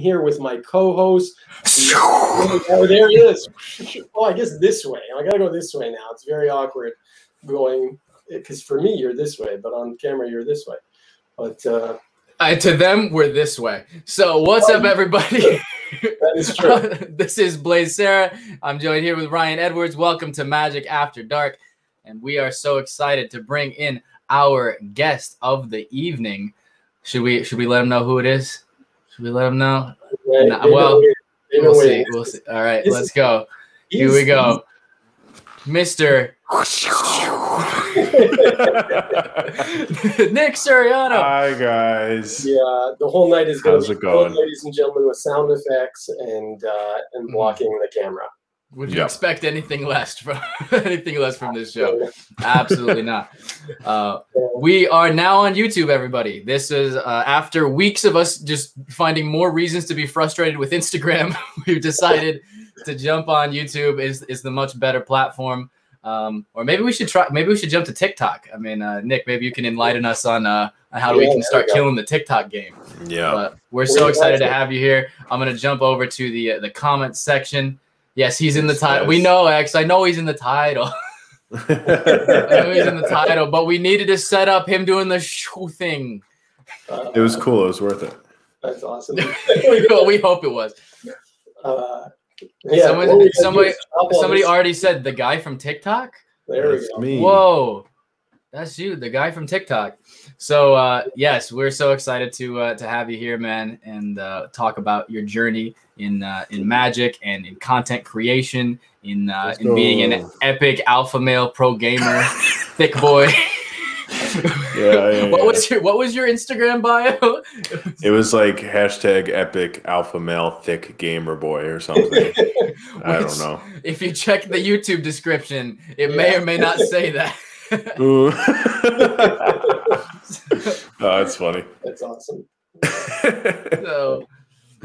here with my co-host. oh, there he is. Oh, I guess this way. I gotta go this way now. It's very awkward going because for me you're this way, but on camera you're this way. But uh, uh, to them, we're this way. So what's up, everybody? that is true. this is Blaise Serra. I'm joined here with Ryan Edwards. Welcome to Magic After Dark, and we are so excited to bring in our guest of the evening. Should we should we let him know who it is? Should we let him know? Right, Nah, well, it. They know We'll see. is. We'll see. All right, This let's go. Here we go, Mister Nic Suriano. Hi guys. Yeah, the whole night is going How's to it going? fun, ladies and gentlemen, with sound effects and uh, and Mhm. blocking the camera. Would you Yeah. expect anything less from anything less from this show? Absolutely not. Uh, we are now on YouTube, everybody. This is uh, after weeks of us just finding more reasons to be frustrated with Instagram. We've decided to jump on YouTube. is is the much better platform. Um, or maybe we should try. Maybe we should jump to TikTok. I mean, uh, Nic, maybe you can enlighten us on uh, on how we can start we killing the TikTok game. Yeah. But we're so excited to have you here. I'm gonna jump over to the uh, the comment section. Yes, he's in the Yes, title. We know X. I know he's in the title. I know he's in the title, but we needed to set up him doing the shoo thing. Uh, it was cool. It was worth it. That's awesome. we hope it was. Uh, yeah, Someone- what we gotta do somebody- is hop on Somebody already said the guy from TikTok. There we go. me. Whoa, that's you, the guy from TikTok. So uh, yes, we're so excited to uh, to have you here, man, and uh, talk about your journey in uh, in magic and in content creation, in uh, Let's in being an epic alpha male pro gamer, thick boy. Yeah, yeah, what yeah. was your What was your Instagram bio? It was like hashtag epic alpha male thick gamer boy or something. I don't know. If you check the YouTube description, it may or may not say that. Ooh. oh, that's funny. That's awesome. so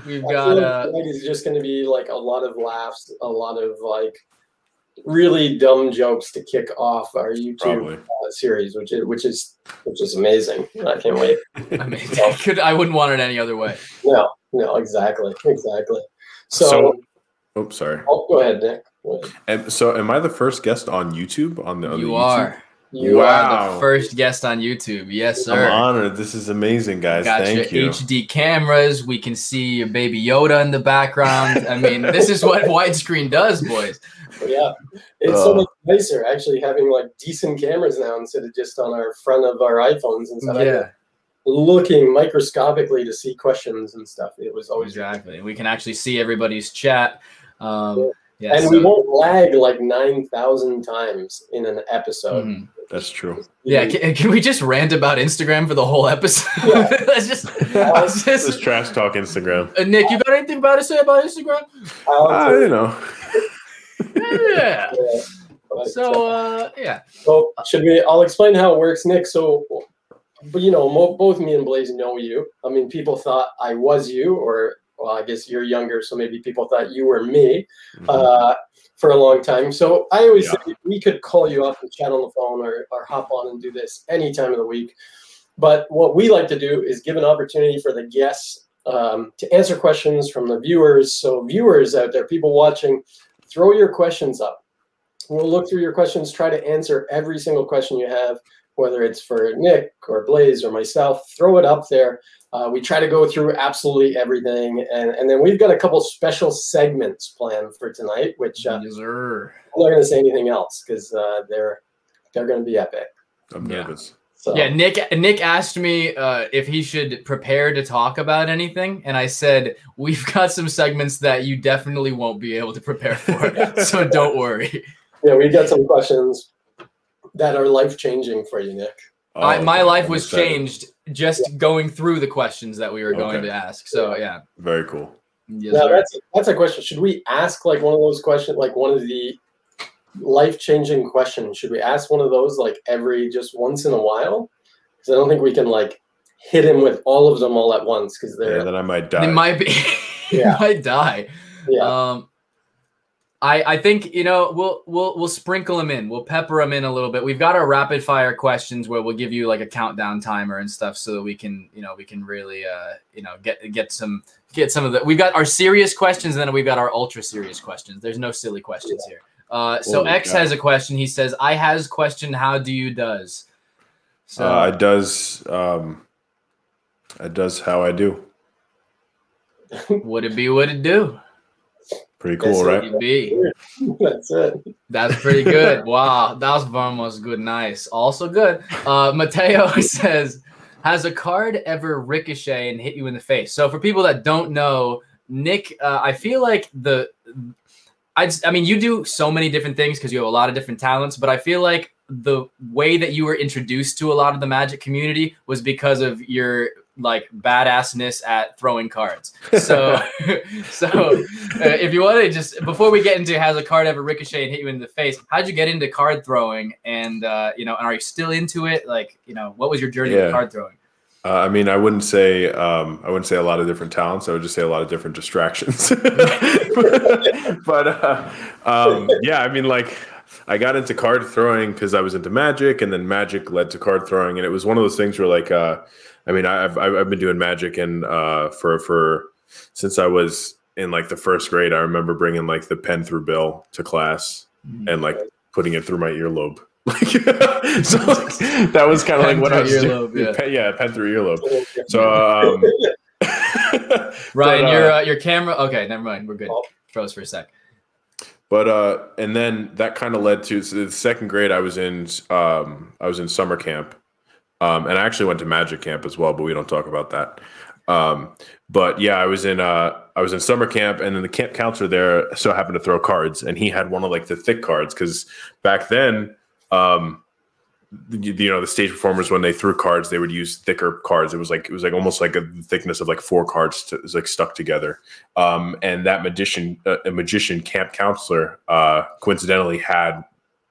we've I got feel like uh, tonight is just going to be like a lot of laughs, a lot of like really dumb jokes to kick off our YouTube uh, series, which is which is which is amazing. I can't wait. I mean, I could I wouldn't want it any other way. No, no, exactly, exactly. So, So, oh, sorry. oh, go ahead, Nic. Go ahead. And so, am I the first guest on YouTube? On the on the You YouTube? are. You Wow. are the first guest on YouTube. Yes, sir. I'm honored. This is amazing, guys. Got Thank your you. HD cameras. We can see your baby Yoda in the background. I mean, this is what widescreen does, boys. Yeah, it's so Uh. much nicer actually having like decent cameras now instead of just on our front of our iPhones and stuff. Yeah, looking microscopically to see questions and stuff. It was always exactly. We can actually see everybody's chat. Um, yeah, and so- we won't lag like nine thousand times in an episode. Mhm. That's true. Yeah, can, can we just rant about Instagram for the whole episode? Yeah. Let's just, let's This just trash talk Instagram. uh, Nic, you got anything bad to say about Instagram? I'll Ah, tell you know. Yeah. you, but, So, uh, yeah. So should we? I'll explain how it works, Nic. So, but you know, mo- both me and Blaise know you. I mean, people thought I was you, or well, I guess you're younger, so maybe people thought you were me Mhm. uh, for a long time. So I always Yeah. say we could call you up and chat on the phone, or or hop on and do this any time of the week. But what we like to do is give an opportunity for the guests um, to answer questions from the viewers. So viewers out there, people watching, throw your questions up. We'll look through your questions, try to answer every single question you have, whether it's for Nic or Blaise or myself. Throw it up there. Uh, we try to go through absolutely everything, and, and then we've got a couple special segments planned for tonight, which uh, Yes, sir. I'm not going to say anything else because uh, they're they're going to be epic. I'm Yeah. nervous. So Yeah, Nic. Nic asked me uh, if he should prepare to talk about anything, and I said we've got some segments that you definitely won't be able to prepare for, so don't worry. yeah, we've got some questions that are life changing for you, Nic. I, Oh, my life was excited. changed just going through the questions that we were going to ask. So yeah, Very cool. Yes, now sir. that's that's a question. Should we ask like one of those questions, like one of the life changing questions? Should we ask one of those like every just once in a while? Because I don't think we can like hit him with all of them all at once because Yeah, they're then I might die. it might be. Yeah. it might die. yeah. Um, I, I think you know we'll we'll we'll sprinkle them in. We'll pepper them in a little bit. We've got our rapid fire questions where we'll give you like a countdown timer and stuff, so that we can you know we can really uh you know get get some get some of the. We've got our serious questions, and then we've got our ultra serious questions. There's no silly questions here. Uh, so Holy X cow. has a question. He says, "I has question. How do you does?" So uh, it does. Um, it does how I do. would it be? Would it do? Pretty cool, Yes, right? It be? That's it. That's pretty good. wow, that was almost good. Nice. Also good. Uh, Mateo says, "Has a card ever ricochet and hit you in the face?" So for people that don't know, Nic, uh, I feel like the, I, I mean, you do so many different things because you have a lot of different talents, but I feel like the way that you were introduced to a lot of the Magic community was because of your like badassness at throwing cards. So, so uh, if you want to just before we get into has a card ever ricochet and hit you in the face, how'd you get into card throwing? And uh, you know, and are you still into it? Like, you know, what was your journey Yeah. with card throwing? Uh, I mean, I wouldn't say um, I wouldn't say a lot of different talents. I would just say a lot of different distractions. but uh, um, yeah, I mean, like I got into card throwing because I was into Magic, and then Magic led to card throwing, and it was one of those things where, like, uh, I mean, I've I've I've been doing Magic and uh, for for since I was in like the first grade. I remember bringing like the pen through bill to class and like putting it through my earlobe. Like, so like, that was kind of like what I was earlobe, doing. yeah. Pen- yeah, pen through earlobe. So, um, Ryan, but, your uh, uh, your camera. Okay, never mind. We're good. Froze for a sec. but uh, and then that kind of led to so the second grade. I was in um, I was in summer camp, um, and I actually went to magic camp as well. But we don't talk about that. Um, but yeah, I was in uh, I was in summer camp, and then the camp counselor there so happened to throw cards, and he had one of like the thick cards because back then. Um, you, you know the stage performers when they threw cards they would use thicker cards it was like it was like almost like a thickness of like four cards to, was like stuck together um, and that magician uh, a magician camp counselor uh, coincidentally had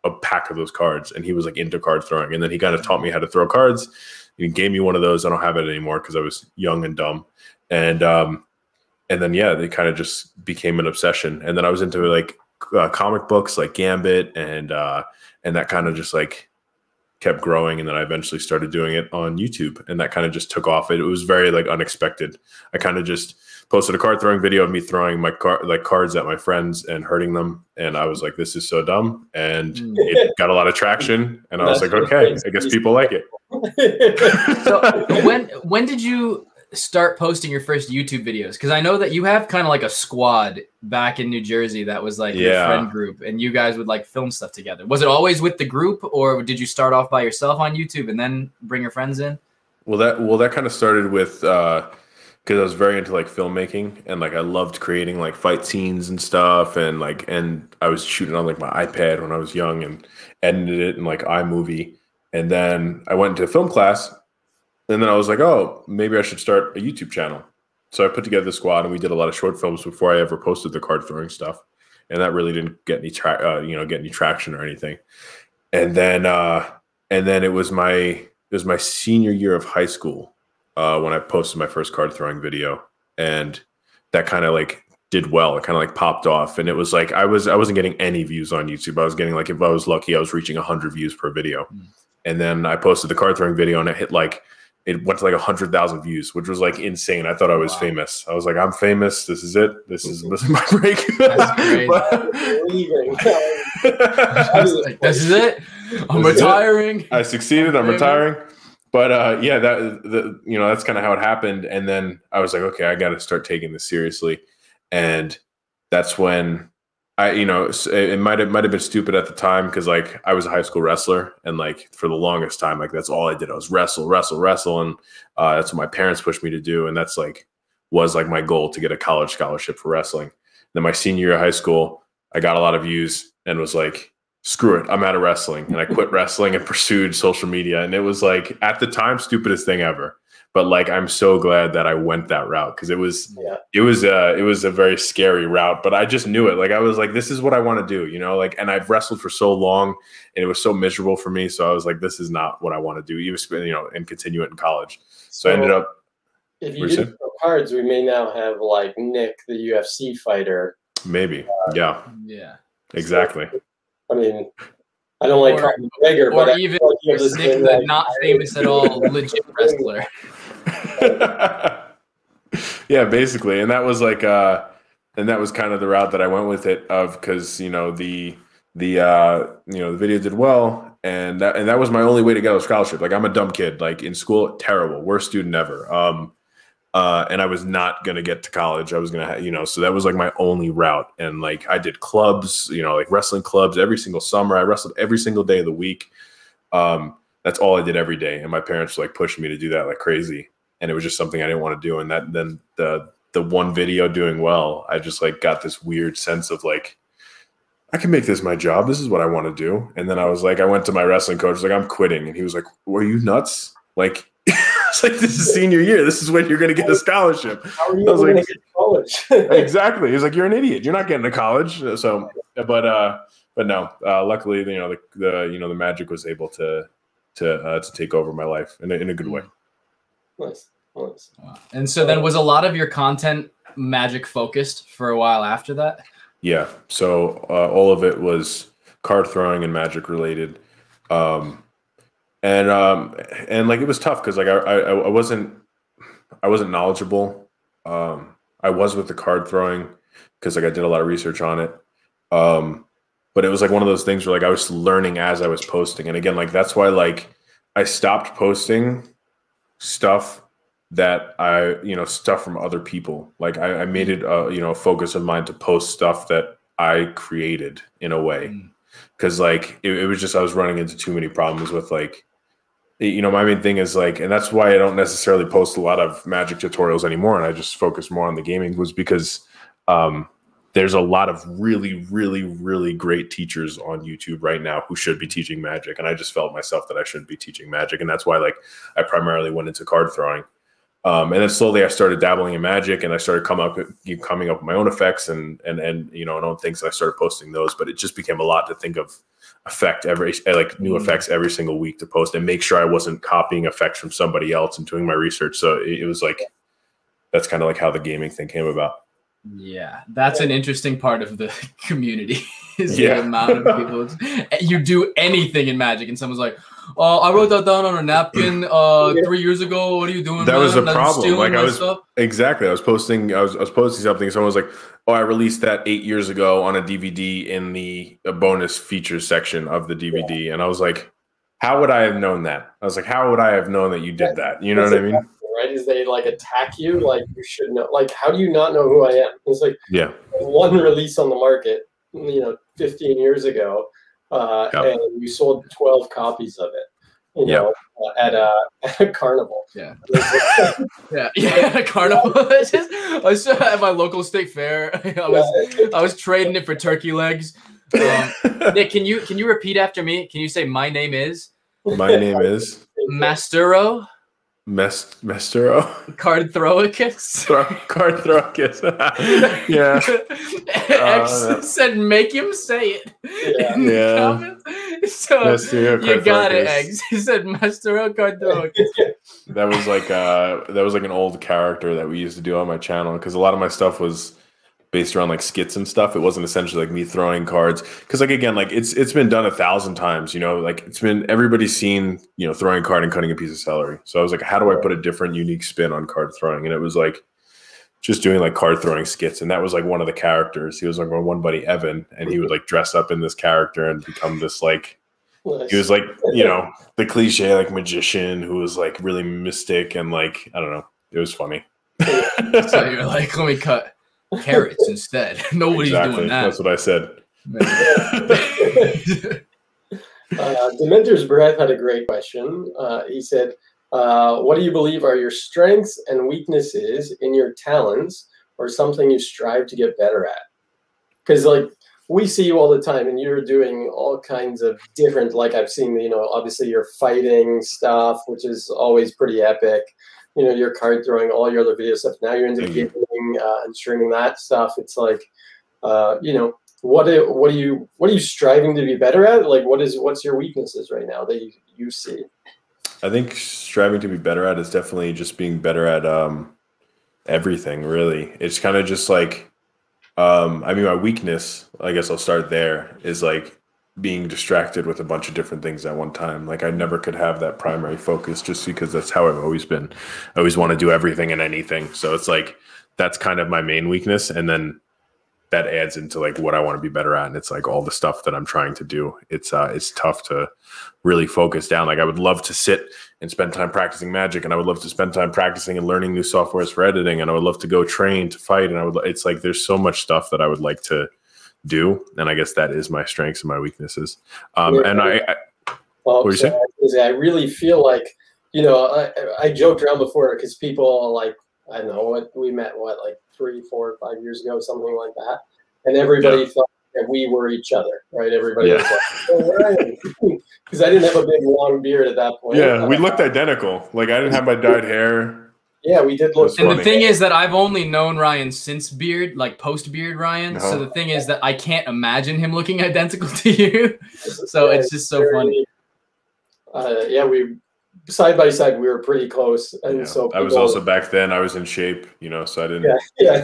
a pack of those cards and he was like into card throwing. And then he kind of taught me how to throw cards. He gave me one of those. I don't have it anymore because i was young and dumb. And um, and then yeah they kind of just became an obsession. And then i was into like uh, comic books like gambit and uh, and that kind of just like kept growing. And then I eventually started doing it on YouTube and that kind of just took off. It, it was very like unexpected. I kind of just posted a card throwing video of me throwing my car like cards at my friends and hurting them and I was like this is so dumb and Mm. it got a lot of traction and I was like okay, I guess people like it. So when when did you start posting your first YouTube videos? Because I know that you have kind of like a squad back in New Jersey that was like your Yeah. friend group, and you guys would like film stuff together. Was it always with the group, or did you start off by yourself on YouTube and then bring your friends in? Well, that well that kind of started with because I was very into like filmmaking and like I loved creating like fight scenes and stuff and like and I was shooting on like my iPad when I was young and edited it in like iMovie and then I went into film class and then I was like, oh, maybe I should start a YouTube channel. So I put together the squad and we did a lot of short films before I ever posted the card throwing stuff, and that really didn't get any tra- uh, you know get any traction or anything. And then uh, and then it was my it was my senior year of high school uh, when I posted my first card throwing video, and that kind of like did well. It kind of like popped off, and it was like I was I wasn't getting any views on YouTube. I was getting like if I was lucky, I was reaching hundred views per video. Mm. And then I posted the card throwing video, and it hit like it went to like hundred thousand views, which was like insane. I thought I was Wow. famous. I was like, I'm famous. This is it. This is this is my break. That's crazy. Like, this is it. I'm This is it. retiring. I succeeded. I'm retiring. But uh, yeah, that the you know that's kind of how it happened. And then I was like, okay, I got to start taking this seriously. And that's when I, you know, it might have might have been stupid at the time because like I was a high school wrestler, and like for the longest time, like that's all I did. I was wrestle, wrestle, wrestle, and uh, that's what my parents pushed me to do. And that's like was like my goal to get a college scholarship for wrestling. And Then my senior year of high school, I got a lot of views and was like, screw it, I'm out of wrestling. And I quit wrestling and pursued social media. And it was like at the time, stupidest thing ever. But like I'm so glad that I went that route because it was Yeah. it was uh it was a very scary route. But I just knew it. Like I was like, this is what I want to do, you know, like and I've wrestled for so long and it was so miserable for me. So I was like, this is not what I want to do, even you know, and continue it in college. So I ended up If you What'd did throw cards, we may now have like Nic, the UFC fighter, Maybe. Yeah. Yeah. Exactly. I mean, I don't like Or- Conor McGregor, Or but even feel like you Nic, the like, not famous at all legit wrestler. yeah, basically, and that was like, uh, and that was kind of the route that I went with it of because you know the the uh, you know the video did well, and that and that was my only way to get a scholarship. Like I'm a dumb kid, like in school, terrible, worst student ever. Um, uh, and I was not gonna get to college. I was gonna, ha- you know, so that was like my only route. And like I did clubs, you know, like wrestling clubs every single summer. I wrestled every single day of the week. Um, that's all I did every day, and my parents like pushed me to do that like crazy and it was just something I didn't want to do. And that then the the one video doing well, I just like got this weird sense of like, I can make this my job. This is what I want to do. And then I was like, I went to my wrestling coach, like, I'm quitting. And he was like, Were you nuts? Like, it's like this is senior year. This is when you're gonna get a scholarship. how are you I was like- gonna get college? exactly. He's like, You're an idiot. You're not getting to college. So but uh but no, uh luckily, you know, the, the you know, the magic was able to to uh, to take over my life in a, in a good way. nice, nice. And so then was a lot of your content magic focused for a while after that? Yeah. So uh, all of it was card throwing and magic related, um, and um, and like it was tough because like I, I I wasn't I wasn't knowledgeable. Um, I was with the card throwing because like I did a lot of research on it. Um, but it was like one of those things where like I was learning as I was posting, and again like that's why like I stopped posting stuff that I, you know, stuff from other people. Like I, I made it, a, you know, a focus of mine to post stuff that I created in a way, Mm. because like it, it was just I was running into too many problems with like, you know, my main thing is like, and that's why I don't necessarily post a lot of magic tutorials anymore, and I just focus more on the gaming was because um, there's a lot of really, really, really great teachers on YouTube right now who should be teaching magic, and I just felt myself that I shouldn't be teaching magic, and that's why like I primarily went into card throwing. Um, and then slowly I started dabbling in magic and I started coming up coming up with my own effects and and and you know and own things and I started posting those. But it just became a lot to think of effect every like new Mm. effects every single week to post and make sure I wasn't copying effects from somebody else and doing my research. So it, it was like that's kind of like how the gaming thing came about. Yeah, that's an interesting part of the community. Is Yeah. the amount of people you do anything in Magic, and someone's like, "Oh, I wrote that down on a napkin uh, three years ago. What are you doing?" That was man? the That's problem. Like, I was- stuff." Exactly. I was posting. I was, I was posting something. Someone was like, "Oh, I released that eight years ago on a DVD in the uh, bonus features section of the DVD," and I was like, "How would I have known that?" I was like, "How would I have known that you did that?" You know That's what I mean? exactly Right? Is they like attack you? Like you should know. Like how do you not know who I am? It's like Yeah. one release on the market, you know, 15 years ago, uh, Yep. and we sold 12 copies of it. You Yep. know, uh, at, a, at a carnival. Yeah. It's Yeah, yeah, a carnival. Just- I was at my local state fair. I was like- I was trading it for turkey legs. Um, Nic, can you can you repeat after me? Can you say my name is My name is Masturo Mest Mestero Cardthroicus? Throw, Card Throwkis. yeah. X Uh, said make him say it. Yeah. in the Yeah. comments. So Mestero you got it, Cardthroicus. Eggs. He said Mestero Mastero Cardthroicus. That was like uh that was like an old character that we used to do on my channel because a lot of my stuff was based around like skits and stuff. It wasn't essentially like me throwing cards because like again like it's it's been done a thousand times. You know, like it's been everybody's seen you know throwing a card and cutting a piece of celery. So I was like, how do I put a different, unique spin on card throwing? And it was like just doing like card throwing skits, and that was like one of the characters. He was like my one buddy Evan, and he would like dress up in this character and become this like he was like you know the cliche like magician who was like really mystic and like i don't know it was funny So you're like, let me cut carrots instead. Nobody's exactly doing that. that's what i said Uh, Dementor's Breath had a great question. Uh, he said, uh, What do you believe are your strengths and weaknesses in your talents or something you strive to get better at? Because, like, we see you all the time and you're doing all kinds of different, like, I've seen, you know, obviously your fighting stuff, which is always pretty epic. You know, your card throwing, all your other video stuff. Now you're into Thank you. Uh, and streaming that stuff. It's like, uh, you know, what do, what are you what are you striving to be better at? Like what is what's your weaknesses right now that you, you see? i think striving to be better at is definitely just being better at um everything really it's kind of just like Um, I mean, my weakness, I guess I'll start there, is like being distracted with a bunch of different things at one time. Like I never could have that primary focus just because that's how I've always been. I always want to do everything and anything. So it's like that's kind of my main weakness. And then that adds into like what I want to be better at. And it's like all the stuff that I'm trying to do. It's uh it's tough to really focus down. Like I would love to sit and spend time practicing magic and I would love to spend time practicing and learning new softwares for editing and I would love to go train to fight and I would it's like there's so much stuff that I would like to do and I guess that is my strengths and my weaknesses. Um yeah. and I, I well, what so I, I really feel like you know I, I joked around before because people like I don't know what we met what like three, four, five years ago, something like that, and everybody yeah. thought that we were each other, right? Everybody yeah. was like, because oh, I didn't have a big long beard at that point. Yeah, we looked identical. Like I didn't have my dyed hair. Yeah, we did look. And funny. the thing is that I've only known Ryan since beard, like post beard Ryan. So the thing is that I can't imagine him looking identical to you. so yeah, it's just so very, funny. Uh, yeah, we side by side, we were pretty close, and yeah. so I was also back then. I was in shape, you know, so I didn't. Yeah, yeah.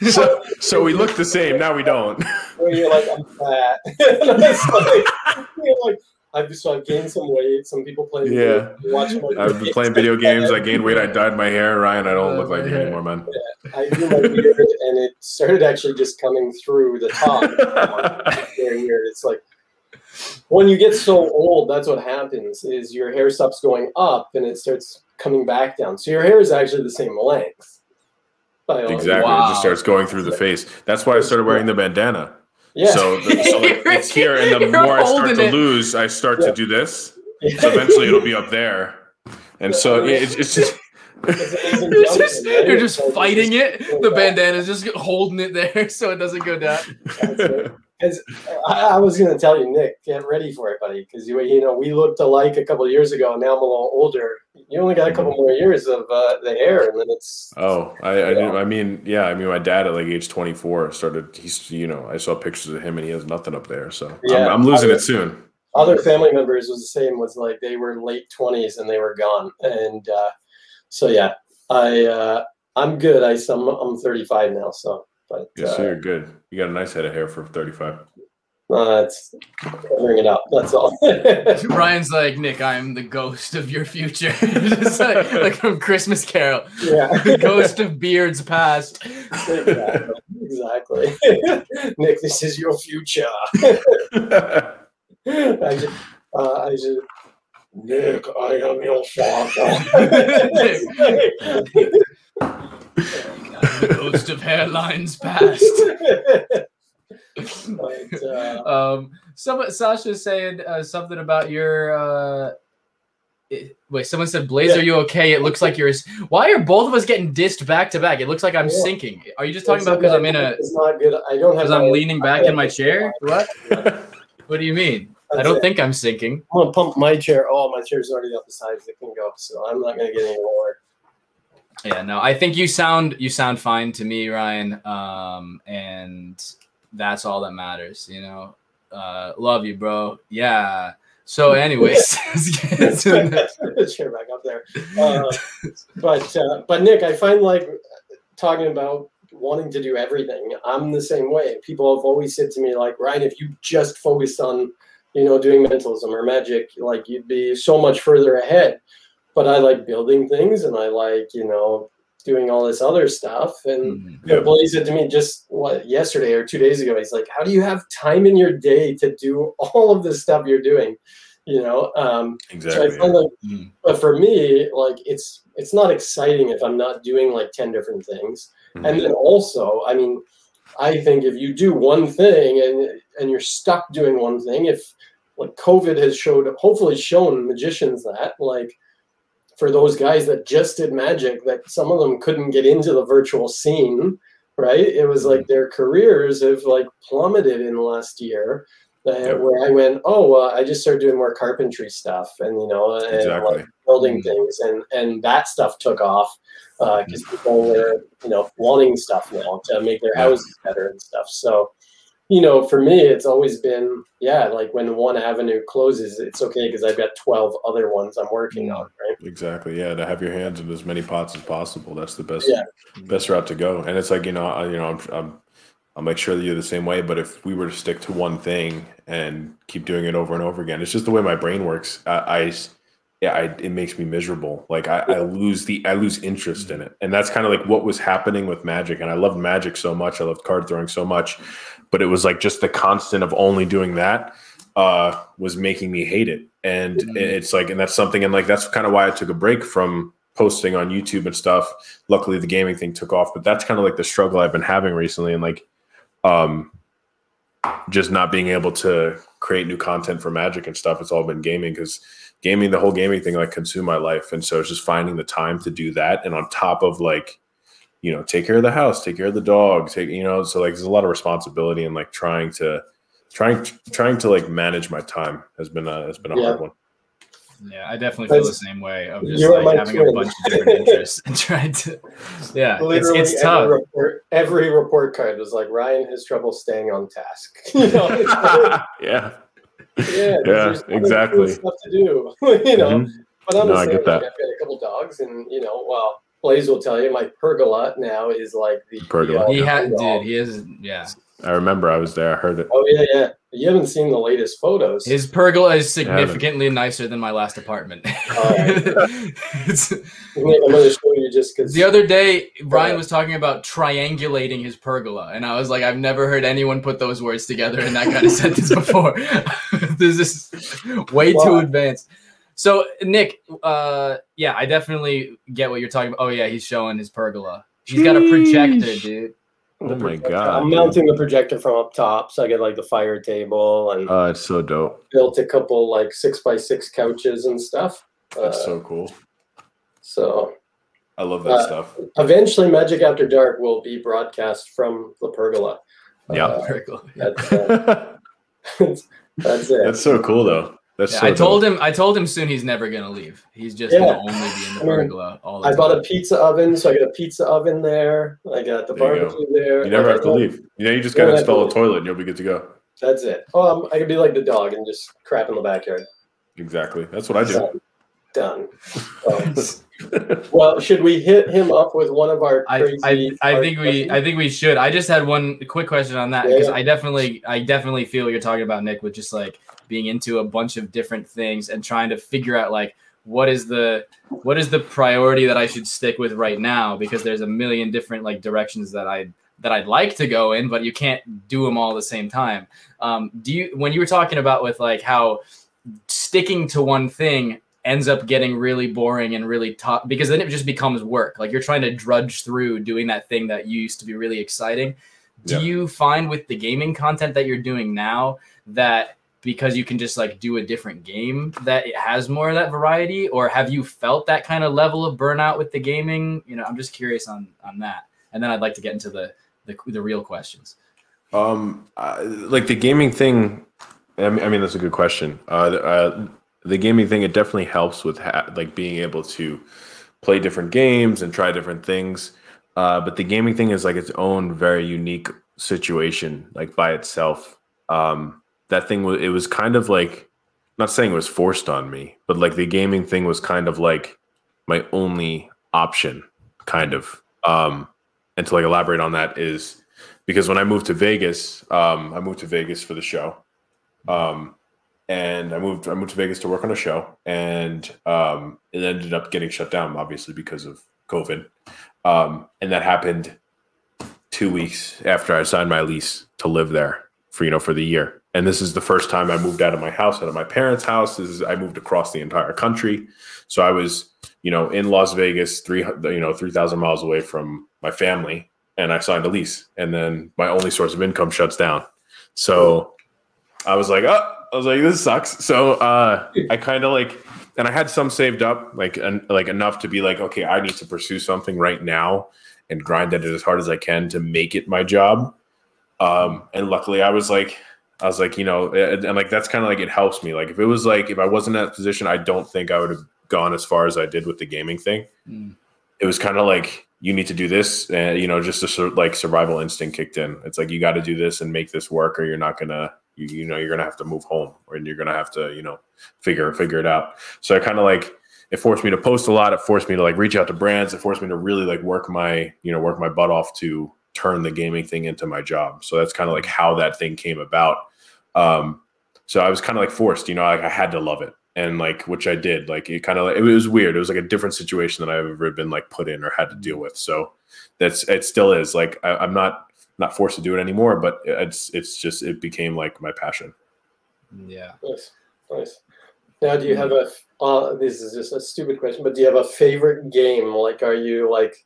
so, so we look the same. Now we don't. Where you're like, I'm fat. like, like, I've so I've gained some weight. Some people play. Yeah, I've been playing video games. I gained weight. I dyed my hair. Ryan, I don't look like you anymore, man. Yeah, I grew my beard, and it started actually just coming through the top. Very weird. It's like when you get so old, that's what happens is your hair stops going up and it starts coming back down. So your hair is actually the same length. Exactly. Wow. It just starts going through the face. That's why I started wearing the bandana. Yeah. So, the, so like it's here, and the more I start to it. lose, I start yeah. to do this. So eventually, it'll be up there, and so it's, it's just. you're just, you're just fighting it. The bandana is just holding it there so it doesn't go down. Because I, I, was going to tell you, Nic, get ready for it, buddy. Because you, you know, we looked alike a couple of years ago. Now I'm a little older. You only got a couple more years of uh, the hair, and then it's. Oh, I, I, I mean, yeah, I mean, my dad at like age 24 started. He's, you know, I saw pictures of him, and he has nothing up there. So yeah, I'm, I'm losing it soon. Other family members was the same. Was like they were late 20s and they were gone, and uh, so yeah, I uh, I'm good. I I'm, I'm 35 now, so but yes, uh, you're good. You got a nice head of hair for 35. Uh, it's covering it up. That's all. Ryan's like Nic. I'm the ghost of your future, just like, like, from Christmas Carol. Yeah, the ghost of beards past. Exactly. exactly. Nic, this is your future. I just, uh, I just, Nic, I am your father the ghost of hairlines past. but, uh, um, someone Sasha's saying uh, something about your. Uh, it, wait, someone said, "Blaise, yeah. are you okay?" It looks like you're. Why are both of us getting dissed back to back? It looks like I'm yeah. sinking. Are you just talking it's about because I'm in a? It's not good. I don't have. Because I'm leaning back in my chair. What? what do you mean? That's I don't it. think I'm sinking. I'm gonna pump my chair. Oh, my chair's already up the sides. It can go, so I'm not gonna get any lower. Yeah, no, I think you sound you sound fine to me, Ryan. Um, and that's all that matters, you know. Uh, love you, bro. Yeah. So, anyways, let's chair back up there. Uh, but uh, but Nic, I find like talking about wanting to do everything. I'm the same way. People have always said to me like, Ryan, if you just focused on you know doing mentalism or magic, like you'd be so much further ahead but I like building things and I like, you know, doing all this other stuff. And mm-hmm. you know, Blaise said to me just what yesterday or two days ago, he's like, How do you have time in your day to do all of this stuff you're doing? You know, um, exactly. So I find like, mm. but for me, like it's it's not exciting if I'm not doing like ten different things. Mm-hmm. And then also, I mean, I think if you do one thing and and you're stuck doing one thing, if like COVID has showed, hopefully shown magicians that like for those guys that just did magic that some of them couldn't get into the virtual scene right? It was like their careers have like plummeted in the last year uh, where i went oh uh, i just started doing more carpentry stuff and you know and exactly. like building mm-hmm. things and and that stuff took off because uh, people were you know wanting stuff now to make their houses better and stuff so you know, for me, it's always been, yeah, like when one avenue closes, it's okay because I've got 12 other ones I'm working on, mm-hmm. right? Exactly. Yeah, to have your hands in as many pots as possible. That's the best Yeah. best route to go. And it's like, you know, I, you know, I'm, I'm I'll make sure that you're the same way, but if we were to stick to one thing and keep doing it over and over again, it's just the way my brain works. I, I yeah, I, it makes me miserable. Like I, I lose the I lose interest in it, and that's kind of like what was happening with Magic. And I loved Magic so much, I loved card throwing so much, but it was like just the constant of only doing that uh, was making me hate it. And Mhm. it's like, and that's something, and like that's kind of why I took a break from posting on YouTube and stuff. Luckily, the gaming thing took off, but that's kind of like the struggle I've been having recently, and like, um, just not being able to create new content for Magic and stuff. It's all been gaming because gaming, the whole gaming thing, like consumed my life, and so it's just finding the time to do that, and on top of like, you know, take care of the house, take care of the dog, take you know, so like there's a lot of responsibility and like trying to. Trying, trying to like manage my time has been a has been a Yeah. hard one. Yeah, I definitely feel the same way of just like having a bunch of different interests and trying to. Yeah, it's, Literally it's every tough. report, every report card was like Ryan has trouble staying on task. you know, it's yeah, yeah, Yeah, there's exactly. cool stuff to do. you know, Mhm. but I'm No, the I same. get Like, that. I've got a couple dogs, and you know, well, Blaise will tell you my pergola now is like the Pergola. the He had, dude. He is, yeah. I remember I was there. I heard it. Oh yeah, yeah. You haven't seen the latest photos. His pergola is significantly nicer than my last apartment. It's- I'm going to show you just because the other day, Ryan was talking about triangulating his pergola, and I was like, I've never heard anyone put those words together in that kind of sentence before. this is way too advanced. So, Nick, uh, yeah, I definitely get what you're talking about. Oh yeah, he's showing his pergola. He's got a projector, dude. Oh my god! I'm mounting the projector from up top, so I get like the fire table and Oh, it's so dope. built a couple like six by six couches and stuff. That's Uh, so cool. so I love that uh, stuff. eventually, Magic After Dark will be broadcast from the pergola. Yeah. Uh, Pergola. that's, uh, that's it. That's so cool, though. That's Yeah, so I told dope. him. I told him soon he's never gonna leave. He's just Yeah. gonna only be in the I pergola all the I time. bought a pizza oven, so I got a pizza oven there. I got the There you go. barbecue there. You never have to I- leave. You know, you just You gotta don't to install a toilet and you'll be good to go. That's it. Oh, I'm, I could be like the dog and just crap in the backyard. Exactly. That's what I do. Done. Done. Um, well, should we hit him up with one of our I, crazy? I, I hard think we questions? I think we should. I just had one quick question on that because yeah. I definitely I definitely feel what you're talking about, Nic, with just like being into a bunch of different things and trying to figure out like what is the what is the priority that I should stick with right now because there's a million different like directions that I that I'd like to go in, but you can't do them all at the same time. Um, do you when you were talking about with like how sticking to one thing ends up getting really boring and really tough because then it just becomes work. Like you're trying to drudge through doing that thing that used to be really exciting. Do Yeah. you find with the gaming content that you're doing now that because you can just like do a different game that it has more of that variety or have you felt that kind of level of burnout with the gaming you know i'm just curious on on that and then i'd like to get into the the, the real questions Um, uh, like the gaming thing. I mean, I mean that's a good question. Uh, the, uh, the gaming thing it definitely helps with ha- like being able to play different games and try different things. Uh, but the gaming thing is like its own very unique situation, like by itself. Um, that thing was it was kind of like not saying it was forced on me, but like the gaming thing was kind of like my only option, kind of. Um, and to like elaborate on that is because when I moved to Vegas, um, I moved to Vegas for the show, um, and I moved I moved to Vegas to work on a show, and um, it ended up getting shut down, obviously because of COVID, um, and that happened two weeks after I signed my lease to live there for you know for the year. And this is the first time I moved out of my house, out of my parents' house. Is I moved across the entire country, so I was you know in Las Vegas, three you know three thousand miles away from my family, and I signed a lease, and then my only source of income shuts down. So I was like, oh, I was like, this sucks. So uh, I kind of like, and I had some saved up, like, like enough to be like, okay, I need to pursue something right now and grind at it as hard as I can to make it my job. Um, and luckily, I was like, I was like, you know, and, and like that's kind of like it helps me. Like if it was like if I wasn't in that position, I don't think I would have gone as far as I did with the gaming thing. Mm. it was kind of like you need to do this and you know just a sort of like survival instinct kicked in. It's like you got to do this and make this work or you're not gonna you, you know you're gonna have to move home or you're gonna have to you know figure figure it out. So i kind of like it forced me to post a lot. It forced me to like reach out to brands. It forced me to really like work my you know work my butt off to turn the gaming thing into my job. So that's kind of like how that thing came about um so i was kind of like forced you know like i had to love it and like which I did. Like it kind of it was weird. It was like a different situation than I've ever been like put in or had to deal with. So that's it still is like I, am not not forced to do it anymore, but it's it's just it became like my passion. Yeah. Nice, nice. Now, do you have a? Uh, this is just a stupid question, but do you have a favorite game? Like, are you like,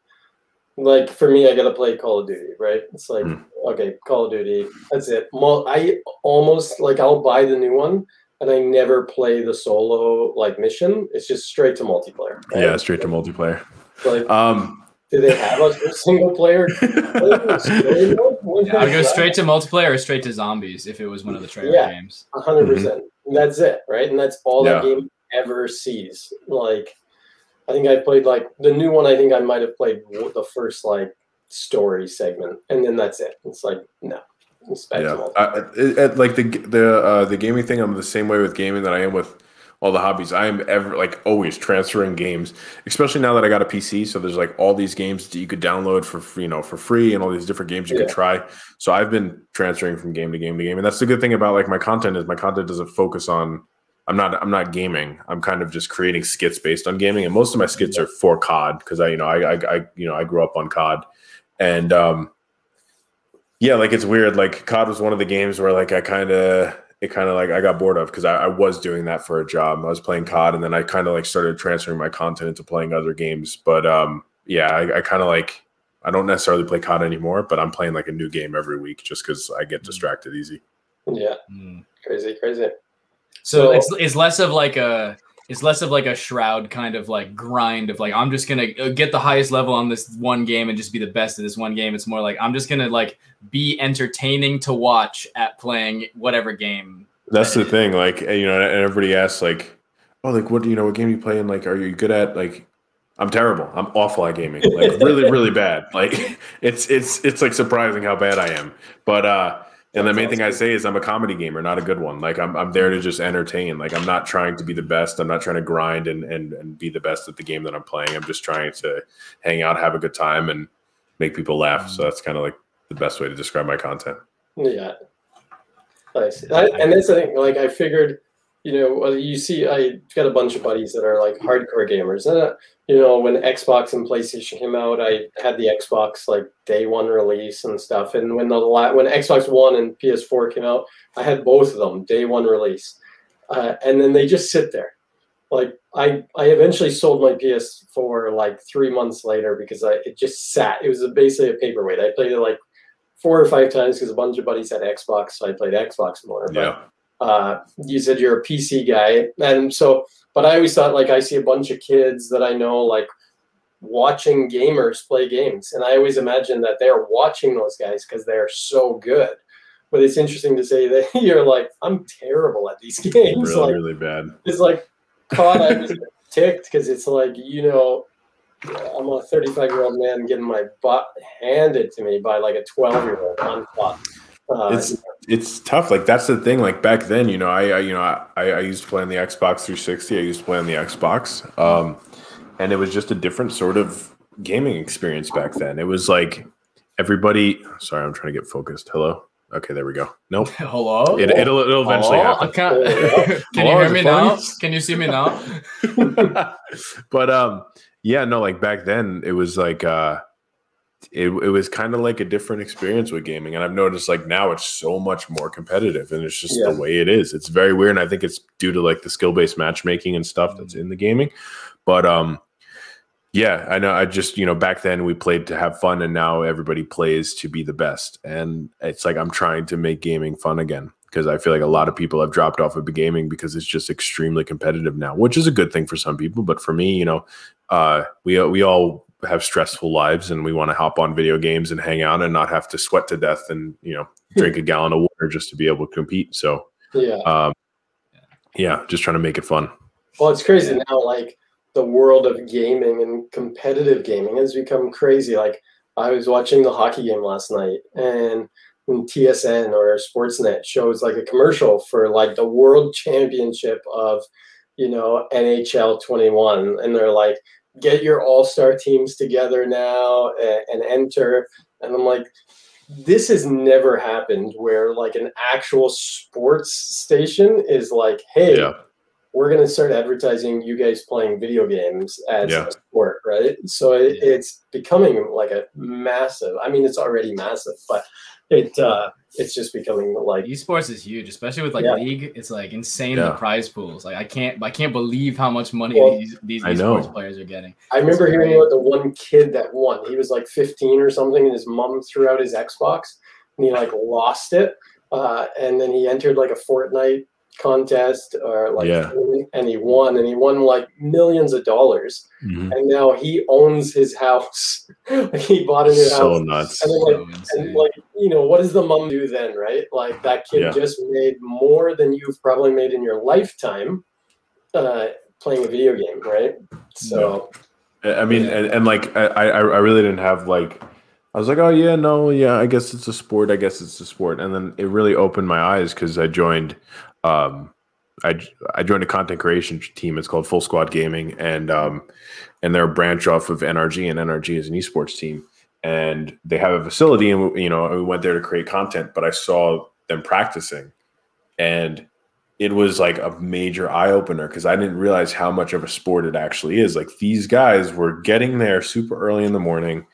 like for me, I gotta play Call of Duty, right? It's like, mm. okay, Call of Duty, that's it. I almost like I'll buy the new one, and I never play the solo like mission. It's just straight to multiplayer. Right? Yeah, straight to multiplayer. Like, um, do they have a single player? I'd go straight to multiplayer or straight to zombies if it was one of the trailer yeah, games. 100 mm-hmm. percent. That's it, right? And that's all yeah. that game ever sees. Like, I think I played like the new one. I think I might have played the first like story segment, and then that's it. It's like no yeah, I, it, like the the uh, the gaming thing, I'm the same way with gaming that I am with all the hobbies. I am ever like always transferring games, especially now that I got a PC. So there's like all these games that you could download for you know for free, and all these different games you yeah. could try. So I've been transferring from game to game to game, and that's the good thing about like my content is my content doesn't focus on. I'm not I'm not gaming. I'm kind of just creating skits based on gaming, and most of my skits are for COD because I you know I, I, I you know I grew up on COD, and um, yeah, like it's weird. Like COD was one of the games where like I kind of it kind of like I got bored of because I, I, was doing that for a job. I was playing COD, and then I kind of like started transferring my content into playing other games. But um, yeah, I, I kind of like I don't necessarily play COD anymore, but I'm playing like a new game every week just because I get mm. distracted easy. Yeah, mm. crazy, crazy. So, so it's it's less of like a it's less of like a shroud kind of like grind of like I'm just gonna uh, get the highest level on this one game and just be the best at this one game. It's more like I'm just gonna like be entertaining to watch at playing whatever game. That's the thing, like you know, and everybody asks like, oh, like what do you know, what game you play? And like, are you good at like? I'm terrible. I'm awful at gaming. Like really, really bad. Like it's it's it's like surprising how bad I am. But uh and the main thing I say is I'm a comedy gamer, not a good one. Like I'm, I'm there to just entertain. Like I'm not trying to be the best. I'm not trying to grind and, and, and be the best at the game that I'm playing. I'm just trying to hang out, have a good time and make people laugh. So that's kind of like the best way to describe my content. Yeah. Nice. I, and that's the thing, like I figured you know, you see, I got a bunch of buddies that are like hardcore gamers. And, uh, you know, when Xbox and PlayStation came out, I had the Xbox like day one release and stuff. And when the when Xbox One and PS4 came out, I had both of them day one release. Uh, and then they just sit there. Like I, I eventually sold my PS4 like three months later because I it just sat. It was basically a paperweight. I played it like four or five times because a bunch of buddies had Xbox, so I played Xbox more. But, yeah uh, you said you're a PC guy, and so, but I always thought like I see a bunch of kids that I know like watching gamers play games, and I always imagine that they're watching those guys because they're so good. But it's interesting to say that you're like, I'm terrible at these games. Really, like, really bad. It's like caught. I was ticked because it's like you know I'm a 35 year old man getting my butt handed to me by like a 12 year old on clock. Uh, it's it's tough. Like that's the thing. Like back then, you know, I, I you know I, I used to play on the Xbox 360. I used to play on the Xbox, um, and it was just a different sort of gaming experience back then. It was like everybody. Sorry, I'm trying to get focused. Hello. Okay, there we go. Nope. Hello. It, will it'll eventually Hello? happen. Can you hear me now? Can you see me now? but um, yeah, no, like back then, it was like uh it, it was kind of like a different experience with gaming. And I've noticed like now it's so much more competitive and it's just yeah. the way it is. It's very weird. And I think it's due to like the skill based matchmaking and stuff that's in the gaming. But um yeah, I know I just, you know, back then we played to have fun and now everybody plays to be the best. And it's like I'm trying to make gaming fun again because I feel like a lot of people have dropped off of the gaming because it's just extremely competitive now, which is a good thing for some people. But for me, you know, uh, we we all have stressful lives and we want to hop on video games and hang out and not have to sweat to death and you know drink a gallon of water just to be able to compete so yeah um, yeah just trying to make it fun well it's crazy yeah. now like the world of gaming and competitive gaming has become crazy. Like I was watching the hockey game last night and when TSN or Sportsnet shows like a commercial for like the world championship of, you know, NHL 21. And they're like, get your all star teams together now and, and enter. And I'm like, this has never happened where like an actual sports station is like, hey, yeah we're going to start advertising you guys playing video games as yeah. a sport, right? So it, yeah. it's becoming like a massive. I mean, it's already massive, but it uh, it's just becoming like esports is huge, especially with like yeah. league. It's like insane the prize pools. Like I can't I can't believe how much money well, these these esports players are getting. I remember hearing about the one kid that won. He was like 15 or something, and his mom threw out his Xbox, and he like lost it. Uh, and then he entered like a Fortnite contest or like yeah. and he won and he won like millions of dollars mm-hmm. and now he owns his house he bought a new so house nuts. and, like, and like you know what does the mom do then right like that kid yeah. just made more than you've probably made in your lifetime uh, playing a video game right so i mean yeah. and, and like i i really didn't have like I was like, oh yeah, no, yeah, I guess it's a sport. I guess it's a sport. And then it really opened my eyes because I joined um, I I joined a content creation team. It's called Full Squad Gaming, and um, and they're a branch off of NRG, and NRG is an esports team, and they have a facility, and you know we went there to create content. But I saw them practicing, and it was like a major eye opener because I didn't realize how much of a sport it actually is. Like these guys were getting there super early in the morning,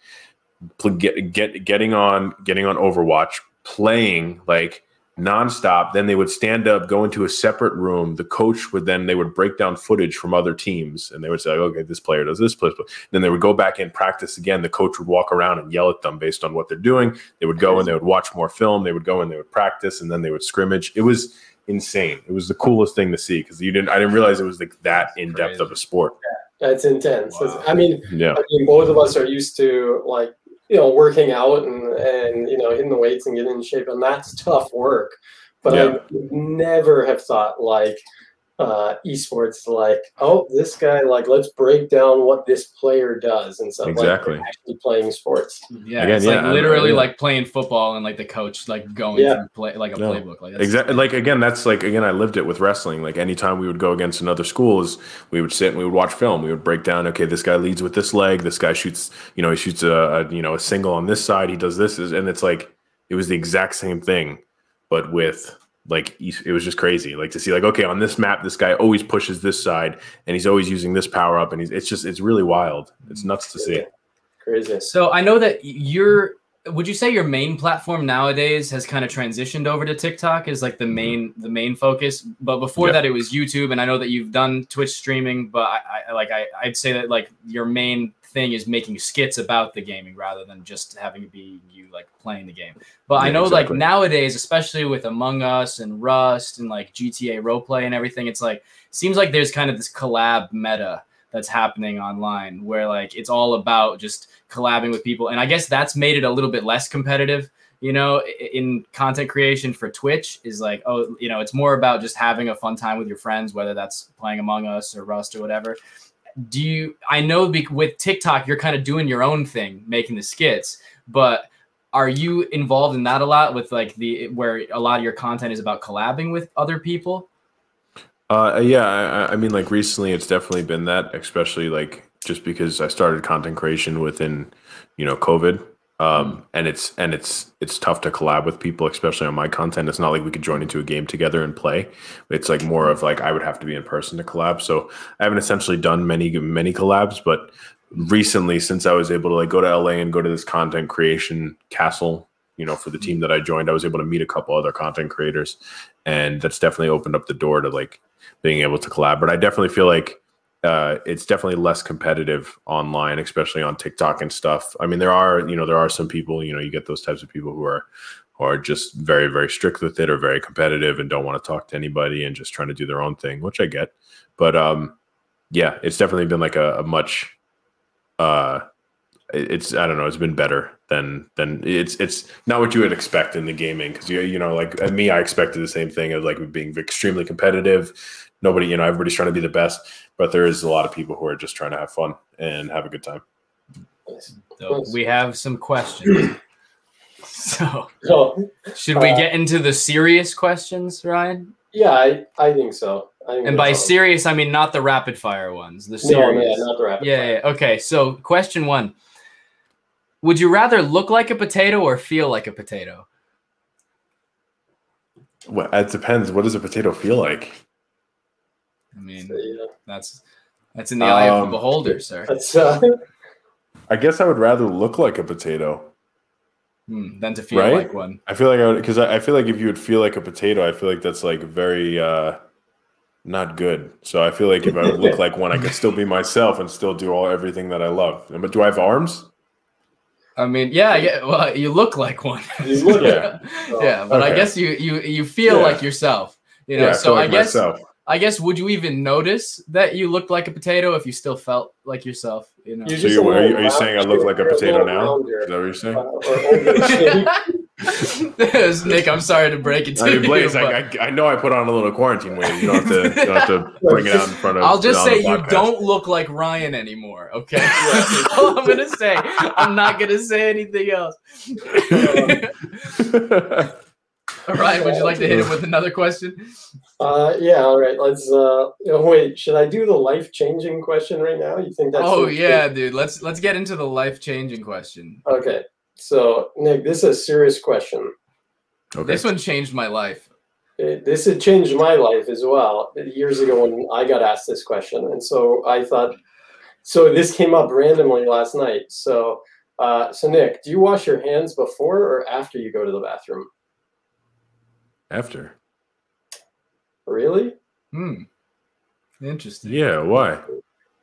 get, get getting on getting on Overwatch, playing like nonstop. Then they would stand up, go into a separate room. The coach would then they would break down footage from other teams, and they would say, "Okay, this player does this." Player. Then they would go back in practice again. The coach would walk around and yell at them based on what they're doing. They would go and they would watch more film. They would go and they would practice, and then they would scrimmage. It was insane. It was the coolest thing to see because you didn't. I didn't realize it was like that in depth of a sport. Yeah, that's intense. Wow. I mean, yeah. I mean, both of us are used to like you know, working out and, and, you know, hitting the weights and getting in shape. And that's tough work. But yeah. I never have thought like, uh, esports like, oh, this guy like let's break down what this player does and stuff exactly. like actually playing sports. Yeah, Again, it's yeah, like literally like playing football and like the coach like going yeah. through play like a no. playbook. Like exactly. Like again, that's like again, I lived it with wrestling. Like anytime we would go against another schools, we would sit and we would watch film. We would break down. Okay, this guy leads with this leg. This guy shoots. You know, he shoots a, a you know a single on this side. He does this, is and it's like it was the exact same thing, but with like it was just crazy like to see like okay on this map this guy always pushes this side and he's always using this power up and he's it's just it's really wild. It's mm-hmm. nuts to see. Crazy. So i know that you're would you say your main platform nowadays has kind of transitioned over to tiktok is like the mm-hmm. main the main focus but before yeah. that it was youtube and i know that you've done twitch streaming but i, I like I, i'd say that like your main thing is making skits about the gaming rather than just having it be you like playing the game. But yeah, I know exactly. like nowadays, especially with Among Us and Rust and like GTA roleplay and everything, it's like seems like there's kind of this collab meta that's happening online where like it's all about just collabing with people. And I guess that's made it a little bit less competitive you know, in content creation for Twitch is like, oh, you know, it's more about just having a fun time with your friends, whether that's playing Among Us or Rust or whatever do you i know with tiktok you're kind of doing your own thing making the skits but are you involved in that a lot with like the where a lot of your content is about collabing with other people uh yeah I, I mean like recently it's definitely been that especially like just because i started content creation within you know covid um, and it's and it's it's tough to collab with people, especially on my content. It's not like we could join into a game together and play. It's like more of like I would have to be in person to collab. So I haven't essentially done many many collabs, but recently since I was able to like go to LA and go to this content creation castle, you know, for the team that I joined, I was able to meet a couple other content creators, and that's definitely opened up the door to like being able to collab. But I definitely feel like uh, it's definitely less competitive online, especially on TikTok and stuff. I mean, there are you know there are some people you know you get those types of people who are who are just very very strict with it or very competitive and don't want to talk to anybody and just trying to do their own thing, which I get. But um, yeah, it's definitely been like a, a much uh, it's I don't know, it's been better than than it's it's not what you would expect in the gaming because you you know like me, I expected the same thing of like being extremely competitive nobody, you know, everybody's trying to be the best, but there is a lot of people who are just trying to have fun and have a good time. So we have some questions. So, So, should we Uh, get into the serious questions, Ryan? yeah, I, I think so. I think And by that's serious, I mean not the rapid fire ones. The no, serious. yeah, not the rapid yeah, fire. yeah. Okay. So, question one: Would you rather look like a potato or feel like a potato? Well, it depends. What does a potato feel like? I mean, So, yeah, that's that's in the eye of Um, the beholder, sir. that's uh, I guess I would rather look like a potato. Hmm, than to feel Right? like one. I feel like I would, because I, I feel like if you would feel like a potato, I feel like that's like very uh not good. So I feel like if I would look like one, I could still be myself and still do all everything that I love. But do I have arms? I mean, yeah, yeah. Well, you look like one. You look Yeah. yeah, but I guess you you you feel Yeah. like yourself. You know, yeah, I so feel I like guess myself. I guess would you even notice that you looked like a potato if you still felt like yourself? You know. You're So you, a are, you, are you saying I look like a potato now? Is that what you're saying? or overshaped. Nic, I'm sorry to break it to I mean, you. Blaise, but I, I, I know I put on a little quarantine weight. You don't have to, you don't have to bring it out in front of. I'll just say you don't look like Ryan anymore. Okay, that's all I'm gonna say. I'm not gonna say anything else. Ryan, would you like to hit him with another question? Uh, yeah, all right. Let's. Uh, oh, wait, should I do the life changing question right now? You think that's? oh yeah, dude. Let's let's get into the life changing question. Okay, so Nic, this is a serious question. okay. This one changed my life. It, this had changed my life as well years ago when I got asked this question, and so I thought. So this came up randomly last night. So, uh, so Nic, do you wash your hands before or after you go to the bathroom? After. Really? Hmm. Interesting. Yeah. Why?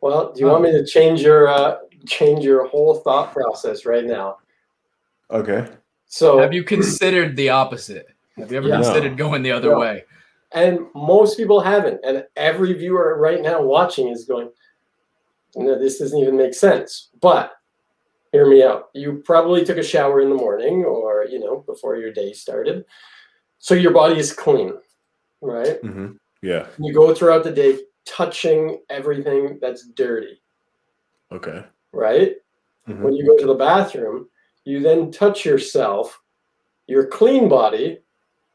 Well, do you want me to change your uh, change your whole thought process right now? Okay. So Have you considered the opposite? Have you ever Yeah. considered going the other No. way? And most people haven't. And every viewer right now watching is going, no, this doesn't even make sense. But hear me out. You probably took a shower in the morning or, you know, before your day started. So your body is clean, right? hmm Yeah. You go throughout the day touching everything that's dirty, Okay. right? Mhm. When you go to the bathroom, you then touch yourself, your clean body,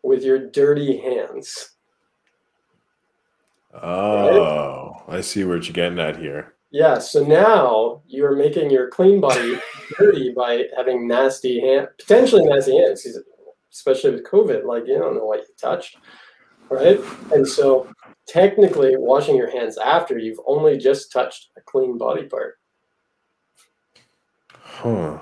with your dirty hands. Oh, I see what you're getting at here. Yeah, so now you're making your clean body dirty by having nasty hand, potentially nasty hands, especially with COVID. Like you don't know what you touched, right? And so technically, washing your hands after you've only just touched a clean body part. Huh.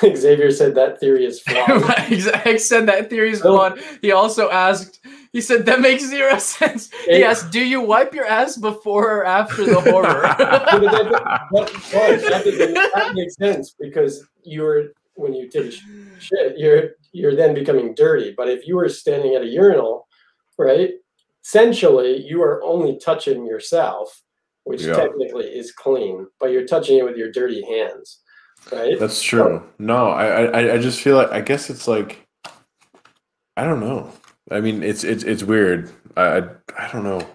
Xavier said that theory is flawed. Exactly. said that theory is No. flawed. He also asked, he said, that makes zero sense. He It- asked, do you wipe your ass before or after the horror? but, that, but, but that, that makes sense because you're when you take shit, you're you're then becoming dirty. But if you were standing at a urinal, right, essentially you are only touching yourself, which Yeah. technically is clean, but you're touching it with your dirty hands, right? That's true. No, I, I, I just feel like I guess it's like I don't know. I mean, it's it's it's weird. I, I I don't know.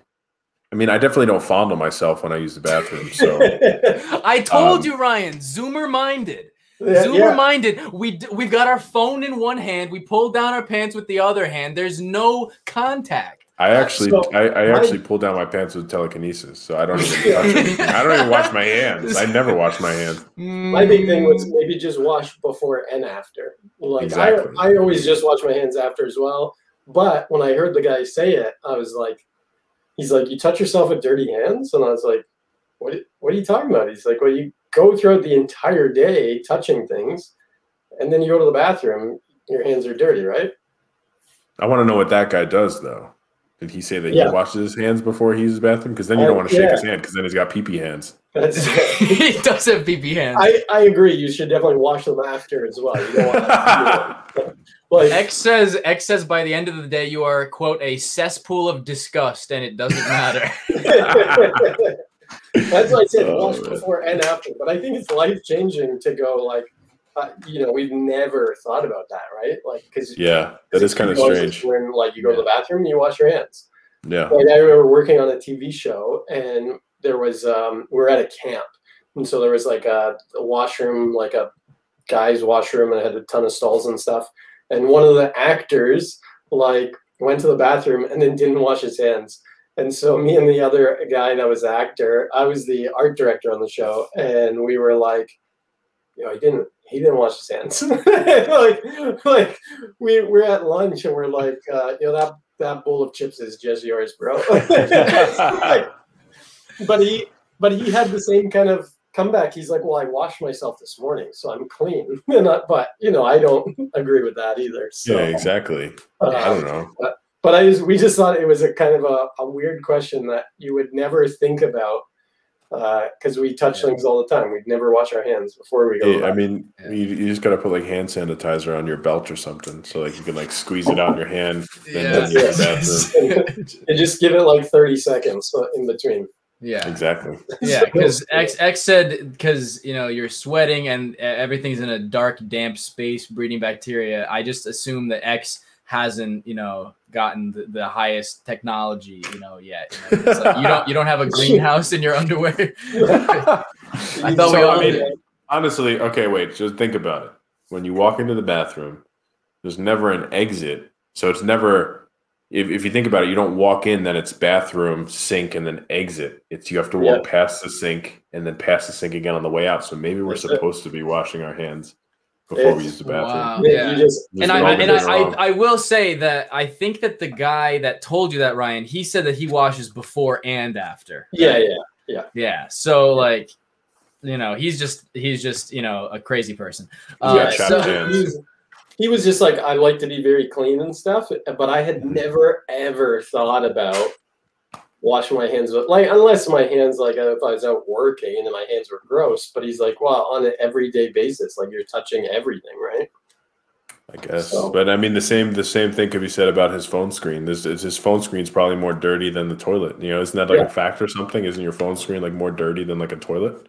I mean, I definitely don't fondle myself when I use the bathroom. So I told Um, you, Ryan, Zoomer minded. Yeah, Zoomer yeah. minded. We d- we've got our phone in one hand. We pull down our pants with the other hand. There's no contact. I actually So, I, I my- actually pull down my pants with telekinesis. So I don't even touch it. I don't even wash my hands. I never wash my hands. My big thing was Mm. maybe just wash before and after. Like Exactly. I, I always just wash my hands after as well. But when I heard the guy say it, I was like, he's like, you touch yourself with dirty hands, and I was like, what? What are you talking about? He's like, well, you go throughout the entire day touching things, and then you go to the bathroom, your hands are dirty, right? I want to know what that guy does though. Did he say that Yeah. he washes his hands before he uses the bathroom? Because then you Uh, don't want to shake yeah. his hand because then he's got pee pee hands. He does have PP hands. I, I agree. You should definitely wash them after as well. You don't like X says X says by the end of the day you are quote a cesspool of disgust and it doesn't matter. That's why I said Oh, wash man. before and after. But I think it's life changing to go like, uh, you know, we've never thought about that, right? Like, because Yeah, that is kind of strange. When like you go to the bathroom, and you wash your hands. Yeah. Like I remember working on a TV show, and there was um, we are at a camp, and so there was like a, a washroom, like a guy's washroom, and it had a ton of stalls and stuff. And one of the actors like went to the bathroom and then didn't wash his hands. And so me and the other guy that was the actor, I was the art director on the show, and we were like, you know, he didn't he didn't wash his hands. like like we we're at lunch and we're like, uh, you know, that that bowl of chips is just yours, bro. like, but he but he had the same kind of comeback. He's like, well, I washed myself this morning, so I'm clean. I, but you know, I don't agree with that either. So, yeah, exactly. Uh, I don't know. But, but I just, we just thought it was a kind of a, a weird question that you would never think about because uh, we touch yeah. things all the time. We'd never wash our hands before we go. Yeah, I mean, yeah. you, you just got to put like hand sanitizer on your belt or something, so like you can like squeeze it out in your hand. yeah. and just give it like thirty seconds in between. Yeah, exactly. Yeah, because X X said because you know you're sweating and everything's in a dark, damp space breeding bacteria. I just assume that X hasn't you know gotten the, the highest technology you know yet. You, know, like you don't you don't have a greenhouse in your underwear. I thought so, we all I mean, honestly. Okay, wait. Just think about it. When you walk into the bathroom, there's never an exit, so it's never if, if you think about it, you don't walk in, then it's bathroom, sink, and then exit. It's you have to walk yeah. past the sink and then past the sink again on the way out. So maybe we're That's supposed it. to be washing our hands before it's, we use the bathroom. Wow. Yeah. Just, and I, and I, I, I, will say that I think that the guy that told you that, Ryan, he said that he washes before and after. Yeah, yeah, yeah. Yeah. So yeah. like, you know, he's just he's just, you know, a crazy person. Uh, yeah, so, he was just like I like to be very clean and stuff, but I had mm-hmm. never ever thought about washing my hands with like unless my hands like if I was out working and my hands were gross. But he's like, well, on an everyday basis, like you're touching everything, right? I guess, so. but I mean the same the same thing could be said about his phone screen. This is his phone screen's probably more dirty than the toilet. You know, isn't that like yeah. a fact or something? Isn't your phone screen like more dirty than like a toilet?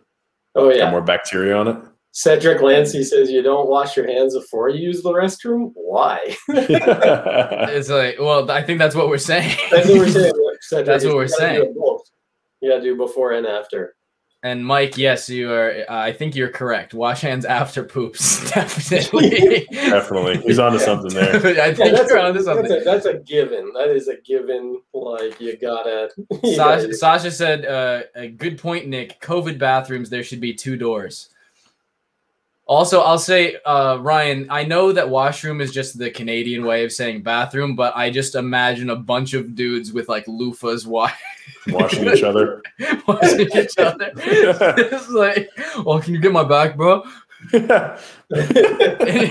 Oh yeah, Got more bacteria on it. Cedric Lancy says you don't wash your hands before you use the restroom. Why? it's like, well, I think that's what we're saying. That's what we're saying. Cedric, that's what we're saying. You gotta do before and after. And Mike, yes, you are. Uh, I think you're correct. Wash hands after poops, definitely. definitely, he's onto yeah. something there. I think yeah, you're a, onto something. That's a, that's a, given. That is a given. Like you gotta. You Sasha, gotta Sasha said, uh, "A good point, Nic. COVID bathrooms. There should be two doors." Also, I'll say, uh, Ryan, I know that washroom is just the Canadian way of saying bathroom, but I just imagine a bunch of dudes with like loofahs wa- washing each other. washing each other. it's like, well, can you get my back, bro? and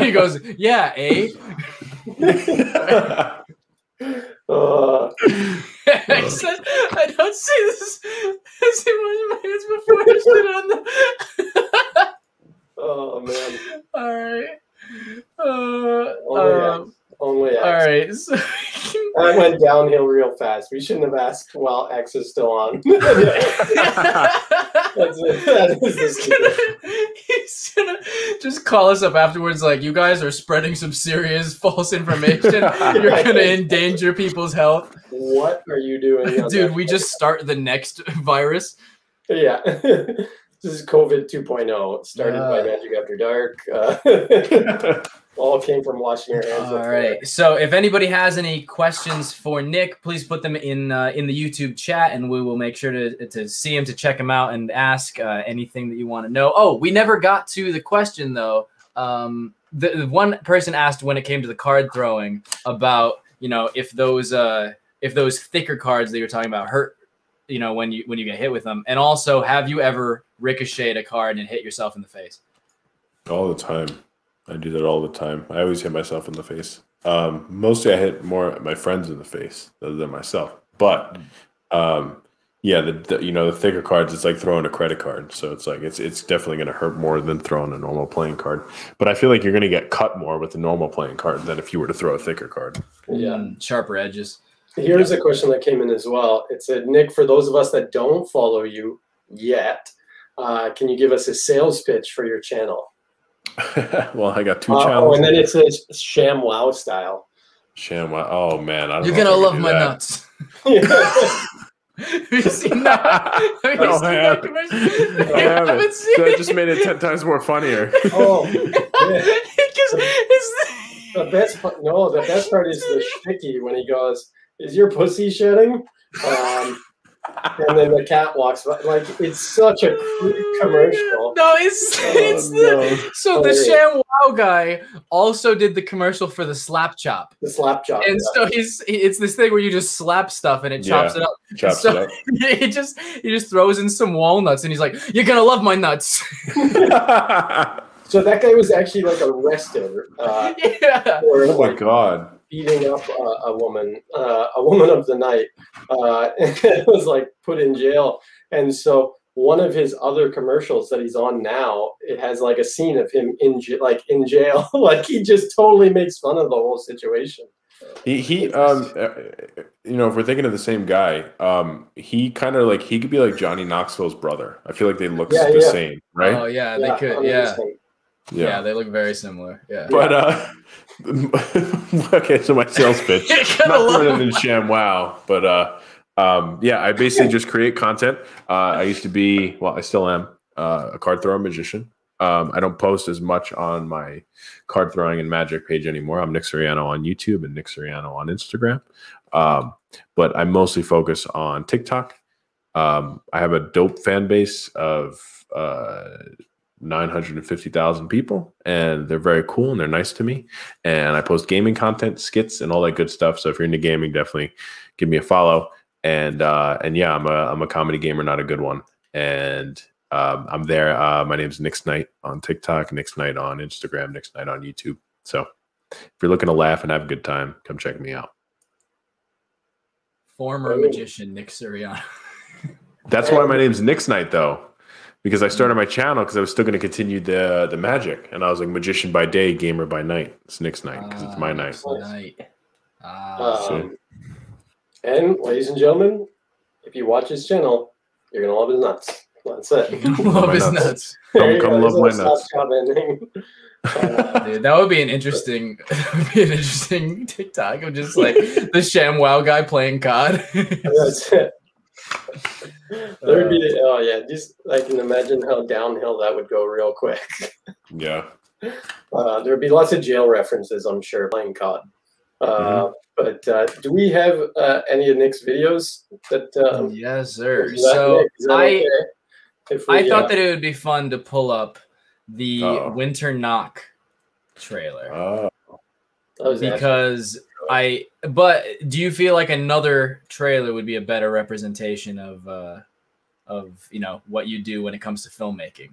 he goes, yeah, eh? Uh, I said, I don't see this. I see my hands before I on the. Oh man. All right. Uh, Only um, Only X. All right. So that went downhill real fast. We shouldn't have asked while X is still on. That's it. That is he's, gonna, he's gonna just call us up afterwards, like you guys are spreading some serious false information. You're gonna endanger people's health. What are you doing, dude? We just start the next virus. Yeah. This is COVID 2.0. It started uh, by Magic After Dark. Uh, all came from washing your hands. All right. So if anybody has any questions for Nic, please put them in uh, in the YouTube chat, and we will make sure to to see him to check him out and ask uh, anything that you want to know. Oh, we never got to the question though. Um, the, the one person asked when it came to the card throwing about you know if those uh if those thicker cards that you're talking about hurt you know when you when you get hit with them. And also have you ever ricocheted a card and hit yourself in the face? All the time. I do that all the time. I always hit myself in the face. Um, mostly i hit more my friends in the face than myself. But um, yeah the, the, you know the thicker cards it's like throwing a credit card. So it's like it's it's definitely going to hurt more than throwing a normal playing card. But i feel like you're going to get cut more with a normal playing card than if you were to throw a thicker card. Yeah sharper edges Here's a question that came in as well. It said, Nic, for those of us that don't follow you yet, uh, can you give us a sales pitch for your channel? well, I got two uh, channels. Oh, and then it says Sham Wow style. Sham. Wow. Oh man, I don't You're gonna love my that. nuts. Have you seen that? Have you No, seen I that haven't. commercial? I You haven't. haven't seen That it? just made it ten times more funnier. oh, yeah. Because it's the best part, no, the best part is the sticky when he goes, "Is your pussy shedding?" Um, and then the cat walks by. Like it's such a cute commercial. no, it's it's the no. so the Hilarious. Sham Wow guy also did the commercial for the slap chop. The slap chop. And so he's it's this thing where you just slap stuff and it chops Yeah. it up. Chops So- it he just he just throws in some walnuts and he's like, "You're gonna love my nuts." So that guy was actually like arrested uh, yeah. for oh my god. Beating up a, a woman, uh, a woman of the night, uh, and was like put in jail. And so one of his other commercials that he's on now, it has like a scene of him in j- like in jail, like he just totally makes fun of the whole situation. He he um uh, you know if we're thinking of the same guy um he kind of like he could be like Johnny Knoxville's brother. I feel like they look Yeah, the yeah. same, right? Oh yeah, they could. Yeah. 100%. yeah, they look very similar. Yeah. But uh okay, so my sales pitch. Not better than Sham Wow, but uh um yeah, I basically just create content. Uh I used to be well, I still am uh, a card thrower magician. Um, I don't post as much on my card throwing and magic page anymore. I'm Nic Suriano on YouTube and Nic Suriano on Instagram. Um, but I mostly focus on TikTok. Um, I have a dope fan base of uh, 950,000 people, and they're very cool and they're nice to me. And I post gaming content, skits, and all that good stuff. So if you're into gaming, definitely give me a follow. And uh, and yeah, I'm a I'm a comedy gamer, not a good one. And um, I'm there. Uh, my name's Nic's Nite on TikTok, Nic's Nite on Instagram, Nic's Nite on YouTube. So if you're looking to laugh and have a good time, come check me out. Former magician Nic Suriano. That's why my name's Nic's Nite, though, because I started my channel because I was still going to continue the the magic, and I was like magician by day, gamer by night. It's Nic's Nite because it's my Ah, night. Night. Ah, Um, and ladies and gentlemen, if you watch his channel, you're gonna love his nuts. That's it. love his nuts. nuts. Come- come love my nuts. slap job ending. Uh, Dude, that would be an interesting, that would be an interesting TikTok of just like the Sham Wow guy playing COD. That's it. There would be, oh yeah, just I can imagine how downhill that would go real quick. Yeah. Uh, there would be lots of jail references, I'm sure, playing COD. Uh, But uh, do we have uh, any of Nic's videos that? Um, yes, sir. that So that I, okay if I we, thought uh, that it would be fun to pull up the Uh-oh. Winter Knock trailer Oh, I was because I. But do you feel like another trailer would be a better representation of, uh, of you know what you do when it comes to filmmaking?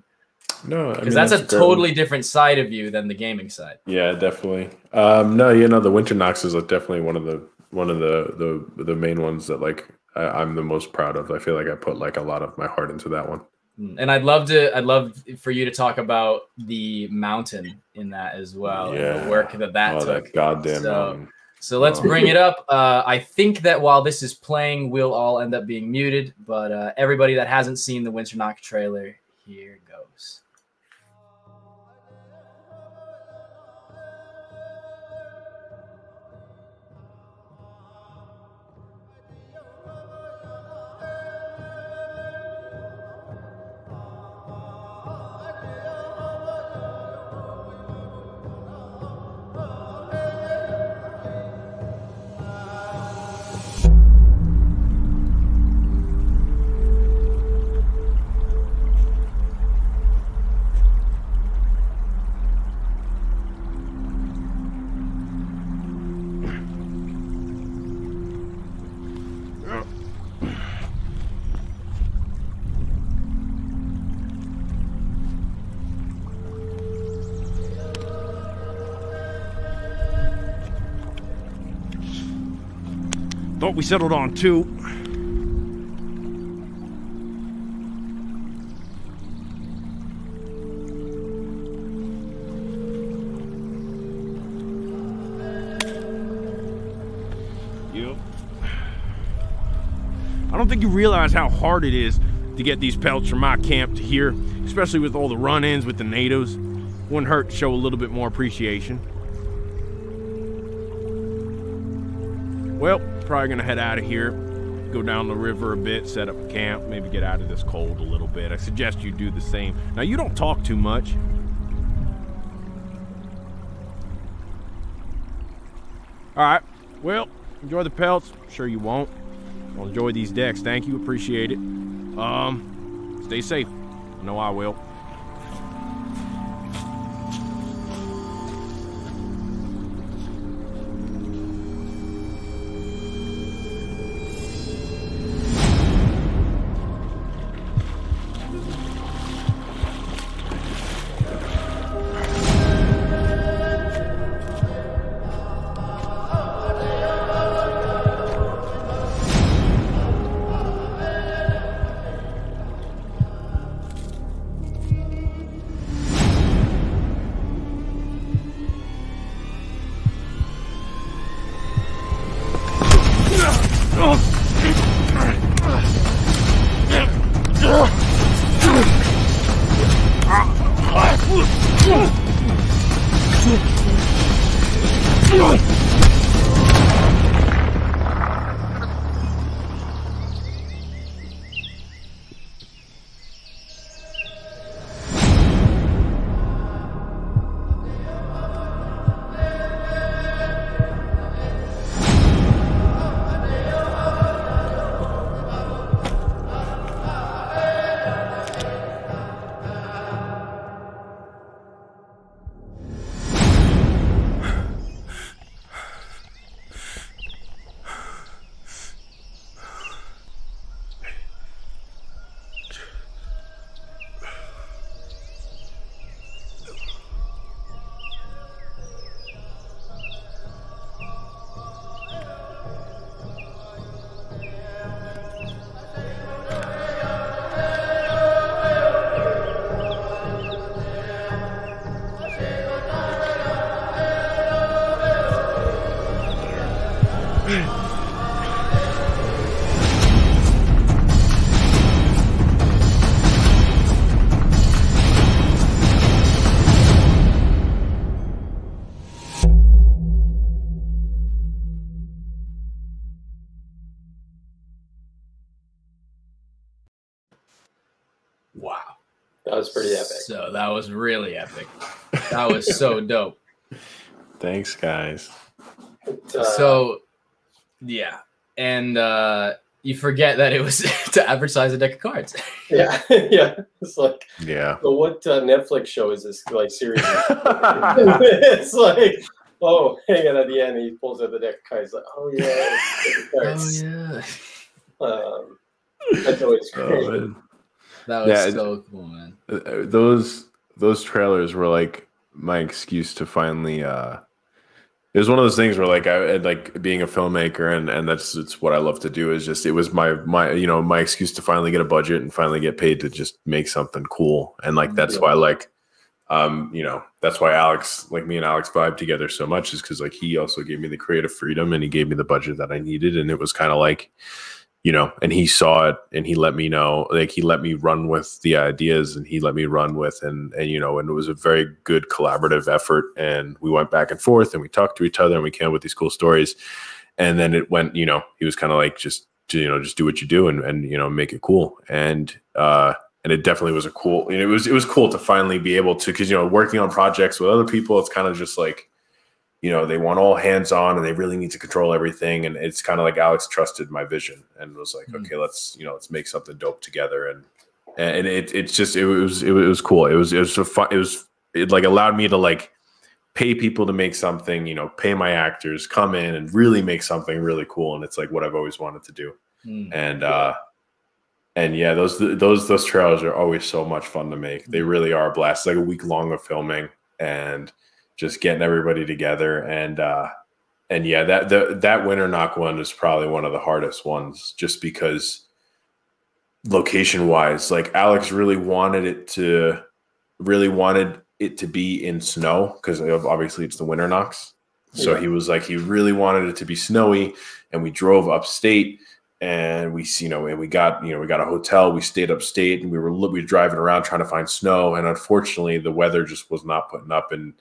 no, I Because mean, that's, a great totally different side of you than the gaming side. Yeah, definitely. Um, no, you know, the Winter Knox is like definitely one of the one of the the the main ones that like I, I'm the most proud of. I feel like I put like a lot of my heart into that one. Mm, And I'd love to, I'd love for you to talk about the mountain in that as well, Yeah. the work that that oh, took. that goddamn So- mountain. So let's Oh. bring it up. Uh, I think that while this is playing, we'll all end up being muted. But uh, everybody that hasn't seen the Winter Knock trailer, here we settled on two. Yep. I don't think you realize how hard it is to get these pelts from my camp to here, especially with all the run-ins with the natives. Wouldn't hurt to show a little bit more appreciation. Probably gonna head out of here, go down the river a bit, set up camp, maybe get out of this cold a little bit. I suggest you do the same. Now, you don't talk too much. All right. Well, enjoy the pelts. Sure you won't. I'll enjoy these decks. Thank you. Appreciate it. Um, stay safe. I know I will. Really epic. That was so dope. Thanks, guys. Uh, So yeah. And uh you forget that it was to advertise a deck of cards. yeah, yeah. It's like, Yeah. so what uh, Netflix show is this like series? it's like, oh, hang on at the end, he pulls out the deck of cards. Like, oh yeah, it's deck of cards. yeah. Um, that's always great. Oh. That was Yeah, so cool, man. Uh, those those trailers were like my excuse to finally uh it was one of those things where like I like being a filmmaker and and that's it's what I love to do is just it was my my you know my excuse to finally get a budget and finally get paid to just make something cool. And like that's why like um you know that's why Alex like me and Alex vibe together so much is because like he also gave me the creative freedom and he gave me the budget that I needed. And it was kind of like you know and he saw it and he let me know like he let me run with the ideas and he let me run with and and you know and it was a very good collaborative effort. And we went back and forth and we talked to each other and we came up with these cool stories. And then it went you know he was kind of like just you know just do what you do and and you know make it cool. And uh and it definitely was a cool it was it was cool to finally be able to because you know working on projects with other people it's kind of just like you know they want all hands on and they really need to control everything. And it's kind of like alex trusted my vision and was like Mm. okay let's you know let's make something dope together. And and it it's just it was it was cool. It was it was a fun it was it like allowed me to like pay people to make something you know pay my actors come in and really make something really cool. And it's like what i've always wanted to do. Mm. and uh and yeah those those those trailers are always so much fun to make. They really are a blast. It's like a week long of filming. And just getting everybody together and uh and yeah that the, that winter knock one is probably one of the hardest ones just because location wise like alex really wanted it to really wanted it to be in snow because obviously it's the winter knocks so Yeah. he was like he really wanted it to be snowy and we drove upstate and we you know and we got you know we got a hotel we stayed upstate and we were we were driving around trying to find snow and unfortunately the weather just was not putting up and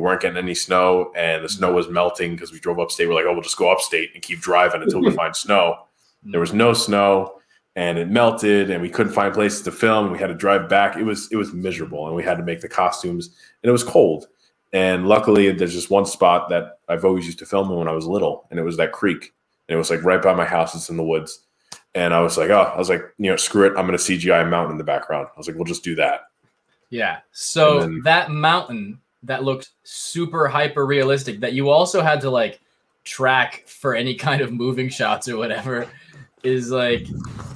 We weren't getting any snow, and the snow was melting because we drove upstate. We're like, oh, we'll just go upstate and keep driving until we find snow. There was no snow, and it melted, and we couldn't find places to film. We had to drive back. It was it was miserable, and we had to make the costumes, and it was cold. And luckily, there's just one spot that I've always used to film in when I was little, and it was that creek. And it was like right by my house. It's in the woods. And I was like, oh, I was like, you know, screw it. I'm going to CGI a mountain in the background. I was like, we'll just do that. Yeah. So then- that mountain that looked super hyper realistic that you also had to like track for any kind of moving shots or whatever is like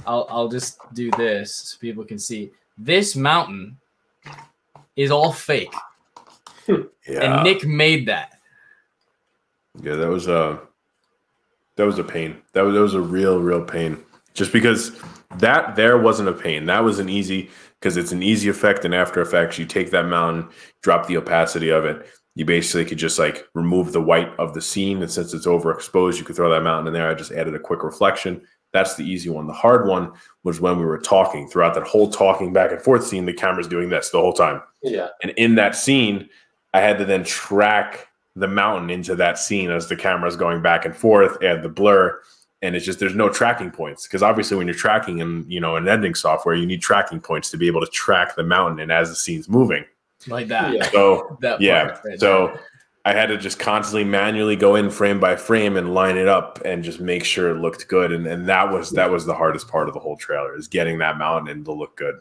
I'll I'll just do this so people can see. This mountain is all fake. Yeah. And Nic made that. Yeah, that was a that was a pain. That was that was a real real pain. Just because that there wasn't a pain. That was an easy because it's an easy effect in After Effects. You take that mountain, drop the opacity of it. You basically could just like remove the white of the scene, and since it's overexposed, you could throw that mountain in there. I just added a quick reflection. That's the easy one. The hard one was when we were talking throughout that whole talking back and forth scene. The camera's doing this the whole time. Yeah. And in that scene, I had to then track the mountain into that scene as the camera's going back and forth, add the blur. And it's just there's no tracking points because obviously when you're tracking in you know an editing software, you need tracking points to be able to track the mountain and as the scene's moving. Like that. Yeah. So That yeah, right so there. I had to just constantly manually go in frame by frame and line it up and just make sure it looked good. And and that was that was the hardest part of the whole trailer is getting that mountain and to look good.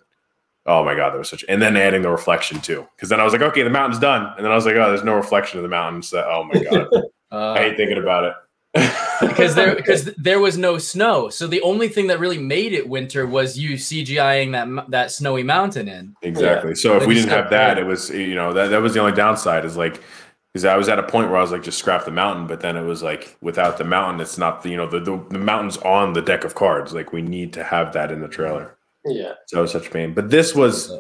Oh my god, that was such and then adding the reflection too. Because then I was like, okay, the mountain's done. And then I was like, oh, there's no reflection of the mountain. So oh my god. Uh, I hate thinking about it. Because there because there was no snow. So the only thing that really made it winter was you CGIing that that snowy mountain in. Exactly. So if Then we didn't start have that, it was you know that that was the only downside is like because I was at a point where I was like just scrap the mountain, but then it was like without the mountain, it's not the you know the the, the mountain's on the deck of cards. Like we need to have that in the trailer. Yeah. So it was such pain. But this was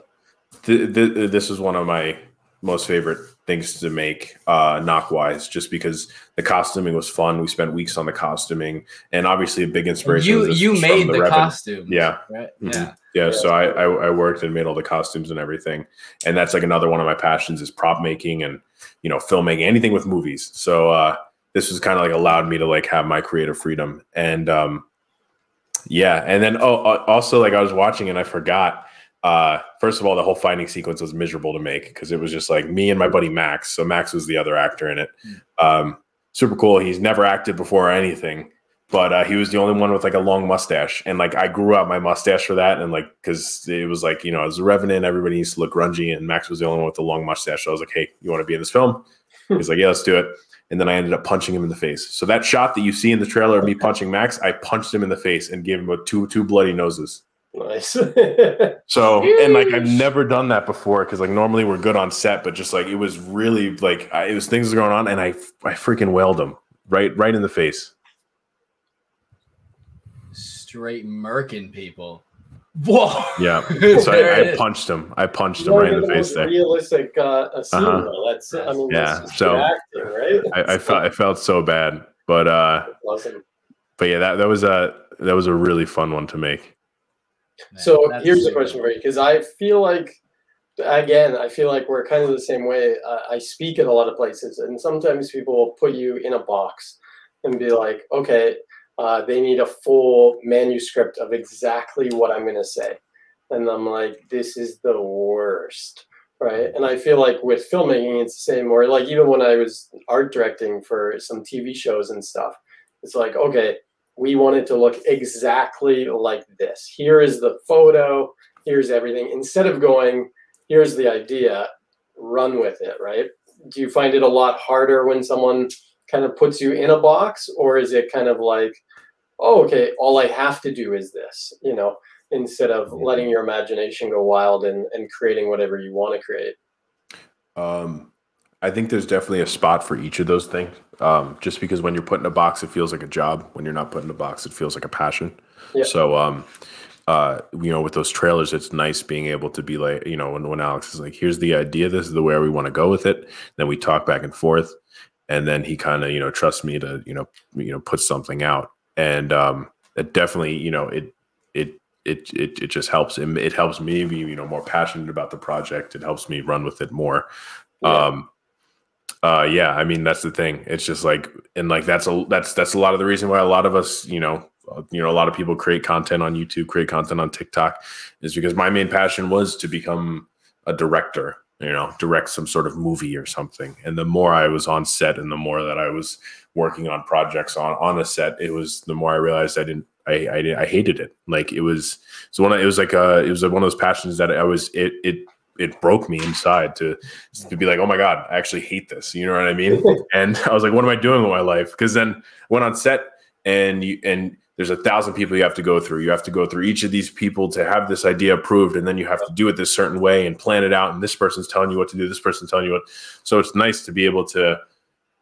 th- th- this was one of my most favorite things to make uh knock wise just because the costuming was fun we spent weeks on the costuming and obviously a big inspiration You you made the, Revan. costume. Yeah. Right. Yeah. Yeah, Yeah. so I, I I worked and made all the costumes and everything, and that's like another one of my passions is prop making and you know filmmaking, anything with movies. So uh, this was kind of like allowed me to like have my creative freedom, and um, yeah, and then oh, uh, also like I was watching and I forgot. Uh, first of all, the whole fighting sequence was miserable to make because it was just like me and my buddy Max. So Max was the other actor in it. Um, super cool. He's never acted before or anything but uh, he was the only one with like a long mustache and like i grew out my mustache for that and like because it was like you know as a revenant everybody needs to look grungy and max was the only one with the long mustache so i was like hey you want to be in this film he's like yeah let's do it and then i ended up punching him in the face so that shot that you see in the trailer of me punching max i punched him in the face and gave him a two two bloody noses Nice. so and like I've never done that before because like normally we're good on set, but just like it was really like I, it was things going on, and I I freaking wailed him right right in the face. Straight murking people. Whoa. Yeah, so I, I punched him. I punched him right in the face there. Realistic uh, a scene. Uh-huh. That's I mean Yeah, that's so- good acting, right? I, I felt I felt so bad, but uh, but yeah, that that was a that was a really fun one to make. Man, So here's a super question for you because I feel like, again, I feel like we're kind of the same way. Uh, I speak at a lot of places, and sometimes people will put you in a box and be like, okay, uh, they need a full manuscript of exactly what I'm going to say. And I'm like, this is the worst. Right. And I feel like with filmmaking, it's the same. Or like even when I was art directing for some TV shows and stuff, it's like, okay, we want it to look exactly like this. Here is the photo, here's everything. Instead of going, here's the idea, run with it, right? Do you find it a lot harder when someone kind of puts you in a box, or is it kind of like, oh, okay, all I have to do is this, you know, instead of letting your imagination go wild and, and creating whatever you want to create? Um, I think there's definitely a spot for each of those things. Um, just because when you're put in a box, it feels like a job. When you're not put in a box, it feels like a passion. Yeah. So, um, uh, you know, with those trailers, it's nice being able to be like, you know, when, when Alex is like, here's the idea, this is the way we want to go with it. Then we talk back and forth. And then he kind of, you know, trusts me to, you know, you know, put something out. And um, it definitely, you know, it, it, it, it, it just helps him. It helps me be, you know, more passionate about the project. It helps me run with it more. Yeah. Um, uh, yeah, I mean that's the thing. It's just like, and like that's a that's that's a lot of the reason why a lot of us, you know, uh, you know, a lot of people create content on YouTube, create content on TikTok, is because my main passion was to become a director. You know, direct some sort of movie or something. And the more I was on set, and the more that I was working on projects on on a set, it was the more I realized I didn't. I I, I hated it. Like it was. So when it was like a, it was like one of those passions that I was. It it it broke me inside to to be like, oh my god, I actually hate this. You know what I mean? and I was like, what am I doing with my life? Because then I went on set and you and there's a thousand people you have to go through. You have to go through each of these people to have this idea approved, and then you have to do it this certain way and plan it out. And this person's telling you what to do. This person's telling you what. So it's nice to be able to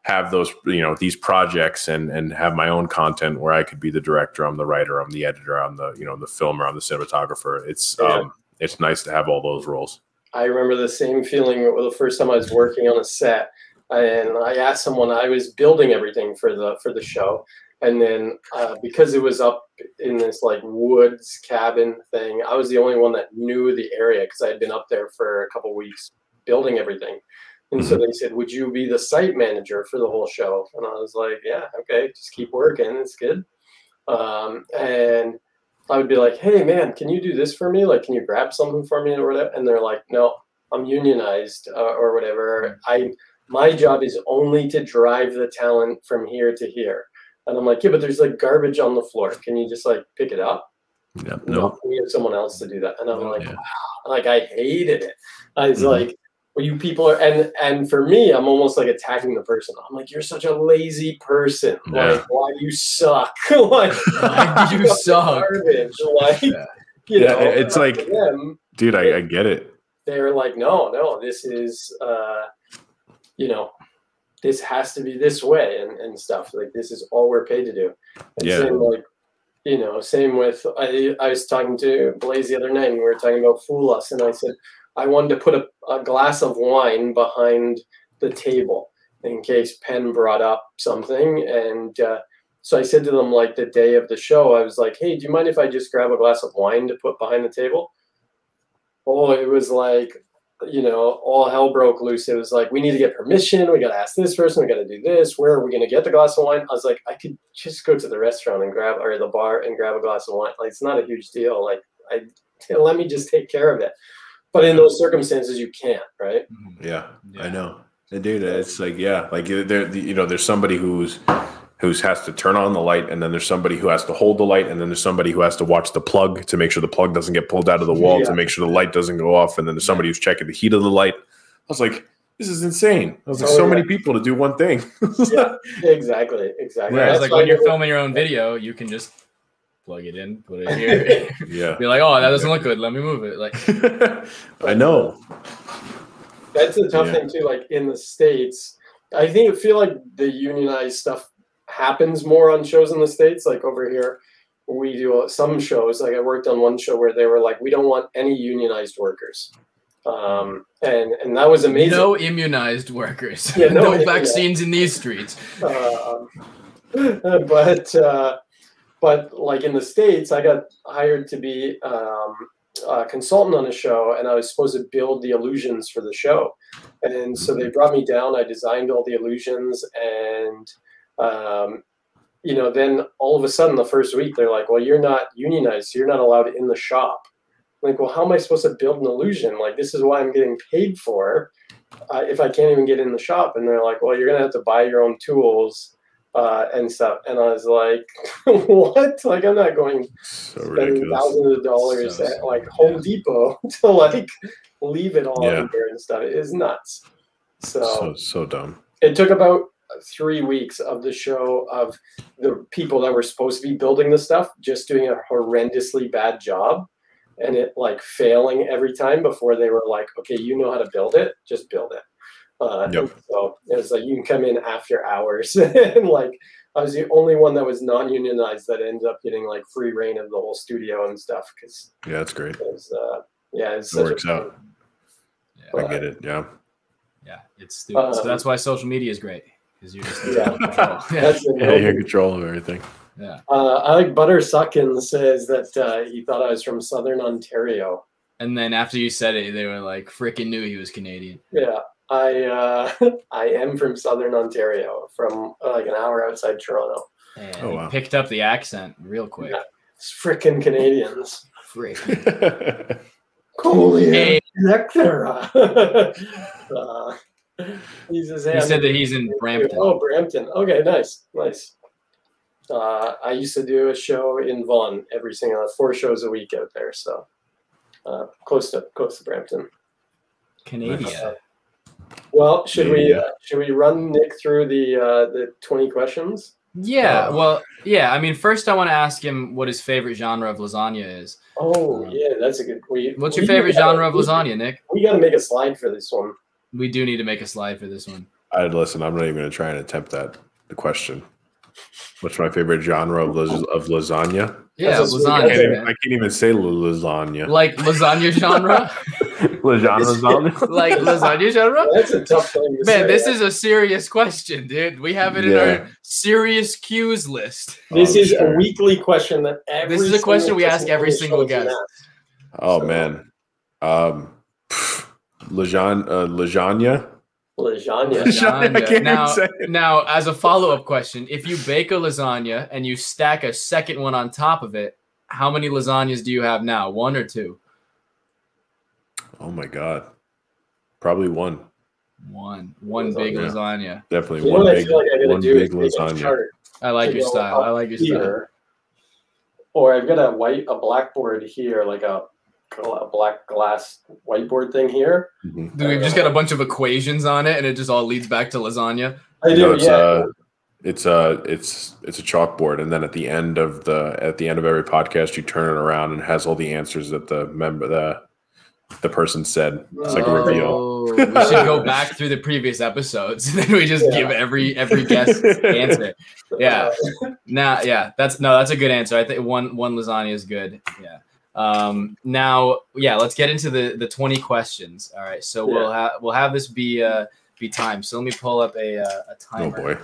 have those, you know, these projects and and have my own content where I could be the director, I'm the writer, I'm the editor, I'm the you know the filmer, I'm the cinematographer. It's Yeah. um, it's nice to have all those roles. I remember the same feeling the first time I was working on a set, and I asked someone. I was building everything for the for the show, and then uh, because it was up in this like woods cabin thing, I was the only one that knew the area because I had been up there for a couple weeks building everything. And so they said, "Would you be the site manager for the whole show?" And I was like, "Yeah, okay, just keep working. It's good." Um, and I would be like, "Hey, man, can you do this for me? Like, can you grab something for me or whatever?" And they're like, "No, I'm unionized uh, or whatever. I my job is only to drive the talent from here to here." And I'm like, "Yeah, but there's like garbage on the floor. Can you just like pick it up?" Yeah, No, we have someone else to do that. And I'm like, Yeah. wow, like I hated it. I was Mhm. like, well, you people are, and and for me, I'm almost like attacking the person. I'm like, you're such a lazy person. Yeah. Like, why do you suck? like, Why do you suck? Garbage. Like, Yeah. you Yeah, know, it's like- them, dude, I, I get it. they're like, no, no, this is, uh, you know, this has to be this way and, and stuff. Like, this is all we're paid to do. And Yeah. Same, like, you know, same with, I, I was talking to Blaise the other night and we were talking about Fool Us. And I said, I wanted to put a, a glass of wine behind the table in case Penn brought up something. And, uh, so I said to them, like the day of the show, I was like, "Hey, do you mind if I just grab a glass of wine to put behind the table?" Oh, it was like, you know, all hell broke loose. It was like, we need to get permission. We got to ask this person. We got to do this. Where are we going to get the glass of wine? I was like, I could just go to the restaurant and grab, or the bar and grab a glass of wine. Like, it's not a huge deal. Like, I let me just take care of it. But in those circumstances, you can't, right? Mm-hmm. Yeah, I know. And dude, it's like yeah, like there, you know, there's somebody who's who's has to turn on the light, and then there's somebody who has to hold the light, and then there's somebody who has to watch the plug to make sure the plug doesn't get pulled out of the wall Yeah. to make sure the light doesn't go off, and then there's somebody who's checking the heat of the light. I was like, this is insane. I was like, Oh, so yeah. many people to do one thing. Yeah, exactly, exactly. Whereas, That's like when you're filming your own video, you can just plug it in, put it here, yeah, be like, "Oh, that doesn't look good. Let me move it." Like, I know. That's the tough Yeah. thing too. Like in the states, I think I feel like the unionized stuff happens more on shows in the states. Like over here, we do some shows. Like I worked on one show where they were like, "We don't want any unionized workers," um, and and that was amazing. no immunized workers, Yeah, no no, immunized. vaccines in these streets. um, but uh, but like in the states, I got hired to be um, a consultant on a show, and I was supposed to build the illusions for the show. And so they brought me down. I designed all the illusions, and um, you know, then all of a sudden, the first week, they're like, "Well, you're not unionized, so you're not allowed in the shop." Like, well, how am I supposed to build an illusion? Like, this is what I'm getting paid for. Uh, if I can't even get in the shop, and they're like, well, you're gonna have to buy your own tools uh, and stuff. And I was like, what? Like, I'm not going So spending ridiculous. thousands of dollars So- at like Home Depot to like leave it all Yeah. in there and stuff. It is nuts. So, So so dumb. it took about three weeks of the show of the people that were supposed to be building the stuff just doing a horrendously bad job and it like failing every time before they were like, okay, you know how to build it, just build it. Uh, Yep. So it was like you can come in after hours, and like I was the only one that was non-unionized that ended up getting like free reign of the whole studio and stuff because Yeah, that's great. it was, uh, yeah, it's It works out. Yeah, I get it. Yeah. yeah, it's stupid. so Um, that's why social media is great because you're just in Yeah. control. yeah. That's Yeah, you're in control of everything. yeah. Uh, I like Butter Suckin says that uh, he thought I was from Southern Ontario. And then after you said it, they were like, "Freaking knew he was Canadian." Yeah, I uh, I am from Southern Ontario, from uh, like an hour outside Toronto. And Oh, wow. Picked up the accent real quick. Yeah. It's frickin' Canadians. Frick. Holy Hey. Electra. uh, he says, hey, He said that he's in Brampton. Oh, Brampton. Okay, nice, nice. Uh, I used to do a show in Vaughan every single four shows a week out there, so uh, close to close to Brampton. Canada. Well, should we uh, should we run Nic through the uh, the twenty questions? Yeah, Uh, well, yeah. I mean, first I want to ask him what his favorite genre of lasagna is. Oh Uh, yeah, that's a good. We, What's your favorite gotta- genre of lasagna, Nic? We got to make a slide for this one. We do need to make a slide for this one. I listen. I'm not even going to try and attempt that. The question. What's my favorite genre of, las- of lasagna? Yeah, That's a sweet- I lasagna. can't, even. I can't even say lasagna. Like lasagna genre? lasagna. like lasagna genre? That's a tough thing to say. Man, this is a serious question, dude. We have it in Yeah. our serious cues list. This Oh, is sure. a weekly question that every. This is a question we ask every single guest. Oh So- man, um, lasagna. Uh, lasagna. Lasagna. Lasagna, I can't even now, say it. now, as a follow-up question, if you bake a lasagna and you stack a second one on top of it, how many lasagnas do you have now? One or two? Oh my god, probably one. One. One big Lasagna. lasagna. Definitely You one big, like one big is make a lasagna. I like your style. I like your style. here. Or I've got a white a blackboard here, like a, a black glass whiteboard thing here. Mhm. Dude, we've just got a bunch of equations on it, and it just all leads back to lasagna. I do, No, it's yeah. uh, it's a it's it's a chalkboard, and then at the end of the at the end of every podcast, you turn it around and has all the answers that the member the the person said. It's like a reveal. Oh, we should go back through the previous episodes, and then we just Yeah. give every every guest answer. Yeah. Now, yeah, that's no, that's a good answer. I think one one lasagna is good. Yeah. Um, now, yeah, let's get into the the twenty questions. All right, so we'll have we'll have this be uh be timed. So let me pull up a uh, a Oh boy.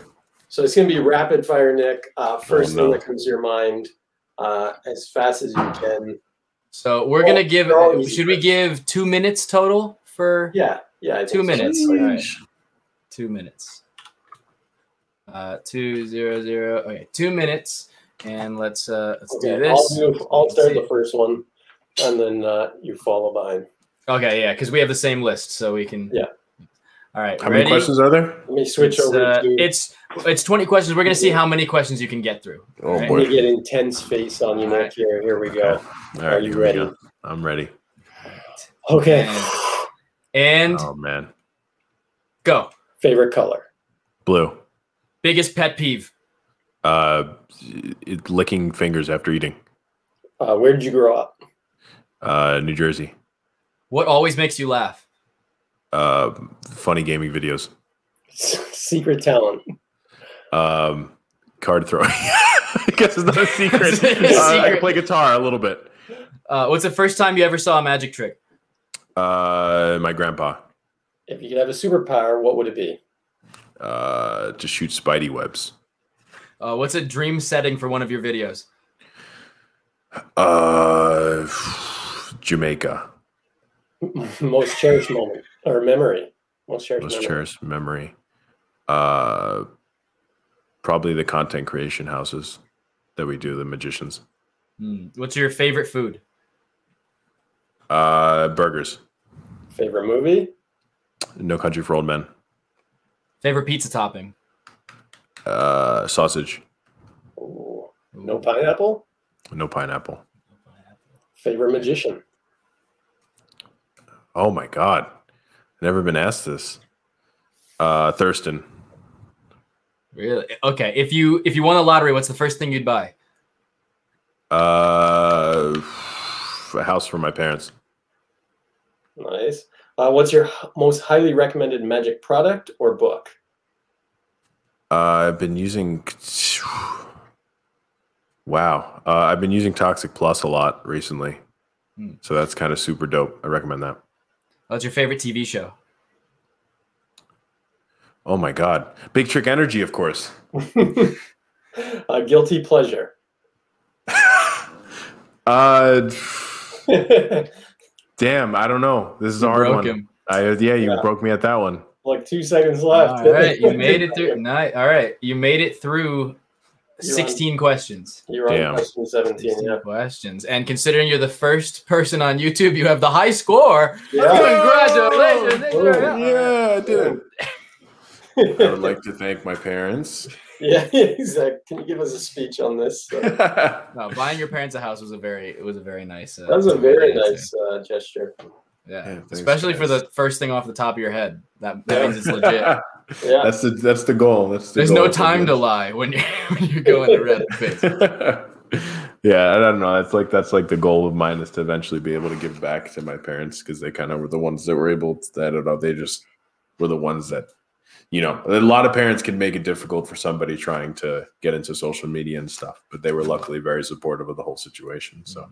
So it's gonna be rapid fire, Nic. Uh, first Oh, no. thing that comes to your mind, uh, as fast as you can. So we're gonna give. they're all easy Should we give two minutes total for Yeah, yeah. I think two so. minutes? All right. Two minutes. Uh, two zero zero. Okay, two minutes, and let's uh let's do this. I'll, do, I'll start See. the first one, and then uh, you follow behind. Okay, yeah, because we have the same list, so we can. Yeah. All right. How ready? many questions are there? Let me switch It's, over uh, to. it's it's twenty questions. We're gonna see how many questions you can get through. Oh Alright. Let me boy. get intense face on you, All Nic. Here, here we go. All Are you ready? I'm ready. Okay. And Oh man, go. Favorite color? blue. Biggest pet peeve. Uh, it, licking fingers after eating. Uh, where did you grow up? Uh, New Jersey. What always makes you laugh? Uh, funny gaming videos. Secret talent. Um, card throwing. I guess it's not a secret. It's a Uh, I can play guitar a little bit. Uh, what's the first time you ever saw a magic trick? Uh, my grandpa. If you could have a superpower, what would it be? Uh, to shoot spidey webs. Uh, what's a dream setting for one of your videos? Uh, Jamaica. Most cherished moment or memory? Most cherished Most memory. cherished memory. Uh, probably the content creation houses that we do, the magicians. Hmm. What's your favorite food? Uh, burgers. Favorite movie? No country for old men. Favorite pizza topping? Uh, sausage. Ooh. No pineapple? No pineapple. Favorite magician? Oh my god, never been asked this. Uh, Thurston. Really? Okay. If you if you won a lottery, what's the first thing you'd buy? Uh, a house for my parents. Nice. Uh, what's your most highly recommended magic product or book? Uh, I've been using. Wow, uh, I've been using Toxic Plus a lot recently, Hmm. so that's kind of super dope. I recommend that. What's your favorite TV show? Oh my god, Big Trick Energy, of course. uh, guilty pleasure. Uh, damn, I don't know. This is a hard broke one. him. I yeah, you Yeah. broke me at that one. like two seconds left. All right, you made it through. Nice. All right, you made it through You're 16 questions. You're on Damn. question 17. 16 Yeah. questions. And considering you're the first person on YouTube, you have the high score. Yeah. Congratulations. Oh, Yeah, dude. I would like to thank my parents. yeah, exactly. Can you give us a speech on this? That No, buying your parents a house was a very it was a very nice. Uh, was a very nice uh, gesture. Yeah, Yeah, thanks, especially for the first thing off the top of your head. That that means it's legit. Yeah. That's the that's the goal. That's the There's goal no time to lie when you're when you're going to red face. yeah, I don't know. That's like that's like the goal of mine is to eventually be able to give back to my parents because they kind of were the ones that were able to. I don't know. They just were the ones that, you know, a lot of parents can make it difficult for somebody trying to get into social media and stuff, but they were luckily very supportive of the whole situation. So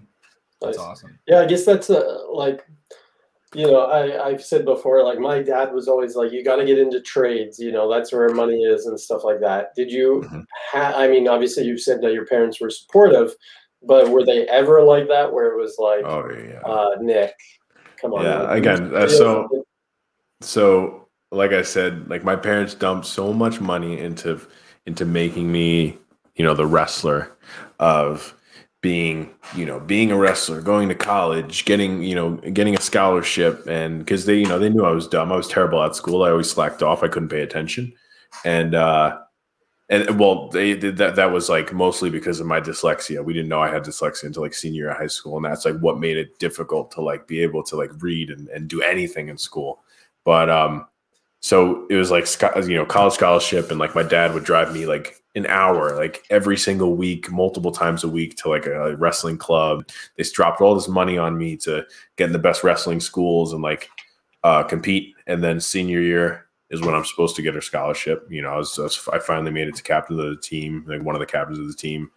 That's awesome. Yeah, I guess that's uh, like, you know, I, I've said before, like my dad was always like, you got to get into trades, you know, that's where money is and stuff like that. Did you, Mhm. ha- I mean, obviously you've said that your parents were supportive, but were they ever like that where it was like, oh yeah. uh, Nic, come on. Yeah, man, again, uh, so- so like i said like my parents dumped so much money into into making me you know the wrestler of being you know being a wrestler going to college getting you know getting a scholarship and because they you know they knew i was dumb. I was terrible at school. I always slacked off. I couldn't pay attention. And uh and well they did that that was like mostly because of my dyslexia. We didn't know i had dyslexia until like senior year of high school and that's like what made it difficult to like be able to like read and, and do anything in school. But um so it was like you know college scholarship and like my dad would drive me like an hour like every single week multiple times a week to like a wrestling club they dropped all this money on me to get in the best wrestling schools and like uh compete and then senior year is when i'm supposed to get a scholarship you know i was, I, was, I finally made it to captain of the team like one of the captains of the team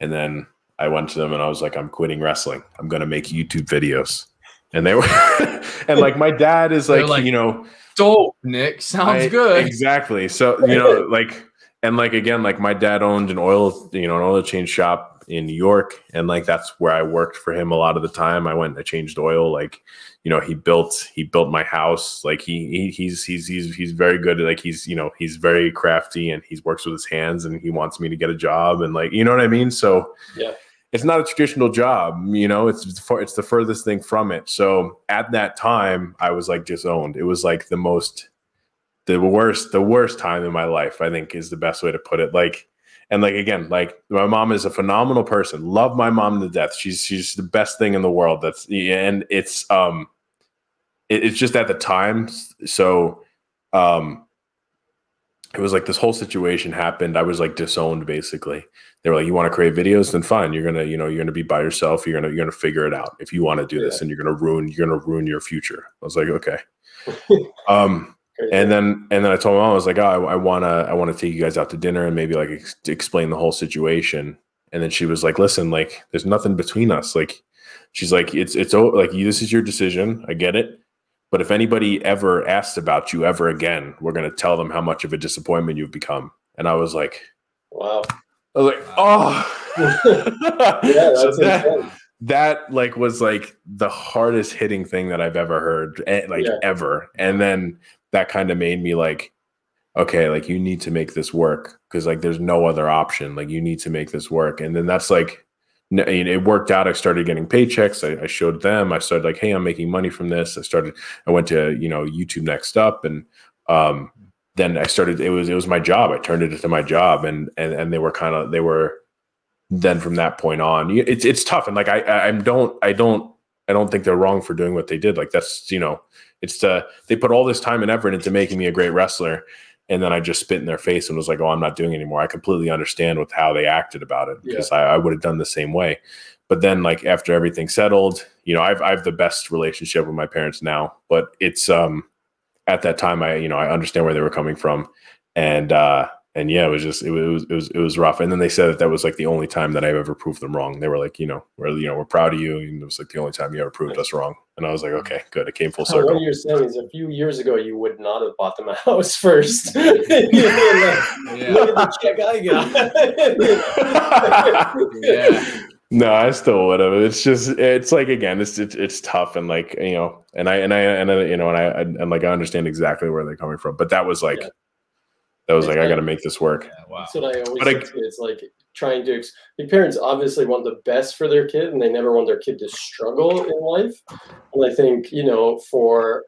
and then i went to them and i was like i'm quitting wrestling i'm going to make youtube videos and they were and like my dad is like, like, you know Dope, Nic. Sounds I- good. Exactly. So you know, like, and like again, like my dad owned an oil, you know, an oil change shop in New York, and like that's where I worked for him a lot of the time. I went, and I changed oil. Like, you know, he built he built my house. Like he, he he's he's he's he's very good. Like he's you know he's very crafty and he works with his hands, and he wants me to get a job, and like you know what I mean. So Yeah. it's not a traditional job, you know. It's it's the furthest thing from it. So at that time, I was like disowned. It was like the most, the worst, the worst time in my life. I think is the best way to put it. Like, and like again, like my mom is a phenomenal person. Love my mom to death. She's she's the best thing in the world. That's and it's um, it, it's just at the time. So, um, it was like this whole situation happened. I was like disowned basically they were like, "You want to create videos? Then fine. You're gonna, you know, you're gonna be by yourself. You're gonna, you're gonna figure it out. If you want to do this, and you're gonna ruin, you're gonna ruin your future." I was like, "Okay." um. And then, and then I told my mom, I was like, "Oh, I, I wanna, I want to take you guys out to dinner and maybe like ex- explain the whole situation." And then she was like, "Listen, like, there's nothing between us. Like, she's like, it's, it's o- like you, this is your decision. I get it." But if anybody ever asks about you ever again, we're gonna tell them how much of a disappointment you've become. And I was like, wow. I was like, oh, Yeah, So that, intense. that like was like the hardest hitting thing that I've ever heard, eh, like Yeah. ever. And then that kind of made me like, okay, like you need to make this work because like there's no other option. Like you need to make this work. And then that's like, it worked out. I started getting paychecks. I, I showed them. I started like, hey, I'm making money from this. I started. I went to you know YouTube Next Up, and um, then I started. It was it was my job. I turned it into my job, and and and they were kind of they were. Then from that point on, it's it's tough, and like I I don't I don't I don't think they're wrong for doing what they did. Like that's you know it's uh they put all this time and effort into making me a great wrestler, and then I just spit in their face and was like, oh, I'm not doing it anymore. I completely understand with how they acted about it because I, I would have done the same way. But then like after everything settled, you know, I've I have the best relationship with my parents now, but it's um at that time I you know I understand where they were coming from, and uh and yeah, it was just it was it was it was rough. And then they said that that was like the only time that I've ever proved them wrong. They were like, you know, we're you know we're proud of you, and it was like the only time you ever proved us wrong. And I was like, okay, good, it came full circle. what circle. you're saying is a few years ago you would not have bought them a house first. You're like, Yeah. Look at the check I got. Yeah. No, I still would have. It's just, it's like again, it's, it's it's tough, and like you know, and I and I and I, you know, and I and like I understand exactly where they're coming from, but that was like, Yeah. That was like, I got to make this work. Yeah, wow. That's what I always But I- say. too. It's like trying to. ex- The parents obviously want the best for their kid, and they never want their kid to struggle in life. And I think you know, for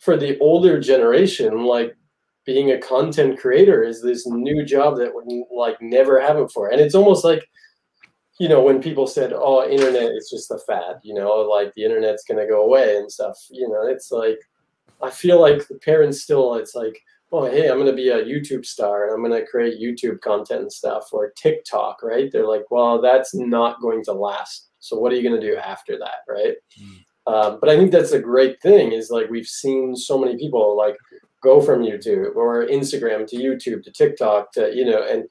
for the older generation, like being a content creator is this new job that would like never have before, and it's almost like. You know, when people said, "Oh, internet is just a fad," you know, like the internet's gonna go away and stuff. You know, it's like I feel like the parents still. It's like, oh hey i'm going to be a youtube star and i'm going to create youtube content and stuff or tiktok right? They're like well that's not going to last. So what are you going to do after that right? Um, but i think that's a great thing is like we've seen so many people like go from youtube or instagram to youtube to tiktok to you know and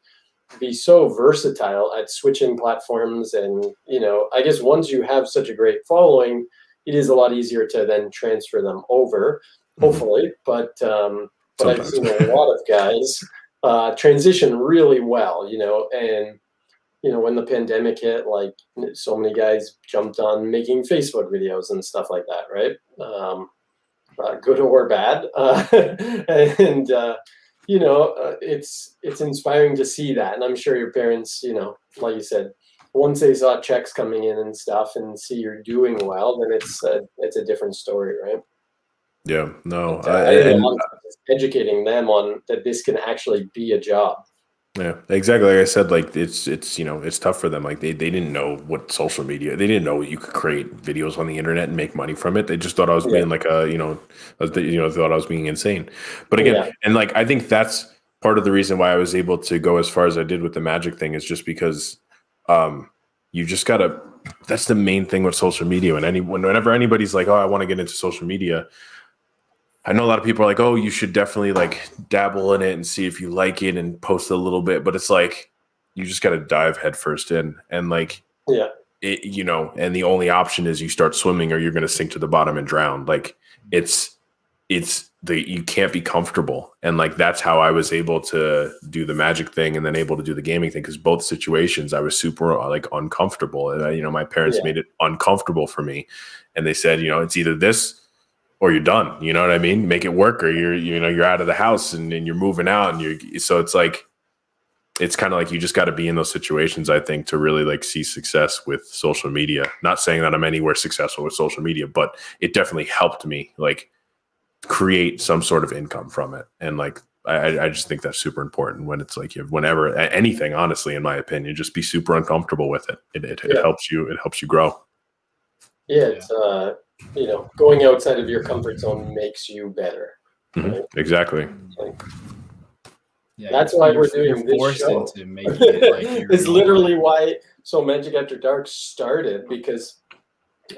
be so versatile at switching platforms and you know i guess once you have such a great following it is a lot easier to then transfer them over hopefully but um, but I've seen a lot of guys uh, transition really well, you know, and you know when the pandemic hit, like so many guys jumped on making Facebook videos and stuff like that, right? Um, uh, good or bad, uh, and uh, you know uh, it's it's inspiring to see that, and I'm sure your parents, you know, like you said, once they saw checks coming in and stuff, and see you're doing well, then it's a, it's a different story, right? Yeah, no, So I, I and- lot of it is educating them on that this can actually be a job. Yeah, exactly. Like I said, like it's it's you know it's tough for them. Like they, they didn't know what social media. They didn't know you could create videos on the internet and make money from it. They just thought I was Yeah. being like a you know, I was- you know thought I was being insane. But again, Yeah. and like I think that's part of the reason why I was able to go as far as I did with the magic thing is just because um you just gotta. That's the main thing with social media. And any whenever anybody's like, oh, I want to get into social media. I know a lot of people are like, oh, you should definitely like dabble in it and see if you like it and post a little bit. But it's like you just got to dive headfirst in and like, Yeah. it, you know, and the only option is you start swimming or you're going to sink to the bottom and drown. Like it's, it's the, you can't be comfortable. And like, that's how I was able to do the magic thing and then able to do the gaming thing. Cause both situations I was super like uncomfortable. And, uh, you know, my parents Yeah. made it uncomfortable for me. And they said, you know, it's either this or you're done. You know what I mean? Make it work, or you're you know you're out of the house and, and you're moving out, and you're so it's like it's kind of like you just got to be in those situations. I think to really like see success with social media. Not saying that I'm anywhere successful with social media, but it definitely helped me like create some sort of income from it, and like. I, I just think that's super important when it's like you have whenever anything, honestly, in my opinion, just be super uncomfortable with it. It, it, it helps you. It helps you grow. Yeah, it's uh, you know, going outside of your comfort zone makes you better. Mhm. Exactly. Yeah, That's why we're doing you're this show. into making it like it's own. literally why so Magic After Dark started because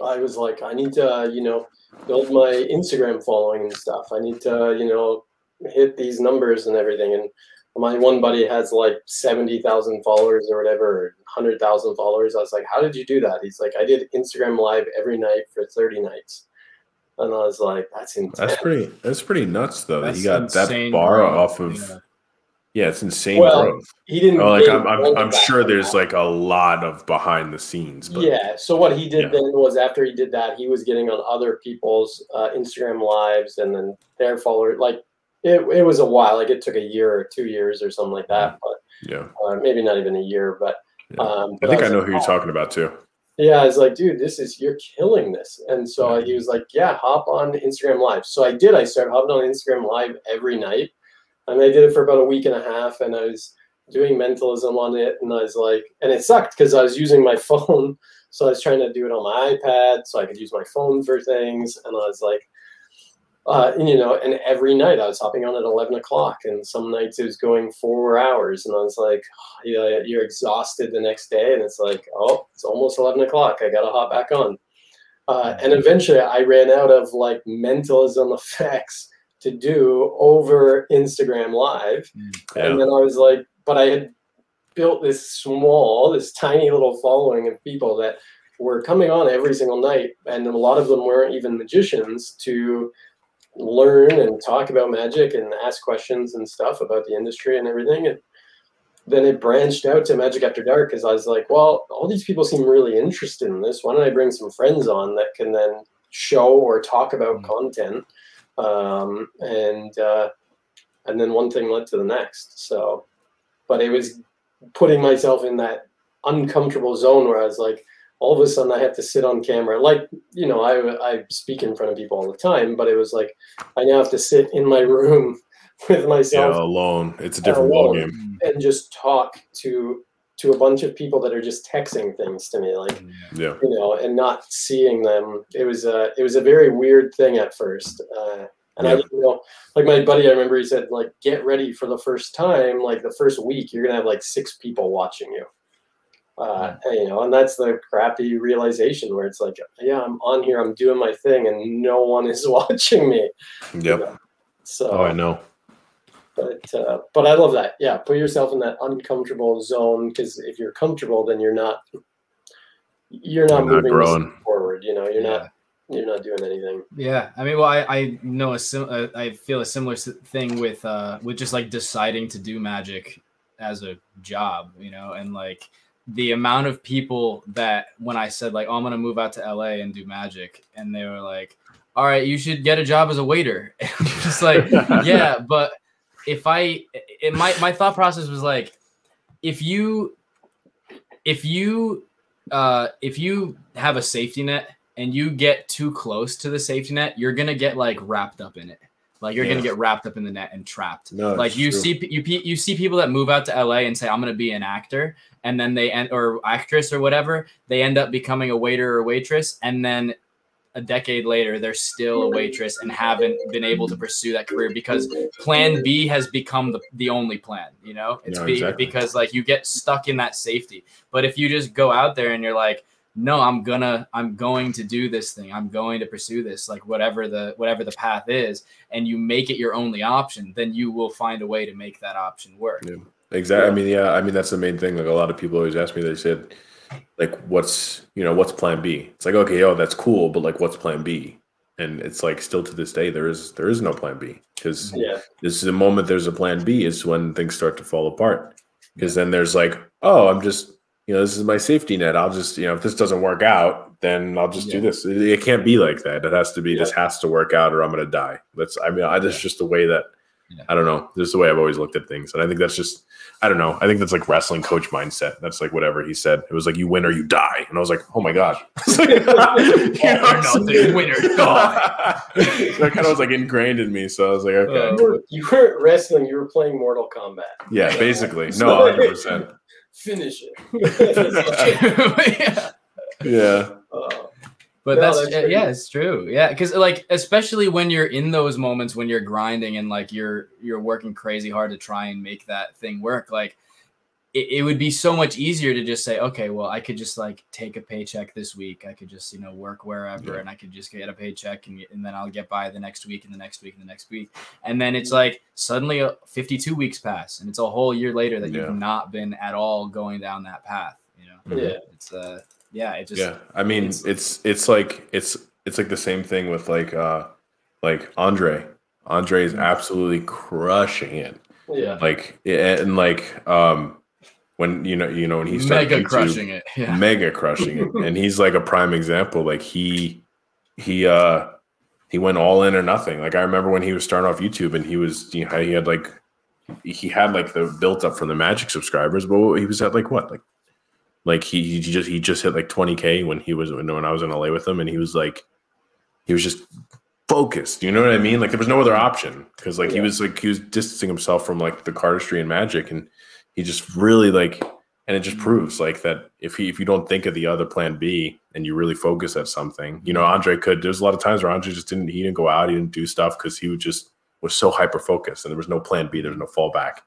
I was like, I need to, uh, you know, build my Instagram following and stuff. I need to, you know, hit these numbers and everything. And my one buddy has like seventy thousand followers or whatever, or hundred thousand followers. I was like, how did you do that? He's like, I did Instagram live every night for thirty nights. And I was like, that's intense. That's pretty. That's pretty nuts, though. That That's he got that bar growth, off of. yeah. Yeah, it's insane Well, growth. He didn't. Oh, like I'm, I'm, I'm sure there's that. like a lot of behind the scenes. But yeah. So what he did Yeah. then was after he did that, he was getting on other people's uh, Instagram lives and then their followers. Like it, it was a while. Like it took a year or two years or something like that. But yeah, uh, maybe not even a year. But Yeah. um, I think I was know like, who you're "Oh." talking about too. Yeah, I was like, dude, this is you're killing this. And so he was like, yeah, hop on Instagram Live. So I did. I started hopping on Instagram Live every night, and I did it for about a week and a half. And I was doing mentalism on it, and I was like, and it sucked because I was using my phone. So I was trying to do it on my iPad so I could use my phone for things, and I was like. Uh, and, you know, and every night I was hopping on at eleven o'clock, and some nights it was going four hours, and I was like, yeah, you're exhausted the next day, and it's like, oh, it's almost eleven o'clock. I gotta hop back on. Uh, and eventually, I ran out of like mentalism effects to do over Instagram Live, Yeah. and then I was like, but I had built this small, this tiny little following of people that were coming on every single night, and a lot of them weren't even magicians to learn and talk about magic and ask questions and stuff about the industry and everything. And then it branched out to Magic After Dark because I was like, well, all these people seem really interested in this. Why don't I bring some friends on that can then show or talk about Mm. content? Um, and uh, and then one thing led to the next. So, but it was putting myself in that uncomfortable zone where I was like, all of a sudden I have to sit on camera. Like, you know, I, I speak in front of people all the time, but it was like, I now have to sit in my room with Yeah, myself alone. It's a different ballgame. and just talk to to a bunch of people that are just texting things to me like Yeah. you know and not seeing them it was a it was a very weird thing at first uh, and i Yeah. didn't know like my buddy i remember he said like get ready for the first time like the first week you're gonna have like six people watching you uh, and, you know and that's the crappy realization where it's like yeah i'm on here i'm doing my thing and no one is watching me Yep. so Oh, I know. but uh, but I love that. Yeah, put yourself in that uncomfortable zone because if you're comfortable, then you're not you're not You're not moving growing. forward. You know, you're Yeah. not you're not doing anything. Yeah, I mean, well, I, I know a sim- uh, I feel a similar thing with uh with just like deciding to do magic as a job, you know, and like the amount of people that when I said like, oh, I'm gonna move out to LA and do magic, and they were like, all right, you should get a job as a waiter. Just like, yeah, but if I, it, my my thought process was like, if you, if you, uh, if you have a safety net and you get too close to the safety net, you're gonna get like wrapped up in it. Like you're Yeah. gonna get wrapped up in the net and trapped. No, like you true. see, you you see people that move out to LA and say, "I'm gonna be an actor," and then they end or actress or whatever. They end up becoming a waiter or waitress, and then a decade later, they're still a waitress and haven't been able to pursue that career because Plan B has become the, the only plan. You know, it's No, exactly. because like you get stuck in that safety. But if you just go out there and you're like, no, I'm gonna, I'm going to do this thing. I'm going to pursue this, like whatever the whatever the path is, and you make it your only option, then you will find a way to make that option work. Yeah. Exactly. I mean, yeah. I mean, that's the main thing. Like a lot of people always ask me. They said, like, what's you know, what's Plan B? It's like, okay, oh, that's cool, but like, what's Plan B? And it's like, still to this day, there is there is no Plan B because mm-hmm. Yeah, this is the moment there's a Plan B is when things start to fall apart. Because then there's like, oh, I'm just you know, this is my safety net. I'll just you know, if this doesn't work out, then I'll just do this. It, it can't be like that. It has to be. Yeah. This has to work out, or I'm gonna die. That's. I mean, I, that's just the way that. Yeah. I don't know. This is the way I've always looked at things, and I think that's just. I don't know. I think that's like wrestling coach mindset. That's like whatever he said. It was like you win or you die, and I was like, oh my god. It's like, you know, All or nothing, win or die. that kind of was like ingrained in me. So I was like, okay, Uh, you, were, you weren't wrestling. You were playing Mortal Kombat. yeah, basically, no, hundred percent. Finish it. yeah. Yeah, Oh, But No, that's, that's uh, yeah, it's true. Yeah, because like especially when you're in those moments when you're grinding and like you're you're working crazy hard to try and make that thing work, like it, it would be so much easier to just say, okay, well, I could just like take a paycheck this week. I could just you know work wherever, Yeah. and I could just get a paycheck, and, and then I'll get by the next week and the next week and the next week, and then it's like suddenly uh, 52 weeks pass, and it's a whole year later that Yeah. you've not been at all going down that path. You know, yeah. it's uh, yeah, it just yeah. I mean, it's- it's it's like it's it's like the same thing with like uh like Andrei. Andrei is absolutely crushing it. Yeah. Like and like um when you know you know when he started mega YouTube, crushing it. Yeah. mega crushing it. And he's like a prime example. Like he he uh he went all in or nothing. Like i remember when he was starting off youtube and he was you know, he had like he had like the built up from the magic subscribers but he was at like what like like he, he just he just hit like 20k when he was when, when i was in la with him and he was like he was just focused. You know what i mean? Like there was no other option because like he was like he was distancing himself from like the cardistry and magic and he just really like and it just proves like that if he if you don't think of the other plan b and you really focus at something you know andrei could there's a lot of times where andrei just didn't he didn't go out he didn't do stuff because he would just was so hyper focused and there was no plan b there's no fallback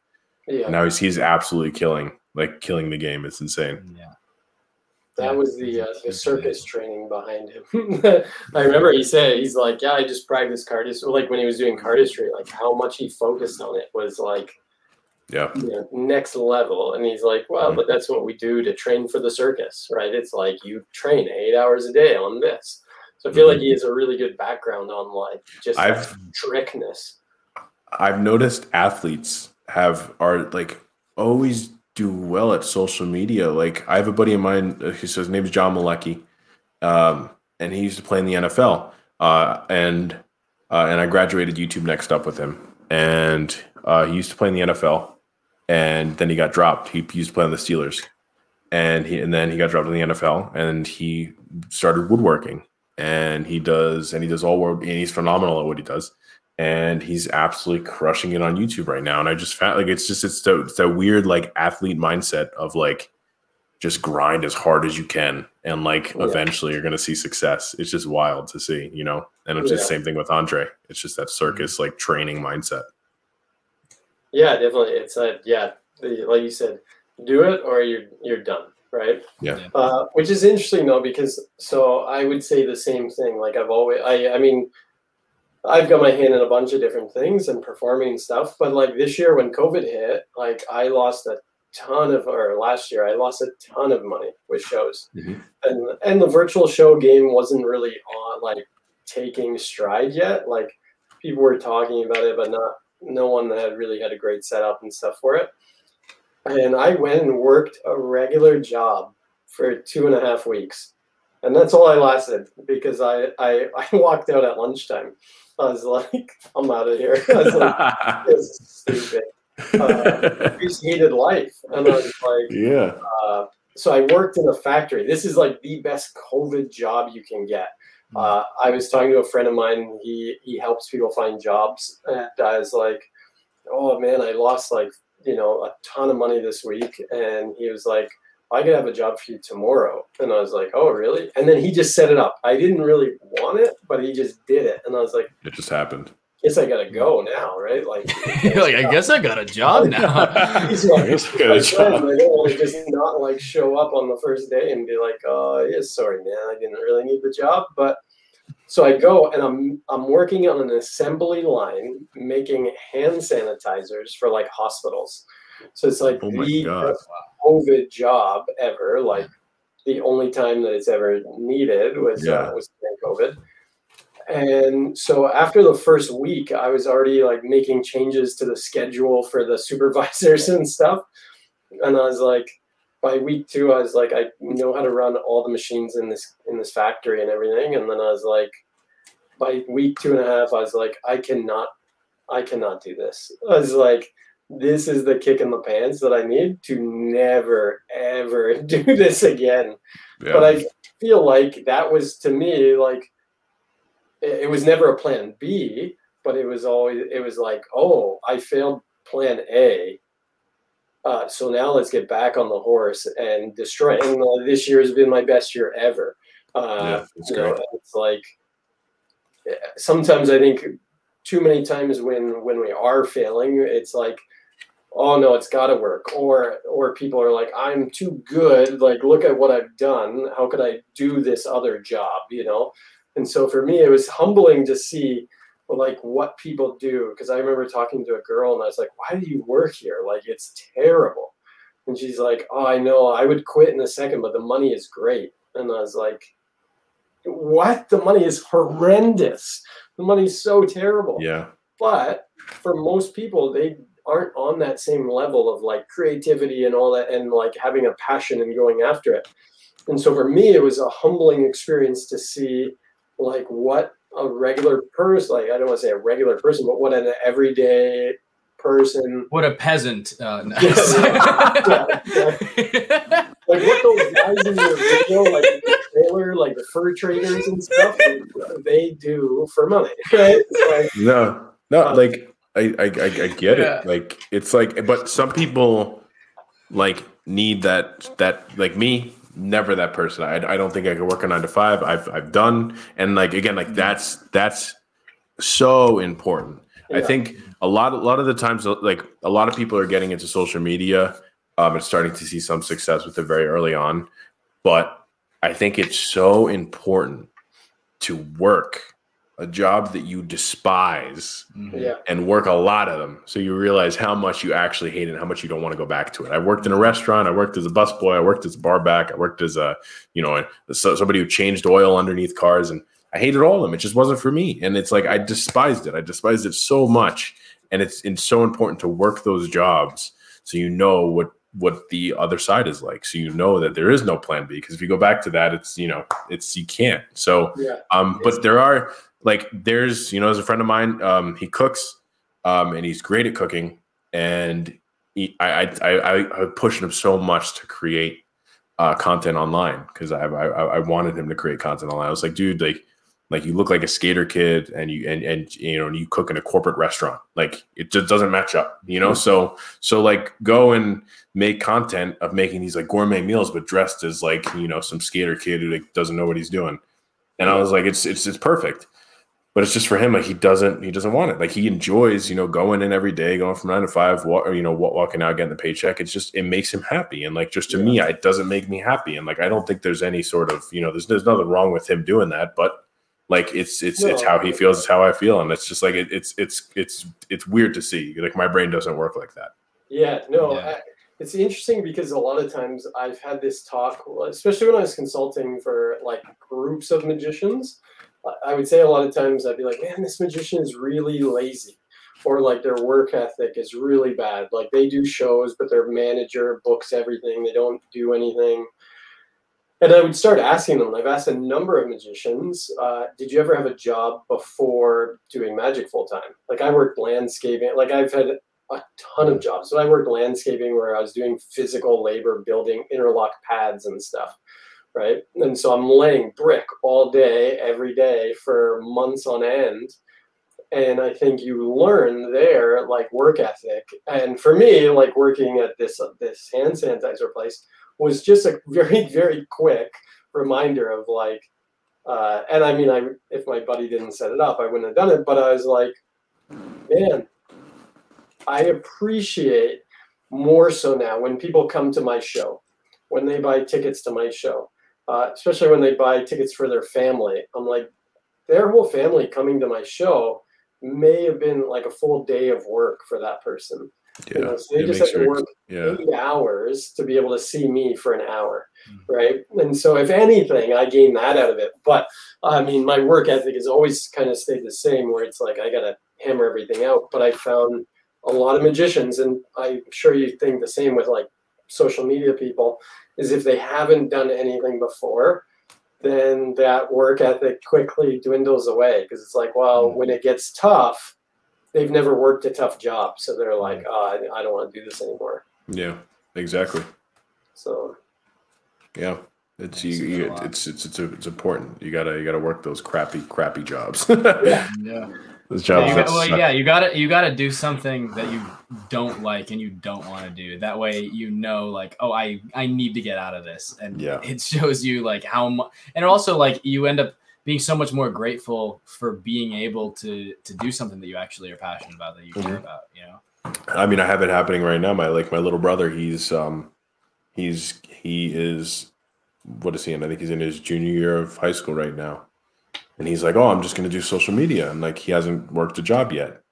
Yeah. and now he's he's absolutely killing like killing the game it's insane Yeah. That was the uh, the circus training behind him. I remember he said he's like, yeah, I just practiced cardistry. Like when he was doing cardistry, like how much he focused on it was like yeah you know, next level. And he's like, well, but that's what we do to train for the circus, right? It's like you train eight hours a day on this. So I feel like he has a really good background on like just I've- trickness. I've noticed athletes have are like always do well at social media. Like I have a buddy of mine. Uh, says his name is John Malecki, um, and he used to play in the NFL. Uh, and uh, and I graduated YouTube next up with him, and uh, he used to play in the NFL, and then he got dropped. He, used to play on the Steelers, and he and then he got dropped in the NFL, and he started woodworking, and he does and he does all work, and he's phenomenal at what he does and he's absolutely crushing it on YouTube right now. And I just found like it's just it's the it's that weird like athlete mindset of like just grind as hard as you can, and like yeah. eventually you're gonna see success. It's just wild to see, you know. And it's yeah. just same thing with Andrei. It's just that circus like training mindset. Yeah, definitely. It's a yeah, like you said, do it or you're you're done right? Yeah. Uh, which is interesting though, because so I would say the same thing. Like I've always, I, I mean, I've got my hand in a bunch of different things and performing stuff. But like this year when COVID hit, like I lost a ton of, or last year I lost a ton of money with shows, mm-hmm. and and the virtual show game wasn't really on like taking stride yet. Like people were talking about it, but not no one had really had a great setup and stuff for it. And I went and worked a regular job for two and a half weeks. And that's all I lasted because I, I, I walked out at lunchtime I was like, I'm out of here. I was like, this is stupid. Uh, I just hated life. And I was like, yeah. Uh, so I worked in a factory. This is like the best COVID job you can get. Uh, I was talking to a friend of mine. He he helps people find jobs, and I was like, "Oh man, I lost like you know a ton of money this week." And he was like, I could have a job for you tomorrow. And I was like, oh, really? And then he just set it up. I didn't really want it, but he just did it. And I was like, it just happened. Guess I gotta go now, right? Like, like I guess I got a job now. He's like, I guess I got a job. I don't want to just not like show up on the first day and be like, oh, yeah, sorry, man, I didn't really need the job. But so I go and I'm I'm working on an assembly line making hand sanitizers for like hospitals. So it's like oh the God. COVID job ever. Like the only time that it's ever needed was uh, yeah. uh, was during COVID. And so after the first week, I was already like making changes to the schedule for the supervisors and stuff. And I was like, by week two, I was like, I know how to run all the machines in this in this factory and everything. And then I was like, by week two and a half, I was like, I cannot, I cannot do this. I was like, this is the kick in the pants that I need to never ever do this again. Yeah. But I feel like that was to me like it was never a plan B, but it was always it was like, oh, I failed plan A. Uh, so now let's get back on the horse and destroy. And uh, this year has been my best year ever. Uh, yeah, you know, it's like sometimes I think too many times when when we are failing, it's like oh no it's got to work or or people are like i'm too good like look at what i've done how could i do this other job you know and so for me it was humbling to see like what people do because i remember talking to a girl and i was like why do you work here? Like it's terrible. And she's like oh i know. I would quit in a second but the money is great. And i was like what? The money is horrendous. The money's so terrible. Yeah. But for most people they aren't on that same level of like creativity and all that and like having a passion and going after it. And so for me, it was a humbling experience to see like what a regular person, like I don't want to say a regular person, but what an everyday person. What a peasant. Uh, no. yeah, yeah, like what those guys in your video, like the trailer, like the fur traders and stuff, they do for money. Right? Like, no, no, um, like I I, I get yeah. it. Like it's like, but some people like need that that like me never that person. I, I don't think I could work a nine to five. I've I've done and like again like that's that's so important. Yeah. I think a lot a lot of the times like a lot of people are getting into social media um, and starting to see some success with it very early on, but I think it's so important to work a job that you despise mm-hmm. yeah. and work a lot of them so you realize how much you actually hate it and how much you don't want to go back to it i worked in a restaurant i worked as a busboy i worked as a bar back i worked as a you know somebody who changed oil underneath cars and i hated all of them it just wasn't for me and it's like i despised it i despised it so much and it's, it's so important to work those jobs so you know what what the other side is like so you know that there is no plan b because if you go back to that it's you know it's you can't so Yeah. um but there are like there's you know as a friend of mine um he cooks um and he's great at cooking. And he, I, I i i pushed him so much to create uh content online because I, I i wanted him to create content online. I was like dude like like you look like a skater kid and you and and you know and you cook in a corporate restaurant. Like it just doesn't match up you know? So so like go and make content of making these like gourmet meals but dressed as like you know some skater kid who like doesn't know what he's doing. And i was like it's it's it's perfect but it's just for him like he doesn't he doesn't want it. Like he enjoys you know going in every day going from nine to five wa- or you know wa- walking out getting the paycheck. It's just it makes him happy. And like just to me it doesn't make me happy. And like i don't think there's any sort of you know there's there's nothing wrong with him doing that but like it's it's it's how he feels it's how i feel. And it's just like it, it's it's it's it's weird to see. Like my brain doesn't work like that. Yeah, no, Yeah. I, it's interesting because a lot of times I've had this talk, especially when I was consulting for like groups of magicians. I- would say a lot of times I'd be like, man, this magician is really lazy. Or like their work ethic is really bad. Like they do shows, but their manager books everything. They don't do anything. And I would start asking them. I've asked a number of magicians, uh, did you ever have a job before doing magic full time? Like I worked landscaping. Like I've had a ton of jobs. So I worked landscaping where I was doing physical labor, building interlock pads and stuff, right? And so I'm laying brick all day, every day for months on end. And I think you learn there like work ethic. And for me, like working at this this hand sanitizer place was just a very very quick reminder of like. Uh, and I mean, I if my buddy didn't set it up, I wouldn't have done it. But I was like, man, I appreciate more so now when people come to my show, when they buy tickets to my show, uh, especially when they buy tickets for their family. I'm like, their whole family coming to my show may have been like a full day of work for that person. You know, so they just have to work yeah eight hours to be able to see me for an hour, right? And so, if anything, I gain that out of it. But I mean, my work ethic has always kind of stayed the same, where it's like I got to hammer everything out. But I found a lot of magicians, and I'm sure you think the same with like social media people, is if they haven't done anything before, then that work ethic quickly dwindles away because it's like, well, mm. when it gets tough, they've never worked a tough job, so they're like, mm. oh, I, I don't want to do this anymore. yeah exactly. So yeah it's you, I see that a you lot. it's it's it's, it's important. You gotta you gotta work those crappy crappy jobs. Yeah, Yeah. Those Yeah, you got, well, yeah, you got to you gotta do something that you don't like and you don't want to do. That way, you know, like, oh, I I need to get out of this, and Yeah. it shows you like how much, and also like you end up being so much more grateful for being able to to do something that you actually are passionate about, that you care Mhm. about. You know. I mean, I have it happening right now. My like my little brother, he's um he's he is what is he in? I think he's in his junior year of high school right now. And he's like, Oh, I'm just gonna do social media. And like he hasn't worked a job yet.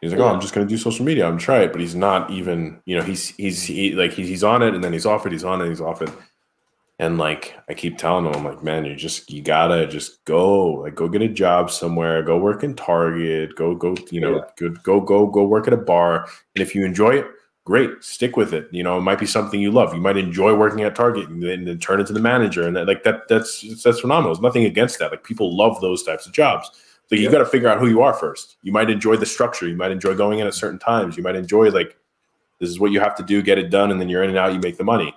He's like, Oh, I'm just gonna do social media. I'm try it. But he's not even, you know, he's he's he like he's he's on it and then he's off it, he's on it, he's off it. And like I keep telling him, I'm like, man, you just you gotta just go, like go get a job somewhere, go work in Target, go go, you know, go go go go work at a bar. And if you enjoy it, great, stick with it. You know, it might be something you love. You might enjoy working at Target and then, then turn into the manager. And that, like that that's that's phenomenal. There's nothing against that. Like people love those types of jobs. So you Yeah. got to figure out who you are first. You might enjoy the structure. You might enjoy going in at certain times. You might enjoy like this is what you have to do, get it done, and then you're in and out. You make the money,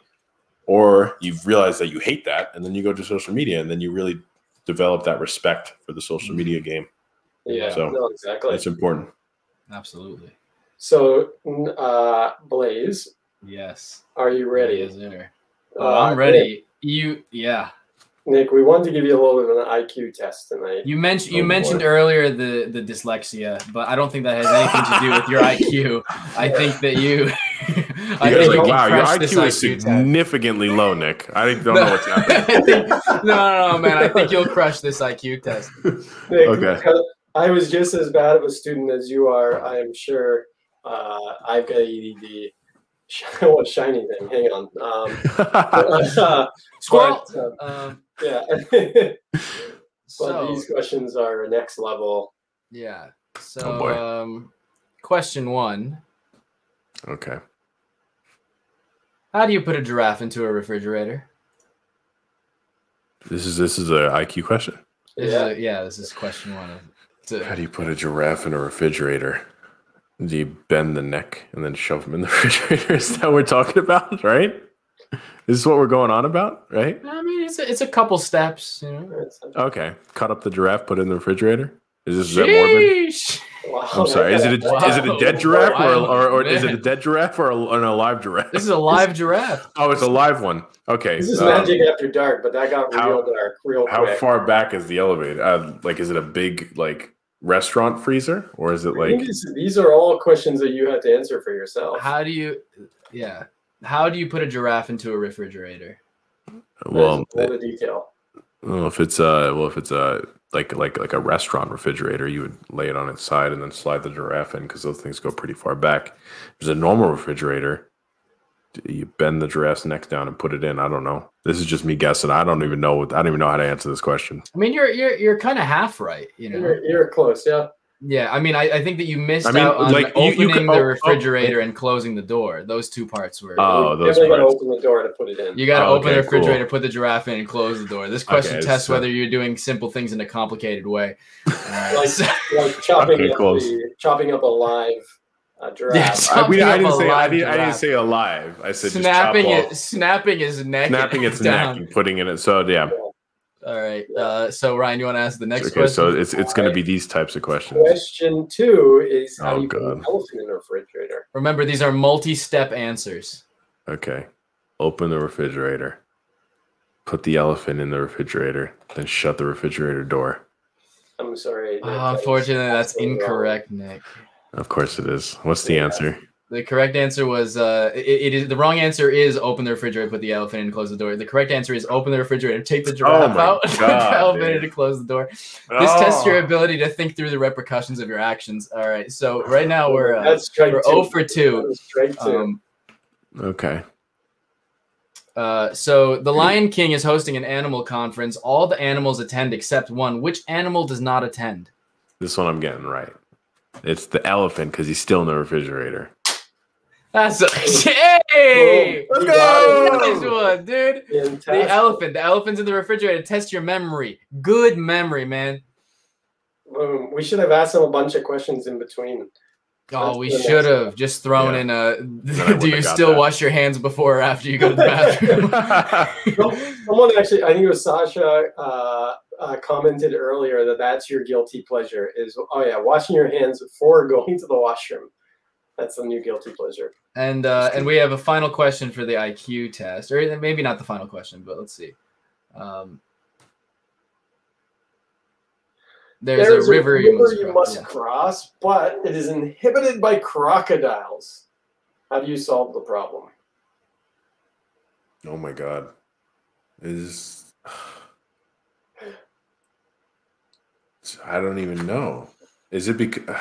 or you've realized that you hate that, and then you go to social media, and then you really develop that respect for the social mm-hmm. media game. yeah, So, no, exactly. That's important. Absolutely. So, uh, Blaise, Yes. are you ready? Yes, sir. Oh, Uh, I'm ready. You, yeah. Nic, we wanted to give you a little bit of an IQ test tonight. You mentioned you Oh, mentioned earlier the the dyslexia, but I don't think that has anything to do with your IQ. I think that you. I You think are you like, wow, your crush this IQ is test." significantly low, Nic. I don't know what's happening. Think- no, no, no, man. I think you'll crush this IQ test. Nic, Okay. I was just as bad of a student as you are. I am sure. Uh, I've got ADD. what shiny thing? Hang on. Um, uh, Squirrel. but, uh, Um, yeah. but so these questions are next level. yeah. So Oh, boy. um, question one. okay. How do you put a giraffe into a refrigerator? This is this is a IQ question. This Yeah. is a- yeah, this is question one. To, How do you put a giraffe in a refrigerator? Do you bend the neck and then shove them in the refrigerator? Is that what we're talking about, right? Is this is what we're going on about, right? I mean, it's a, it's a couple steps. You know. Okay. Cut up the giraffe, put it in the refrigerator. Is this is that morbid? Wow, I'm sorry. Is it a, Wow. is it a dead giraffe or, Wow, or, or is it a dead giraffe or a, an alive giraffe? This is a live giraffe. oh, it's a live one. Okay. This is um, magic after dark, but that got how- real dark real How quick. far back is the elevator? Uh, like, is it a big like restaurant freezer or is it like? these, these are all questions that you have to answer for yourself. How do you? Yeah. How do you put a giraffe into a refrigerator? Well, All the detail. well, if it's uh, well, if it's a like like like a restaurant refrigerator, you would lay it on its side and then slide the giraffe in because those things go pretty far back. If it's a normal refrigerator. You bend the giraffe's neck down and put it in. I don't know. This is just me guessing. I don't even know. What, I don't even know how to answer this question. I mean, you're you're you're kind of half right. You know. You're, you're close, yeah. Yeah. I mean, I, I think that you missed I mean, out on like, you- you opening could- the oh, oh, refrigerator and closing the door. Those two parts were. Oh, you those definitely got to parts. open the door to put it in. You got to Oh, open okay, the refrigerator, cool. put the giraffe in, and close the door. This question Okay, tests so- whether you're doing simple things in a complicated way. Alright, Like- like chopping Okay, up the, chopping up a live uh, giraffe. Yes. I, we, I didn't up say. I live didn't, I didn't say alive. I said snapping just chop it, off, snapping his neck, snapping its down. neck and putting it in. It. So yeah. All right. Uh, so Ryan, you want to ask the next Okay. question? So it's it's going to be these types of questions. Question two is how Oh, do you put an elephant in a refrigerator? Remember, these are multi-step answers. Okay. Open the refrigerator. Put the elephant in the refrigerator. Then shut the refrigerator door. I'm sorry. Oh, unfortunately, that's absolutely wrong. incorrect, Nic. Of course it is. What's the Yeah. answer? The correct answer was uh, it, it is the wrong answer is open the refrigerator, put the elephant in, and close the door. The correct answer is open the refrigerator, take the giraffe Oh my out, put the elephant in, dude. and close the door. This tests your Oh. ability to think through the repercussions of your actions. All right, so right now we're uh, That's we're two. 0 for 2. That was Strike two. Um, Okay. uh, so the Lion King is hosting an animal conference. All the animals attend except one. Which animal does not attend? This one I'm getting right. It's the elephant because he's still in the refrigerator. That's a hey, Let's go! nice one, dude. Fantastic. The elephant. The elephant's in the refrigerator. Test your memory. Good memory, man. Um, we should have asked him a bunch of questions in between. Oh, That's we should have just thrown Yeah. in a. Do you still that. wash your hands before or after you go to the bathroom? Someone actually, I think it was Sasha, uh, uh, commented earlier that that's your guilty pleasure. Is oh yeah, washing your hands before going to the washroom. That's the new guilty pleasure. and uh, and we have a final question for the IQ test, or maybe not the final question, but let's see. Um, there's, a river, you must, cross. yeah. cross, but it is inhibited by crocodiles. How do you solve the problem? oh my god. Is I don't even know. Is it because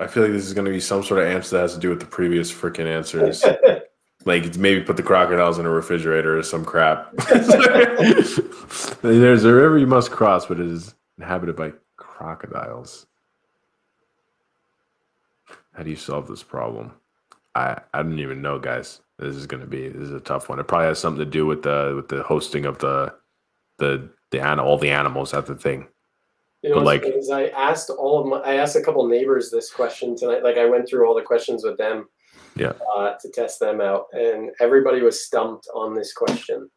I feel like this is going to be some sort of answer that has to do with the previous freaking answers. like maybe put the crocodiles in a refrigerator or some crap. There's a river you must cross, but it is inhabited by crocodiles. How do you solve this problem? I I don't even know, guys. This is gonna be this is a tough one. It probably has something to do with the with the hosting of the the the an- all the animals at the thing. You know, But, like- funny is I asked all of my, I asked a couple neighbors this question tonight. Like I went through all the questions with them, Yeah. uh, to test them out, and everybody was stumped on this question.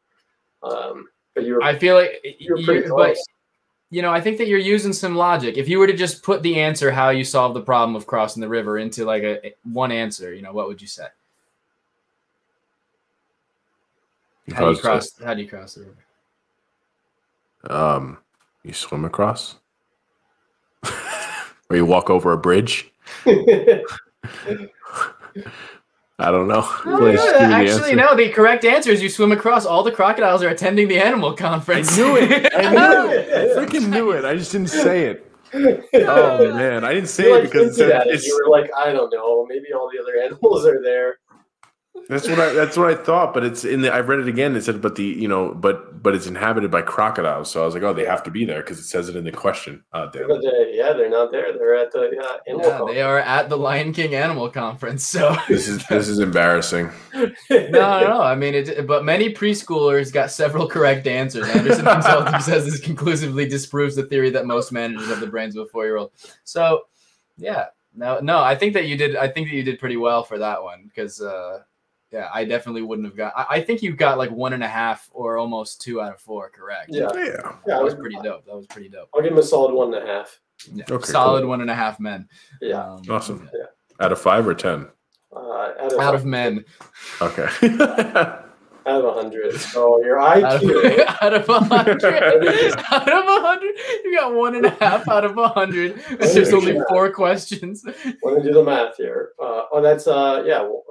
Um, but you were I feel like you were you- pretty but close. you know, I think that you're using some logic. If you were to just put the answer how you solve the problem of crossing the river into like a one answer, you know, what would you say? How do you cross? How do you cross the river? Um, you swim across, or you walk over a bridge. I don't know. No, Please no, give the actually, no. The correct answer is you swim across. All the crocodiles are attending the animal conference. I knew it. I knew it. I freaking knew it. I just didn't say it. Oh man, I didn't say you it like because it. it's, You were like, I don't know, maybe all the other animals are there. That's what I. That's what I thought. But it's in the. I read it again. It said, but the you know, but but it's inhabited by crocodiles. So I was like, oh, they have to be there because it says it in the question. Oh, damn. But they, yeah, they're not there. They're at the uh, animal. Yeah, they are at the Lion King Animal Conference. So This is this is embarrassing. No, no, no. I mean, it, but many preschoolers got several correct answers. Andersen Consulting says this conclusively disproves the theory that most managers have the brains of a four-year-old. So, yeah, no, no. I think that you did. I think that you did pretty well for that one because, uh, yeah, I definitely wouldn't have got. I, I think you got like one and a half or almost two out of four correct. Yeah, Yeah. yeah. that was pretty dope. That was pretty dope. I'll give him a solid one and a half. Yeah. Okay, Solid cool. one and a half men. Yeah, Um, Awesome. yeah. Out of five or ten. uh, out of Out of men. Okay. out of a hundred. So your Out of, IQ. out of a hundred. out of a hundred. You got one and a half out of a hundred. There's only four questions. Let me do the math here. Uh, oh, that's uh, yeah, well,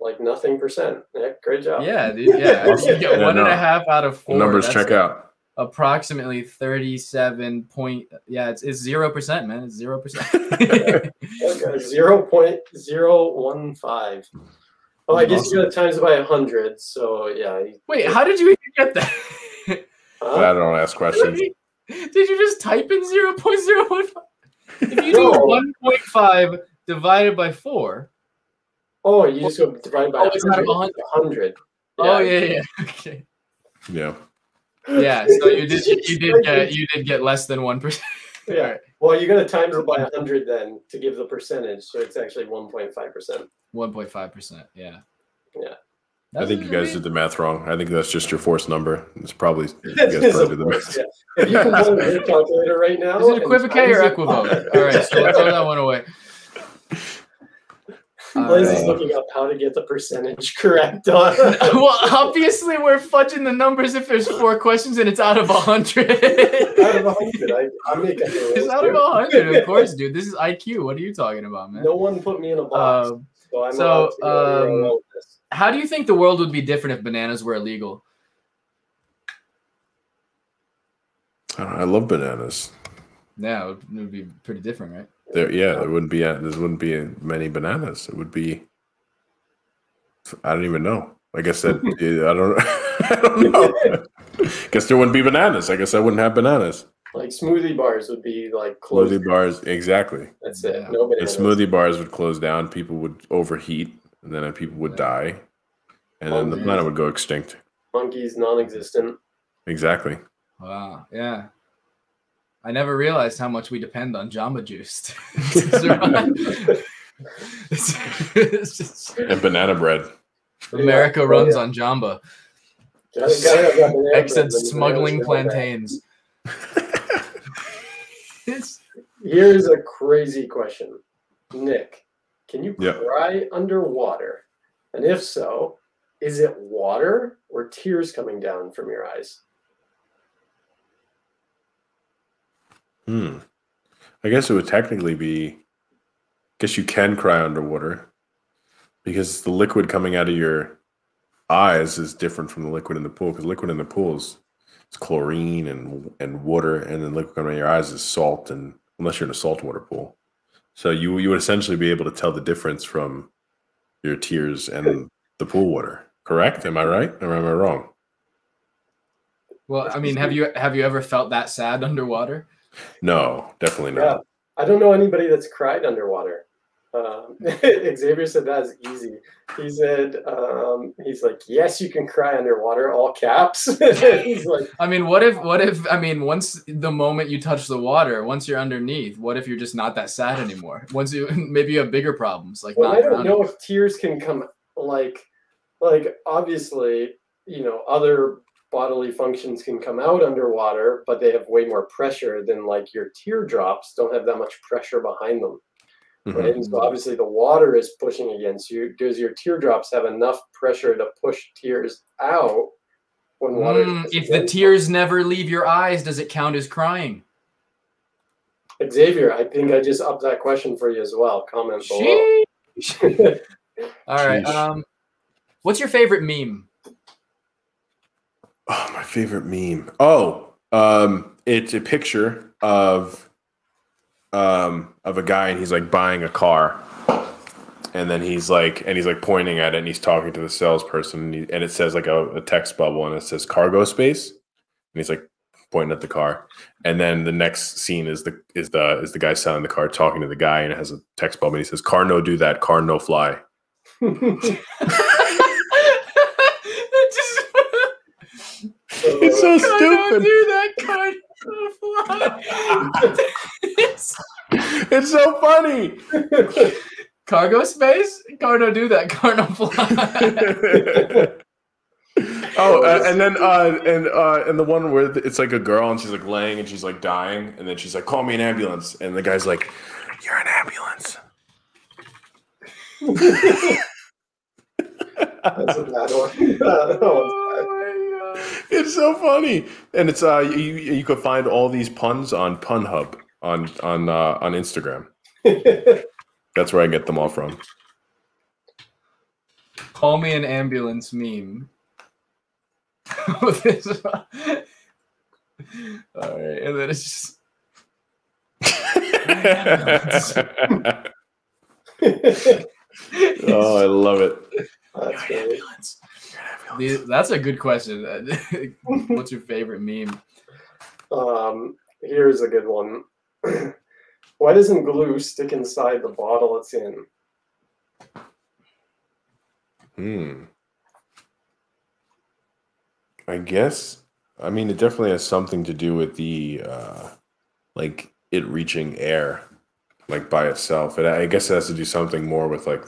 like nothing percent. Yeah, great job. Yeah, dude, yeah. You get Yeah, one and a half out of four. Numbers That's check out. Approximately thirty-seven point. Yeah, it's it's zero percent, man. It's zero percent. Zero point zero one five. Oh, I guess you got to times by a hundred. So yeah. Wait, how did you even get that? huh? I don't ask questions. Did you just type in zero point zero one five? If you No. do one point five divided by four. Oh, you just go divide by Oh, it's out of 100. 100. Oh yeah, yeah. Okay. Yeah. Yeah. So you did you did get you did get less than one percent. Yeah. Well, you got to times it by 100 then to give the percentage. So it's actually 1.5%. One point five percent. Yeah. Yeah. I think you guys did the math wrong. I think that's just your forced number. It's probably you guys is probably a did the force, math. yeah. If you can pull your calculator right now. Is it and equivocate or times it- equivote? All right, so we'll throw that one away. Liz is looking up how to get the percentage correct on. well, obviously we're fudging the numbers if there's four questions and it's out of a hundred. out of 100. I, I'm making It's out of a hundred, of course, dude. This is IQ. What are you talking about, man? No one put me in a box. Um, so I'm so, allowed to go where I um, want with this. how do you think the world would be different if bananas were illegal? I, know, I love bananas. Yeah, it would, it would be pretty different, right? There, yeah, there wouldn't be uh, there wouldn't be many bananas. It would be. I don't even know. I guess that I don't. I don't know. guess there wouldn't be bananas. I guess I wouldn't have bananas. Like smoothie bars would be like closed. Smoothie bars, exactly. That's it. Yeah. No The bananas. smoothie bars would close down. People would overheat, and then people would die, and then the planet would go extinct. Monkeys non-existent. Exactly. Wow. Yeah. I never realized how much we depend on Jamba Juice it's, it's just, And banana bread. America Yeah. runs Yeah. on Jamba. Gotta- gotta have that banana Except smuggling plantains. Here's a crazy question, Nic. Can you Yeah. cry underwater? And if so, is it water or tears coming down from your eyes? Hmm. I guess it would technically be. I guess you can cry underwater because the liquid coming out of your eyes is different from the liquid in the pool. Because liquid in the pool is it's chlorine and and water, and then liquid coming out of your eyes is salt, and unless you're in a saltwater pool, so you you would essentially be able to tell the difference from your tears and the pool water. Correct? Am I right? Or am I wrong? well, I mean, have you have you ever felt that sad underwater? No, definitely Yeah. not. I don't know anybody that's cried underwater. Um, Xavier said that's easy. He said, um, he's like, yes, you can cry underwater, all caps. he's like, I mean, what if what if I mean, once the moment you touch the water, once you're underneath, what if you're just not that sad anymore? Once you maybe you have bigger problems like well, not I don't drowning. know if tears can come like, like obviously, you know, other bodily functions can come out underwater, but they have way more pressure than like your teardrops don't have that much pressure behind them. Mhm. Right? And so obviously the water is pushing against you. Does your teardrops have enough pressure to push tears out when water? Mm, if the in? tears never leave your eyes, does it count as crying? Xavier, I think I just upped that question for you as well. Comment below. All right. Um, what's your favorite meme? Oh, my favorite meme. Oh, um, it's a picture of um of a guy and he's like buying a car. and then he's like, and he's like pointing at it, and he's talking to the salesperson, and, he, and it says like a, a text bubble, and it says cargo space, and he's like pointing at the car, and then the next scene is the is the is the guy selling the car talking to the guy, and it has a text bubble, and he says, "Car no do that, car no fly." It's so stupid. do that card. it's It's so funny. cargo space. Cardo do that. Cardo fly. oh, uh, and then uh, and uh, and the one where it's like a girl and she's like laying and she's like dying, and then she's like, "Call me an ambulance," and the guy's like, "You're an ambulance." That's a bad one. that one's bad. oh my god. It's so funny, and it's uh you you could find all these puns on PunHub on on uh, on Instagram. That's where I get them all from. Call me an ambulance meme. All right, and then it's just oh, I love it. That's great. ambulance. The- That's a good question. What's your favorite meme? Um, here's a good one. Why doesn't glue stick inside the bottle it's in? Hmm. I guess. I mean, it definitely has something to do with the, uh, like it reaching air, like by itself. It, I guess it has to do something more with like,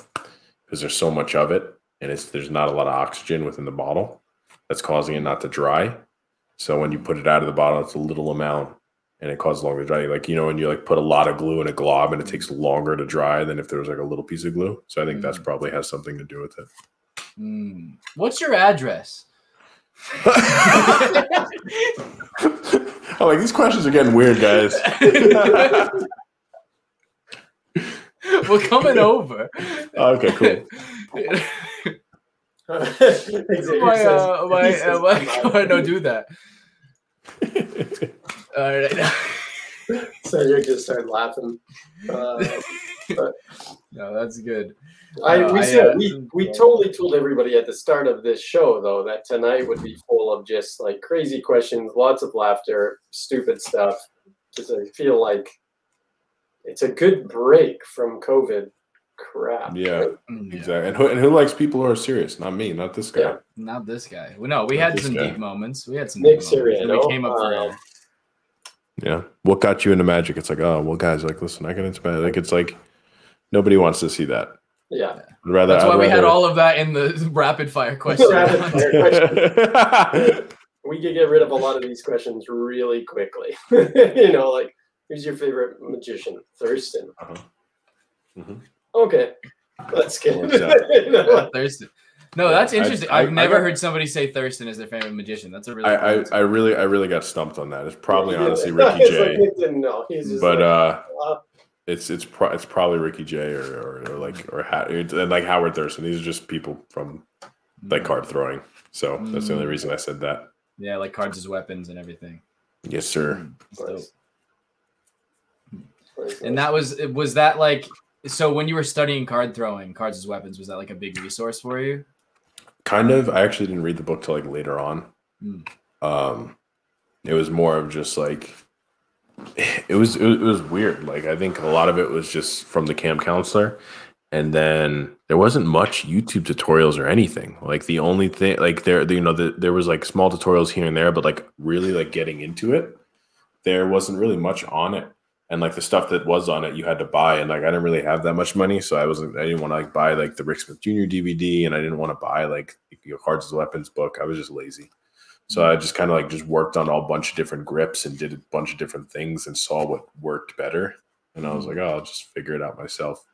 because there's so much of it, and it's there's not a lot of oxygen within the bottle, that's causing it not to dry. So when you put it out of the bottle, it's a little amount, and it causes longer to dry. Like you know, when you like put a lot of glue in a glob, and it takes longer to dry than if there was like a little piece of glue. So I think that's Mm. probably has something to do with it. Hmm. What's your address? I'm like, these questions are getting weird, guys. We're coming over. okay, cool. Xavier why, says- uh, why, uh, why come can I don't do that? All right. So you just started laughing. Uh, no, that's good. I, Uh, we I, said uh, we, we totally told everybody at the start of this show though that tonight would be full of just like crazy questions, lots of laughter, stupid stuff. Just I feel like it's a good break from COVID crap. Yeah. Mm, yeah. Exactly. And who, and who likes people who are serious? Not me, not this guy. Yeah. Not this guy. Well, no, we Not had some guy. deep moments. We had some Nic deep moments. Then we came up for uh, air. Yeah. What got you into magic? It's like, oh, well, guys, like, listen, I get into magic. Like, it's like nobody wants to see that. Yeah. I'd rather. That's why I'd we had all of that in the rapid fire question. Rapid fire. We could get rid of a lot of these questions really quickly. you know, like who's your favorite magician? Thurston. Uh-huh. Mhm. Okay. That's good. Works out. You know, Yeah, Thurston. No, that's interesting. I- I, have never got- heard somebody say Thurston as their favorite magician. That's a really I, I. I really, I really got stumped on that. It's probably Yeah. honestly Ricky It's like J. Nic didn't know. He's just But like, uh, uh, it's it's pro- it's probably Ricky Jay or, or, or like or ha- and like Howard Thurston. These are just people from like card throwing. So that's the only Mm. reason I said that. Yeah, like cards as weapons and everything. Yes, sir. Mm, it's dope. Nice. nice, And that was was that like so when you were studying card throwing, cards as weapons, was that like a big resource for you? Kind of. I actually didn't read the book till like later on. Mm. Um, it was more of just like it was, it was it was weird. Like I think a lot of it was just from the camp counselor, and then there wasn't much YouTube tutorials or anything. Like the only thing, like there, you know, the, there was like small tutorials here and there, but like really like getting into it, there wasn't really much on it. And like the stuff that was on it, you had to buy, and like I didn't really have that much money, so I wasn't. I didn't want to like buy like the Rick Smith Jr. DVD, and I didn't want to buy like you know, Cards as Weapons book. I was just lazy. So I just kind of like just worked on a bunch of different grips and did a bunch of different things and saw what worked better. And I was like, oh, I'll just figure it out myself.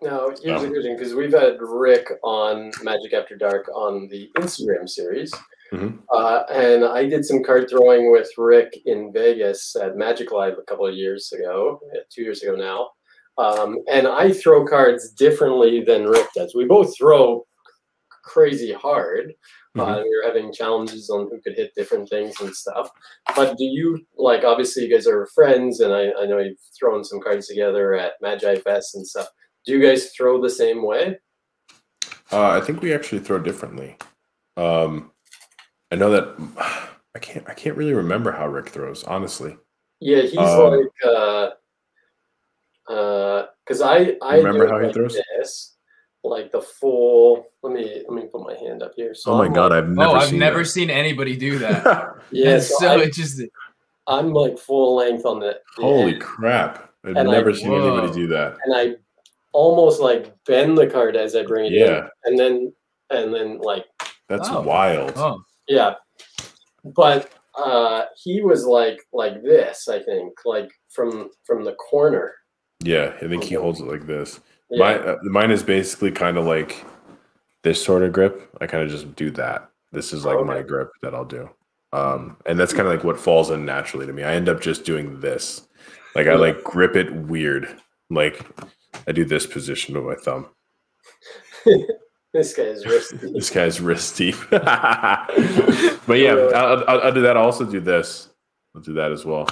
Now, here's a good thing because we've had Rick on Magic After Dark on the Instagram series. Mhm. Uh, and I did some card throwing with Rick in Vegas at Magic Live a couple of years ago, uh, two years ago now. Um, and I throw cards differently than Rick does. We both throw crazy hard. Uh, we were having challenges on who could hit different things and stuff. But do you like? Obviously, you guys are friends, and I, I know you've thrown some cards together at MagiFest and stuff. Do you guys throw the same way? Uh, I think we actually throw differently. Um, I know that I can't. I can't really remember how Rick throws. Honestly, Yeah, he's Um, like uh uh because I I Remember do it how he like throws? this, like the full let me let me put my hand up here. So oh my I'm god, like, I've never. oh, I've seen never that. seen anybody do that. yeah, It's so so I, interesting. I'm like full length on the, the Holy end, crap! I've And I- never seen anybody do that. and I almost like bend the card as I bring it Yeah. in. And then and then like That's Oh. wild. Oh, yeah. But uh he was like like this, I think, like from from the corner. Yeah, I think he holds it like this. Yeah. My uh, mine is basically kind of like this sort of grip. I kind of just do that. This is like my Okay. grip that I'll do. Um, and that's kind of like what falls in naturally to me. I end up just doing this. Like I like grip it weird. Like I do this position with my thumb. this guy is risky. This guy's wrist deep. but yeah, I'll, I'll, I'll do that. I'll also do this. I'll do that as well.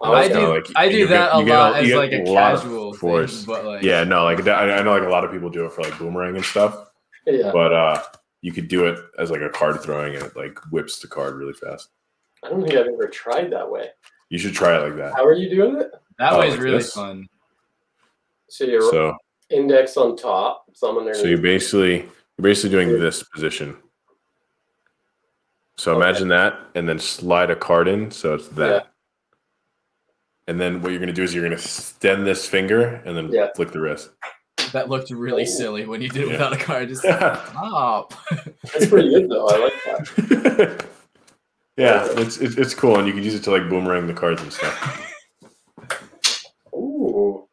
Oh, I do. like- I do you get- that a you get lot you as like a lot of casual force. thing, but like Yeah, no, like I, I know like a lot of people do it for like boomerang and stuff. Yeah. but uh you could do it as like a card throwing and it like whips the card really fast I don't think I've ever tried that way. you should try it like that How are you doing it? that Oh, way is like really this? fun. So you're so index on top, thumb underneath. so you're basically you're basically doing this position so Okay. imagine that and then slide a card in so it's that Yeah. and then what you're going to do is you're going to extend this finger and then Yeah. flick the wrist That looked really Oh. silly when you did it Yeah. without a card. Just yeah stop. That's pretty good though. I like that. it's, it's it's cool and you can use it to like boomerang the cards and stuff Ooh.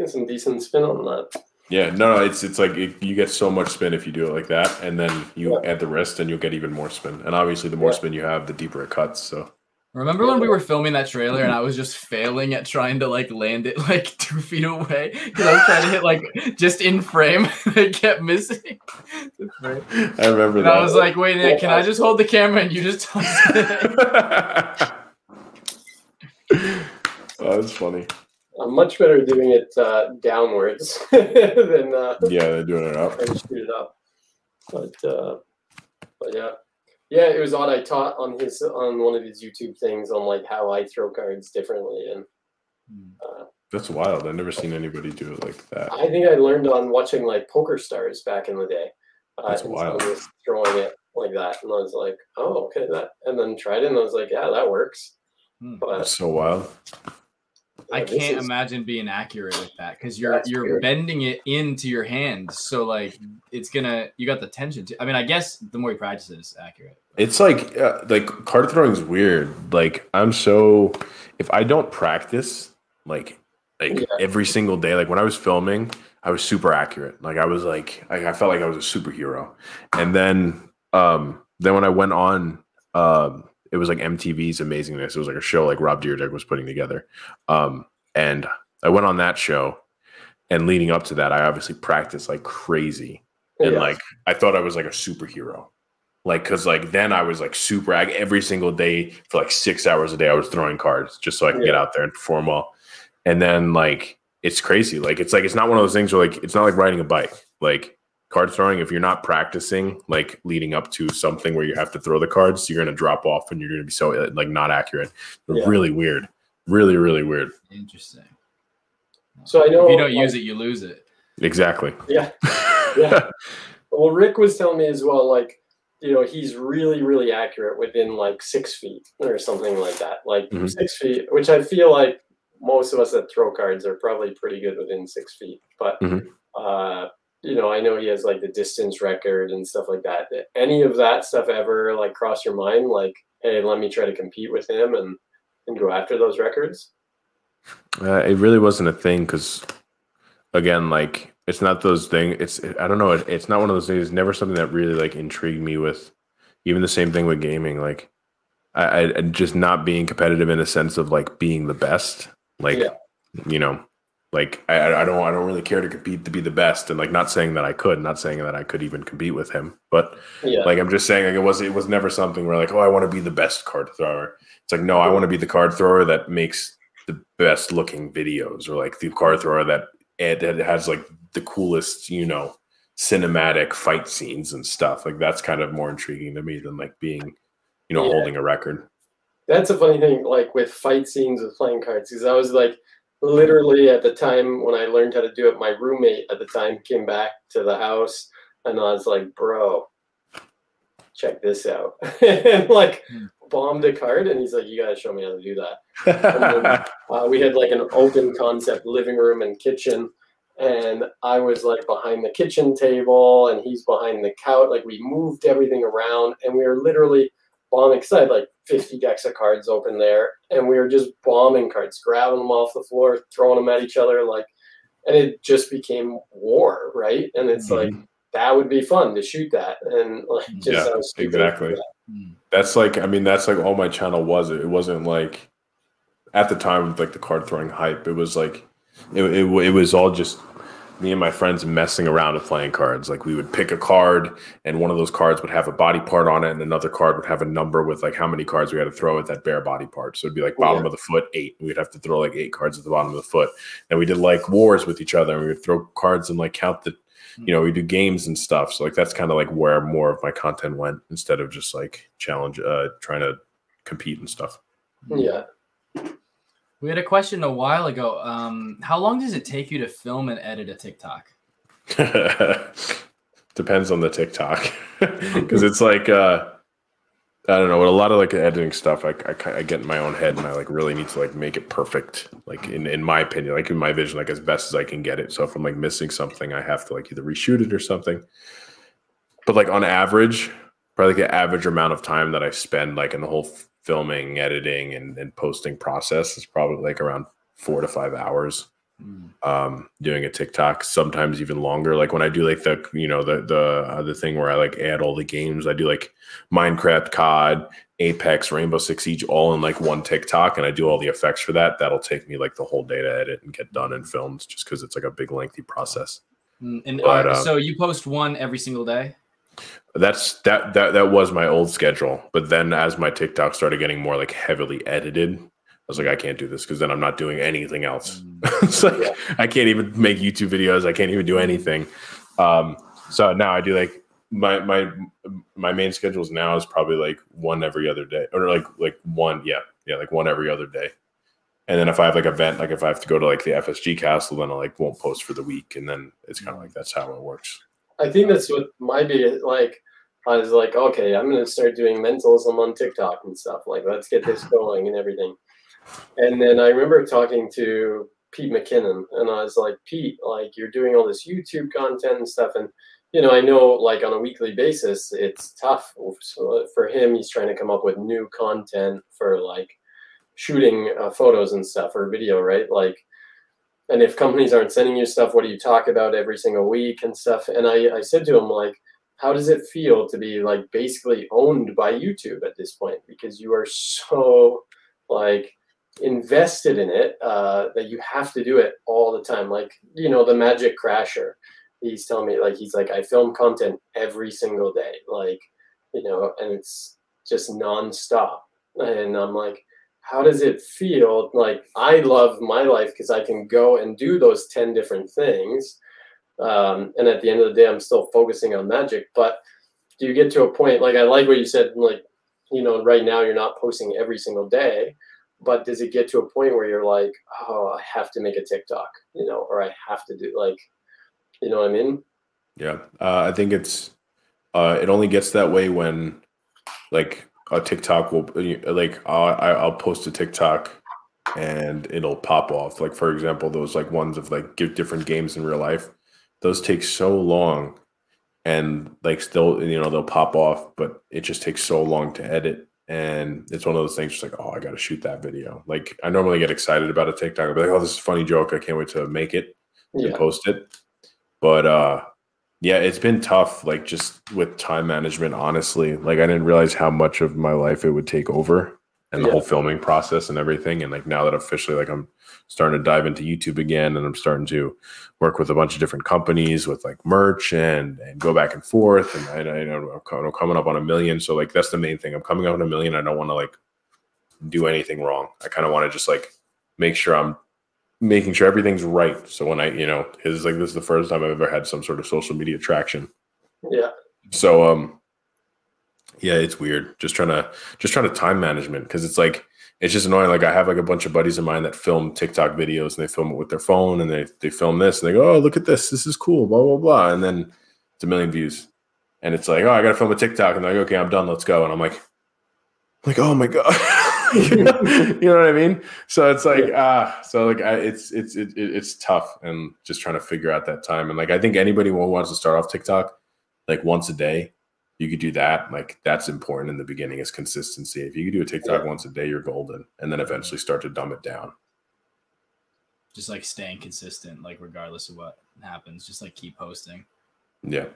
Get some decent spin on that. Yeah, no, no, it's it's like it, you get so much spin if you do it like that, and then you Yeah. add the wrist, and you'll get even more spin. And obviously, the more Yeah. spin you have, the deeper it cuts. So Remember when we were filming that trailer and I was just failing at trying to like land it like two feet away because I was trying to hit like just in frame. it kept missing. the. I remember And that. I was like, wait, Nic, can I just hold the camera and you just toss it? oh, that's funny. I'm much better doing it uh, downwards than uh, Yeah, they're doing it up. trying to shoot it up. But uh, but yeah. Yeah, it was odd. I taught on his on one of his YouTube things on like how I throw cards differently, and uh, That's wild. I've never seen anybody do it like that. I think I learned on watching like Poker Stars back in the day. Uh, That's wild. was throwing it like that, and I was like, "Oh, okay." That, and then tried it, and I was like, "Yeah, that works." Hmm. But That's so wild. I can't is- imagine being accurate with that because you're That's you're weird. bending it into your hand, so like it's gonna you got the tension. To, I mean, I guess the more you practice it, it's accurate. It's like uh, like card throwing is weird. Like I'm so if I don't practice like like Yeah. every single day, like when I was filming, I was super accurate. Like I was like I, I felt like I was a superhero. And then um then when I went on um it was like MTV's Amazingness. It was like a show like Rob Dyrdek was putting together. Um and I went on that show and leading up to that, I obviously practiced like crazy and yeah. like I thought I was like a superhero. Like, cause like then I was like super ag- every single day for like six hours a day. I was throwing cards just so I could get out there and perform well. And then like it's crazy. Like it's like it's not one of those things where like it's not like riding a bike. Like card throwing, if you're not practicing like leading up to something where you have to throw the cards, you're gonna drop off and you're gonna be so like not accurate. Yeah. Really weird. Really, really weird. Interesting. So I know if you don't like- use it, you lose it. Exactly. Yeah. Yeah. Well, Rick was telling me as well, like, you know, he's really, really accurate within like six feet or something like that. Like Mhm. six feet, which I feel like most of us that throw cards are probably pretty good within six feet. But, Mhm. uh, you know, I know he has like the distance record and stuff like that. Did Any of that stuff ever like cross your mind? Like, hey, let me try to compete with him and, and go after those records? Uh, it really wasn't a thing because, again, like it's not those things. It's I don't know. It, it's not one of those things. It's never something that really like intrigued me. With even the same thing with gaming, like I, I just not being competitive in a sense of like being the best. Like Yeah. you know, like I I don't I don't really care to compete to be the best, and like not saying that I could, not saying that I could even compete with him, but Yeah. like I'm just saying, like it was it was never something where like, oh, I want to be the best card thrower. It's like, no, I want to be the card thrower that makes the best looking videos, or like the card thrower that eh, it, it has like the coolest, you know, cinematic fight scenes and stuff. Like that's kind of more intriguing to me than like being, you know, Yeah. holding a record. That's a funny thing, like with fight scenes with playing cards, because I was like, literally at the time when I learned how to do it, my roommate at the time came back to the house, and I was like, "Bro, check this out," and like Hmm. bombed a card, and he's like, "You gotta show me how to do that." Uh, we had like an open concept living room and kitchen, and I was like behind the kitchen table, and he's behind the couch. Like we moved everything around, and we were literally bombing. Cause I had like 50 decks of cards open there, and we were just bombing cards, grabbing them off the floor, throwing them at each other, like, and it just became war, right? And it's like that would be fun to shoot that, and like just Yeah, how exactly. that- Mm. that's like I mean that's like all my channel was. It wasn't like at the time with like the card throwing hype. It was like it, it, it was all just me and my friends messing around with playing cards. Like we would pick a card and one of those cards would have a body part on it and another card would have a number with like how many cards we had to throw at that bare body part. So it'd be like bottom Yeah. of the foot, eight. We'd have to throw like eight cards at the bottom of the foot. And we did like wars with each other and we would throw cards and like count the you know, we do games and stuff. So like that's kind of like where more of my content went instead of just like challenge uh trying to compete and stuff. Yeah, We had a question a while ago. Um, how long does it take you to film and edit a TikTok? Depends on the TikTok. Cuz it's like uh I don't know, with a lot of like editing stuff, I, I, I get in my own head and I like really need to like make it perfect. Like in, in my opinion, like in my vision, like as best as I can get it. So if I'm like missing something, I have to like either reshoot it or something. But like on average, probably like the average amount of time that I spend like in the whole filming, editing, and, and posting process is probably like around four to five hours Mm. um doing a tiktok sometimes even longer like when i do like the you know the the the thing where i like add all the games i do like minecraft cod apex rainbow six siege all in like one tiktok and i do all the effects for that that'll take me like the whole day to edit and get done and filmed, just because it's like a big lengthy process Mm, And But, uh, uh, so you post one every single day? That's that that that was my old schedule but then as my tiktok started getting more like heavily edited i was like i can't do this because then i'm not doing anything else. Mm. it's like i can't even make youtube videos. I can't even do anything. Um so now i do like my my my main schedules now is probably like one every other day or like like one yeah yeah like one every other day. And then if i have like an event like if i have to go to like the fsg castle then i like won't post for the week and then it's kind of like that's how it works I think that's what my big like. I was like, okay, I'm gonna start doing mentalism on TikTok and stuff. Like, let's get this going and everything. And then I remember talking to Pete McKinnon, and I was like, Pete, like you're doing all this YouTube content and stuff, and you know, I know like on a weekly basis, it's tough. So for him, he's trying to come up with new content for like shooting uh, photos and stuff or video, right? Like and if companies aren't sending you stuff what do you talk about every single week and stuff? And i, I said to him like how does it feel to be like basically owned by youtube at this point? Because you are so like invested in it uh, that you have to do it all the time. Like you know the magic crasher. He's telling me like he's like i film content every single day like you know and it's just nonstop. And i'm like how does it feel? Like i love my life because i can go and do those 10 different things um, and at the end of the day i'm still focusing on magic. But do you get to a point like i like what you said like you know right now you're not posting every single day but does it get to a point where you're like oh i have to make a tiktok you know or i have to do like you know what i mean? Yeah, uh, I think it's uh, it only gets that way when like a TikTok will like I'll, I- I'll post a TikTok and it'll pop off. Like for example, those like ones of like give different games in real life. Those take so long, and like still you know they'll pop off, but it just takes so long to edit. And it's one of those things, just like, oh, I got to shoot that video. Like, I normally get excited about a TikTok. I'll be like, oh, this is a funny joke. I can't wait to make it and post it. But uh yeah, it's been tough, like just with time management, honestly. Like I didn't realize how much of my life it would take over and the Yeah. whole filming process and everything. And like now that officially like I'm starting to dive into YouTube again and I'm starting to work with a bunch of different companies with like merch and and go back and forth. And I, I know I'm I'm coming up on a million. So like that's the main thing. I'm coming up on a million. I don't want to like do anything wrong. I kind of want to just like make sure I'm making sure everything's right. So when I, you know, his like this is the first time I've ever had some sort of social media traction. Yeah. So um yeah, it's weird. Just trying to just trying to time management because it's like it's just annoying. Like I have like a bunch of buddies of mine that film TikTok videos and they film it with their phone and they they film this and they go, Oh, look at this. This is cool, blah, blah, blah. And then it's a million views. And it's like, oh, I gotta film a TikTok. And they're like, okay, I'm done, let's go. And I'm like, I'm like, oh my God. you, know, what I mean? So it's like, ah, uh, so like I, it's it's it, it's tough and just trying to figure out that time. And like I think anybody who wants to start off TikTok, like once a day, you could do that. Like that's important in the beginning is consistency. If you could do a TikTok yeah. once a day, you're golden, and then eventually start to dumb it down. Just like staying consistent, like regardless of what happens, just like keep posting. Yeah.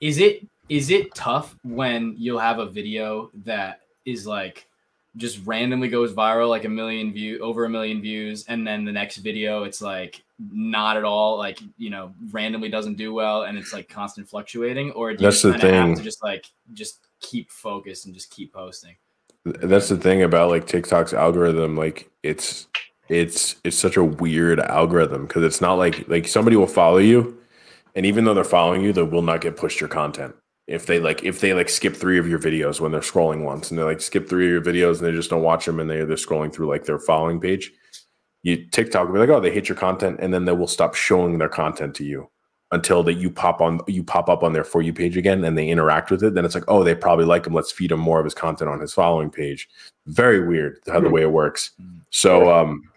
Is it is it tough when you'll have a video that is like just randomly goes viral like a million view over a million views and then the next video it's like not at all like you know randomly doesn't do well and it's like constant fluctuating? Or do that's the thing have to just like just keep focused and just keep posting? That's the thing about like tiktok's algorithm like it's it's it's such a weird algorithm because it's not like like somebody will follow you and even though they're following you they will not get pushed your content if they like if they like skip three of your videos when they're scrolling once and they like skip three of your videos and they just don't watch them and they they're scrolling through like their following page, you TikTok will be like, oh, they hate your content, and then they will stop showing their content to you until that you pop on you pop up on their for you page again and they interact with it. Then it's like, oh, they probably like him. Let's feed him more of his content on his following page. Very weird how the hmm. way it works. So um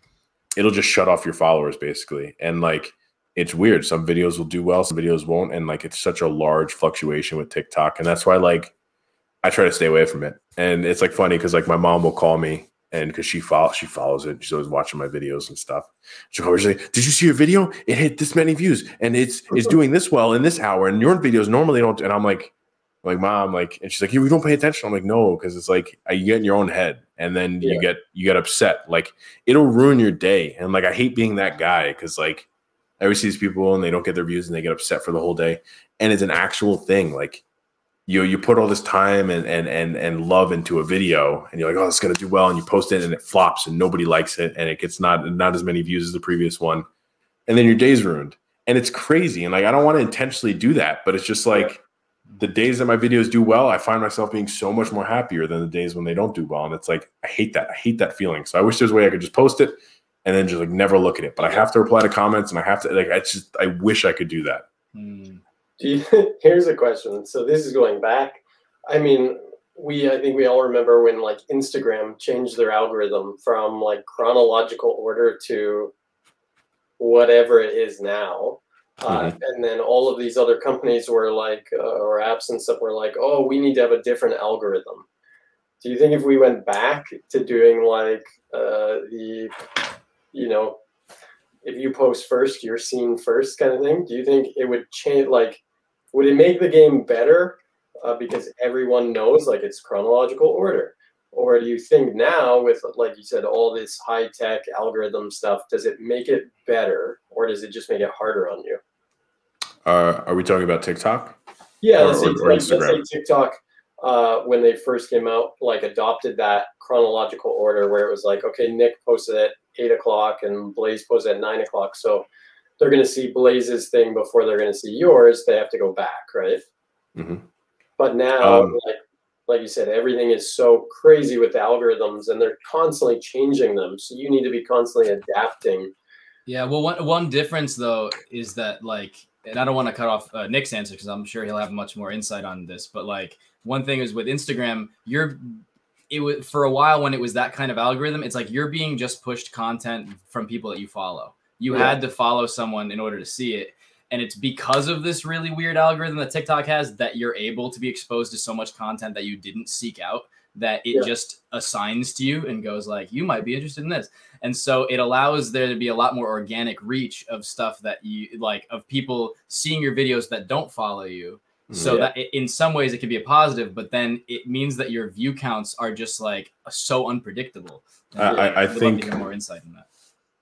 it'll just shut off your followers basically. And like it's weird. Some videos will do well, some videos won't, and like it's such a large fluctuation with TikTok, and that's why like I try to stay away from it. And it's like funny because like my mom will call me and because she follow she follows it, she's always watching my videos and stuff. She'll always like, "Did you see your video? It hit this many views, and it's it's doing this well in this hour, and your videos normally don't." And I'm like, like mom, like, and she's like, "You don't pay attention." I'm like, "No," because it's like you get in your own head, and then yeah. you get you get upset. Like it'll ruin your day, and like I hate being that guy because like I always see these people and they don't get their views and they get upset for the whole day. And it's an actual thing. Like you you put all this time and and and and love into a video and you're like, oh, it's gonna do well, and you post it and it flops and nobody likes it and it gets not not as many views as the previous one, and then your day's ruined. And it's crazy. And like I don't want to intentionally do that, but it's just like the days that my videos do well, I find myself being so much more happier than the days when they don't do well. And it's like I hate that. I hate that feeling. So I wish there's a way I could just post it and then just like never look at it. But I have to reply to comments and I have to like I just I wish I could do that. Here's a question. So this is going back. I mean, we I think we all remember when like Instagram changed their algorithm from like chronological order to whatever it is now. Uh, mm-hmm. and then all of these other companies were like, uh, or apps and stuff were like, oh, we need to have a different algorithm. Do you think if we went back to doing like uh, the you know, if you post first, you're seen first kind of thing? Do you think it would change? Like, would it make the game better uh, because everyone knows like it's chronological order? Or do you think now, with like you said, all this high tech algorithm stuff, does it make it better or does it just make it harder on you? Uh, are we talking about TikTok? Yeah, or, let's, say, or, or let's say TikTok uh, when they first came out, like adopted that chronological order where it was like, okay, Nic posted it eight o'clock and Blaise posted at nine o'clock. So they're going to see Blaise's thing before they're going to see yours. They have to go back, right? Mm-hmm. But now, um, like like you said, everything is so crazy with the algorithms, and they're constantly changing them. So you need to be constantly adapting. Yeah. Well, one one difference though is that like, and I don't want to cut off uh, Nic's answer because I'm sure he'll have much more insight on this. But like, one thing is with Instagram, you're it was for a while when it was that kind of algorithm, it's like you're being just pushed content from people that you follow. You yeah. had to follow someone in order to see it. And it's because of this really weird algorithm that TikTok has that you're able to be exposed to so much content that you didn't seek out that it yeah. just assigns to you and goes like you might be interested in this and so it allows there to be a lot more organic reach of stuff that you like of people seeing your videos that don't follow you so yeah. that in some ways it can be a positive, but then it means that your view counts are just like so unpredictable. I, I think more insight in that.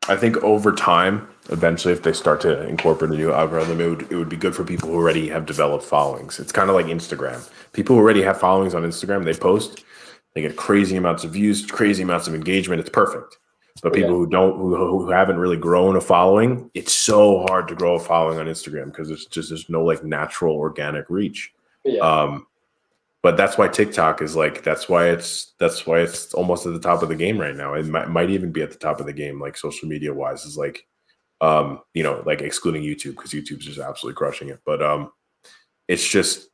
I think over time, eventually, if they start to incorporate a new algorithm, it would it would be good for people who already have developed followings. It's kind of like Instagram. People who already have followings on Instagram, they post, they get crazy amounts of views, crazy amounts of engagement. It's perfect. But people Yeah. who don't, who, who haven't really grown a following, it's so hard to grow a following on Instagram because it's just there's no like natural organic reach. Yeah. Um, but that's why TikTok is like that's why it's that's why it's almost at the top of the game right now. It might, might even be at the top of the game, like social media wise, is like, um, you know, like excluding YouTube because YouTube's just absolutely crushing it. But um, it's just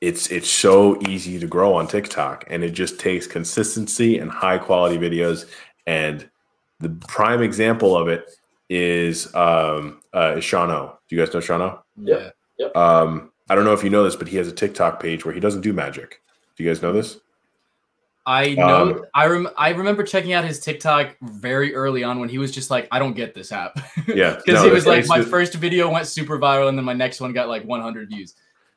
it's it's so easy to grow on TikTok, and it just takes consistency and high quality videos. And the prime example of it is um uh is Shano. Do you guys know Shano? Yeah. Um, I don't know if you know this, but he has a TikTok page where he doesn't do magic. Do you guys know this? I know. Um, I rem- I remember checking out his TikTok very early on when he was just like, I don't get this app. Yeah, because no, he was like, my just- first video went super viral, and then my next one got like 100 views.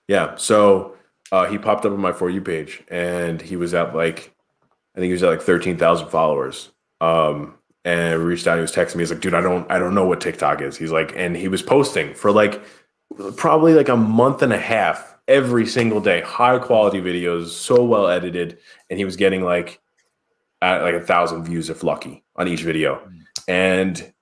Yeah. So uh, he popped up on my for you page, and he was at like, I think he was at like thirteen thousand followers. Um, and reached out. He was texting me. He's like, "Dude, I don't, I don't know what TikTok is." He's like, and he was posting for like probably like a month and a half every single day, high quality videos, so well edited, and he was getting like like a thousand views if lucky on each video, and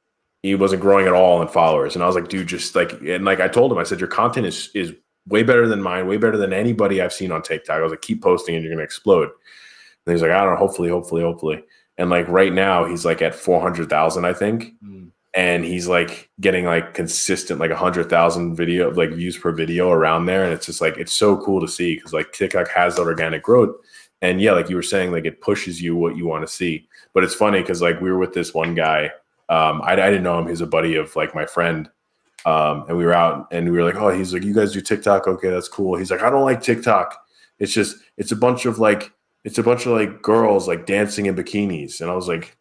he wasn't growing at all in followers. And I was like, dude, just like, and like I told him, I said, your content is is way better than mine, way better than anybody I've seen on TikTok. I was like, keep posting and you're gonna explode. And he's like, I don't know, hopefully, hopefully, hopefully. And like right now, he's like at four hundred thousand, I think, Mm. and he's like getting like consistent, like a hundred thousand video, like views per video around there. And it's just like it's so cool to see because like TikTok has that organic growth. And yeah, like you were saying, like it pushes you what you want to see. But it's funny because like we were with this one guy. Um, I, I didn't know him. He's a buddy of like my friend. Um, and we were out and we were like, oh, he's like, you guys do TikTok? Okay, that's cool. He's like, I don't like TikTok. It's just, it's a bunch of like, it's a bunch of like girls like dancing in bikinis. And I was like,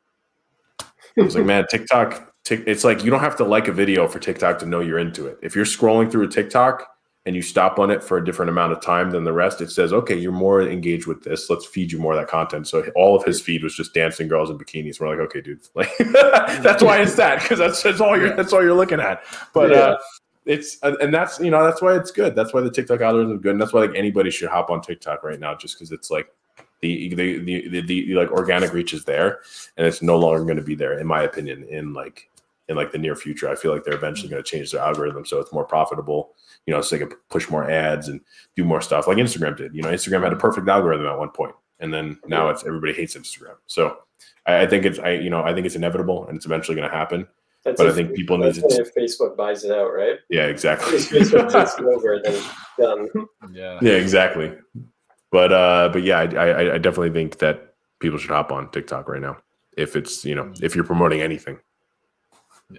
I was like, man, TikTok, tick, it's like you don't have to like a video for TikTok to know you're into it. If you're scrolling through a TikTok and you stop on it for a different amount of time than the rest, it says, okay, you're more engaged with this. Let's feed you more of that content. So all of his feed was just dancing girls in bikinis. We're like, okay, dude, like that's why it's that because that's, that's all you're that's all you're looking at. But uh, it's and that's you know that's why it's good. That's why the TikTok algorithm is good, and that's why like anybody should hop on TikTok right now, just because it's like the the, the the the like organic reach is there, and it's no longer going to be there, in my opinion, in like in like the near future. I feel like they're eventually going to change their algorithm so it's more profitable. You know, so they can push more ads and do more stuff like Instagram did. You know, Instagram had a perfect algorithm at one point, and then now it's everybody hates Instagram. So I, I think it's I you know I think it's inevitable and it's eventually going to happen. That's but I think people that's need to- when if Facebook buys it out, right? Yeah, exactly. If Facebook takes it over, then done. Yeah. Yeah, exactly. But uh, but yeah, I, I I definitely think that people should hop on TikTok right now if it's you know if you're promoting anything.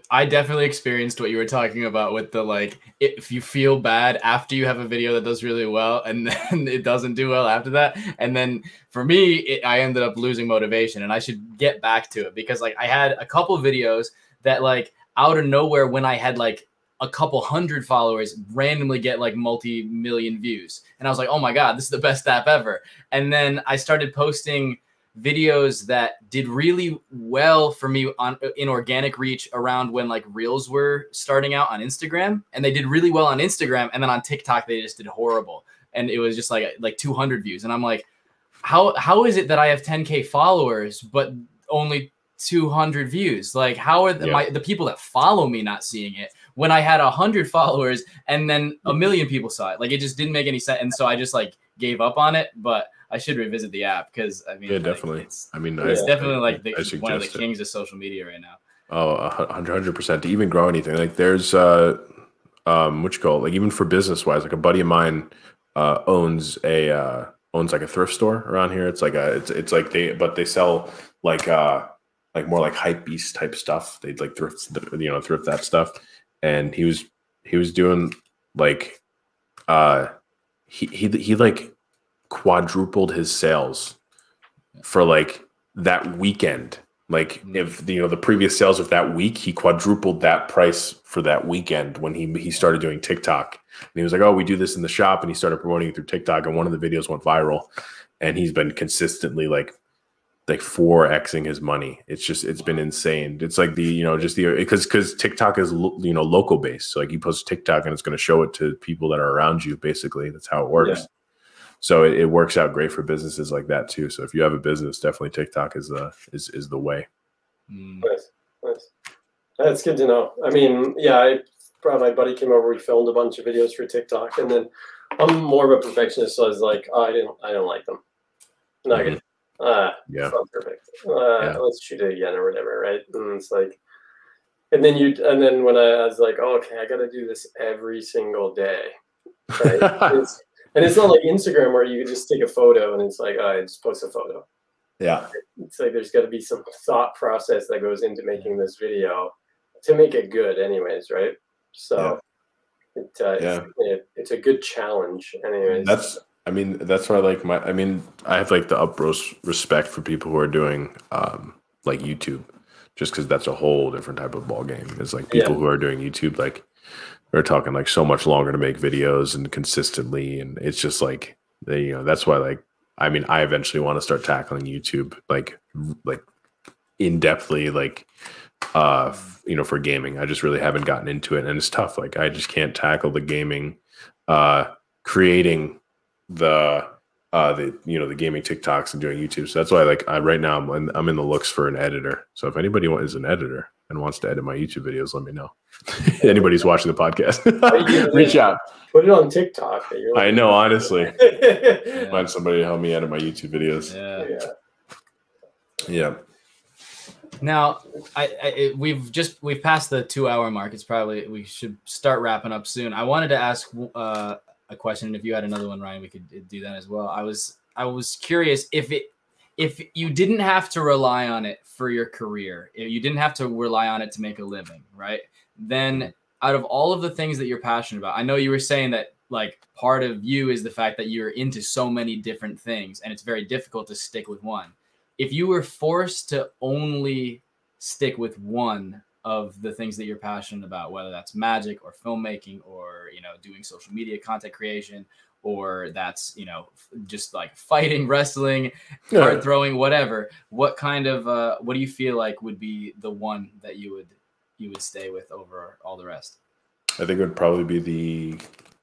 I definitely experienced what you were talking about with the like if you feel bad after you have a video that does really well and then it doesn't do well after that and then for me it, I ended up losing motivation and I should get back to it because like I had a couple videos that like out of nowhere when I had like a couple hundred followers randomly get like multi-million views. And I was like oh my god this is the best app ever. And then I started posting videos that did really well for me on in organic reach around when like reels were starting out on Instagram. And they did really well on Instagram. And then on TikTok they just did horrible. And it was just like like 200 views. And I'm like how how is it that I have 10k followers but only 200 views? Like how are the, Yeah. my the people that follow me not seeing it when I had a 100 followers and then a million people saw it like it just didn't make any sense and so I just like gave up on it but I should revisit the app because I mean Yeah, like, definitely. it's I mean, it's I, definitely like the, one of the suggest it. kings of social media right now. Oh, a hundred percent. To even grow anything, like there's uh, um, what you call it? like even for business wise, like a buddy of mine uh owns a uh owns like a thrift store around here. It's like a it's it's like they but they sell like uh like more like hype beast type stuff. They'd like thrift you know thrift that stuff, and he was he was doing like uh he he he like quadrupled his sales for like that weekend. Like Mm. if you know the previous sales of that week, he quadrupled that price for that weekend when he he started doing TikTok. And he was like, "Oh, we do this in the shop," and he started promoting it through TikTok. And one of the videos went viral, and he's been consistently like like four xing his money. It's just it's been insane. It's like the you know just the because because TikTok is lo- you know local based. So like you post TikTok and it's going to show it to people that are around you. Basically, that's how it works. Yeah. So it, it works out great for businesses like that too. So if you have a business, definitely TikTok is the is is the way. Mm. Nice, nice. That's good to know. I mean, yeah, I brought my buddy came over. We filmed a bunch of videos for TikTok, and then I'm more of a perfectionist, so I was like, oh, I didn't, I don't like them. Not good. Uh, Yeah. it's not perfect. Uh, Yeah. Let's shoot it again or whatever, right? And it's like, and then you, and then when I, was like, oh, okay, I got to do this every single day, right? It's- and it's not like Instagram where you just take a photo and it's like, oh, I just post a photo Yeah. it's like there's got to be some thought process that goes into making this video to make it good anyways right so it, uh, Yeah. it's, it, it's a good challenge anyways That's I mean, that's why I like my I mean, I have like the utmost respect for people who are doing um like YouTube. Just because that's a whole different type of ball game. It's like people Yeah. who are doing YouTube, like they're talking like so much longer to make videos and consistently, and it's just like they, you know, that's why like I mean, I eventually want to start tackling YouTube like like in depthly, like uh you know, for gaming. I just really haven't gotten into it, and it's tough. Like I just can't tackle the gaming, uh, creating the uh the you know the gaming TikToks and doing YouTube. So that's why like I right now I'm in, I'm in the looks for an editor. So if anybody is an editor and wants to edit my YouTube videos, let me know. Anybody's watching the podcast, reach out. put it on tiktok that you're I know, honestly, yeah. find somebody to help me edit my YouTube videos. Yeah. Yeah, Now, I, I we've just we've passed the two hour mark. It's probably we should start wrapping up soon. I wanted to ask uh, a question, and if you had another one, Ryan, we could uh, do that as well. I was I was curious if it if you didn't have to rely on it for your career, if you didn't have to rely on it to make a living, right? Then mm-hmm. out of all of the things that you're passionate about, I know you were saying that like part of you is the fact that you're into so many different things and it's very difficult to stick with one. If you were forced to only stick with one of the things that you're passionate about, whether that's magic or filmmaking or you know doing social media content creation or that's you know just like fighting, wrestling, card throwing, whatever. What kind of uh, what do you feel like would be the one that you would you would stay with over all the rest? I think it would probably be the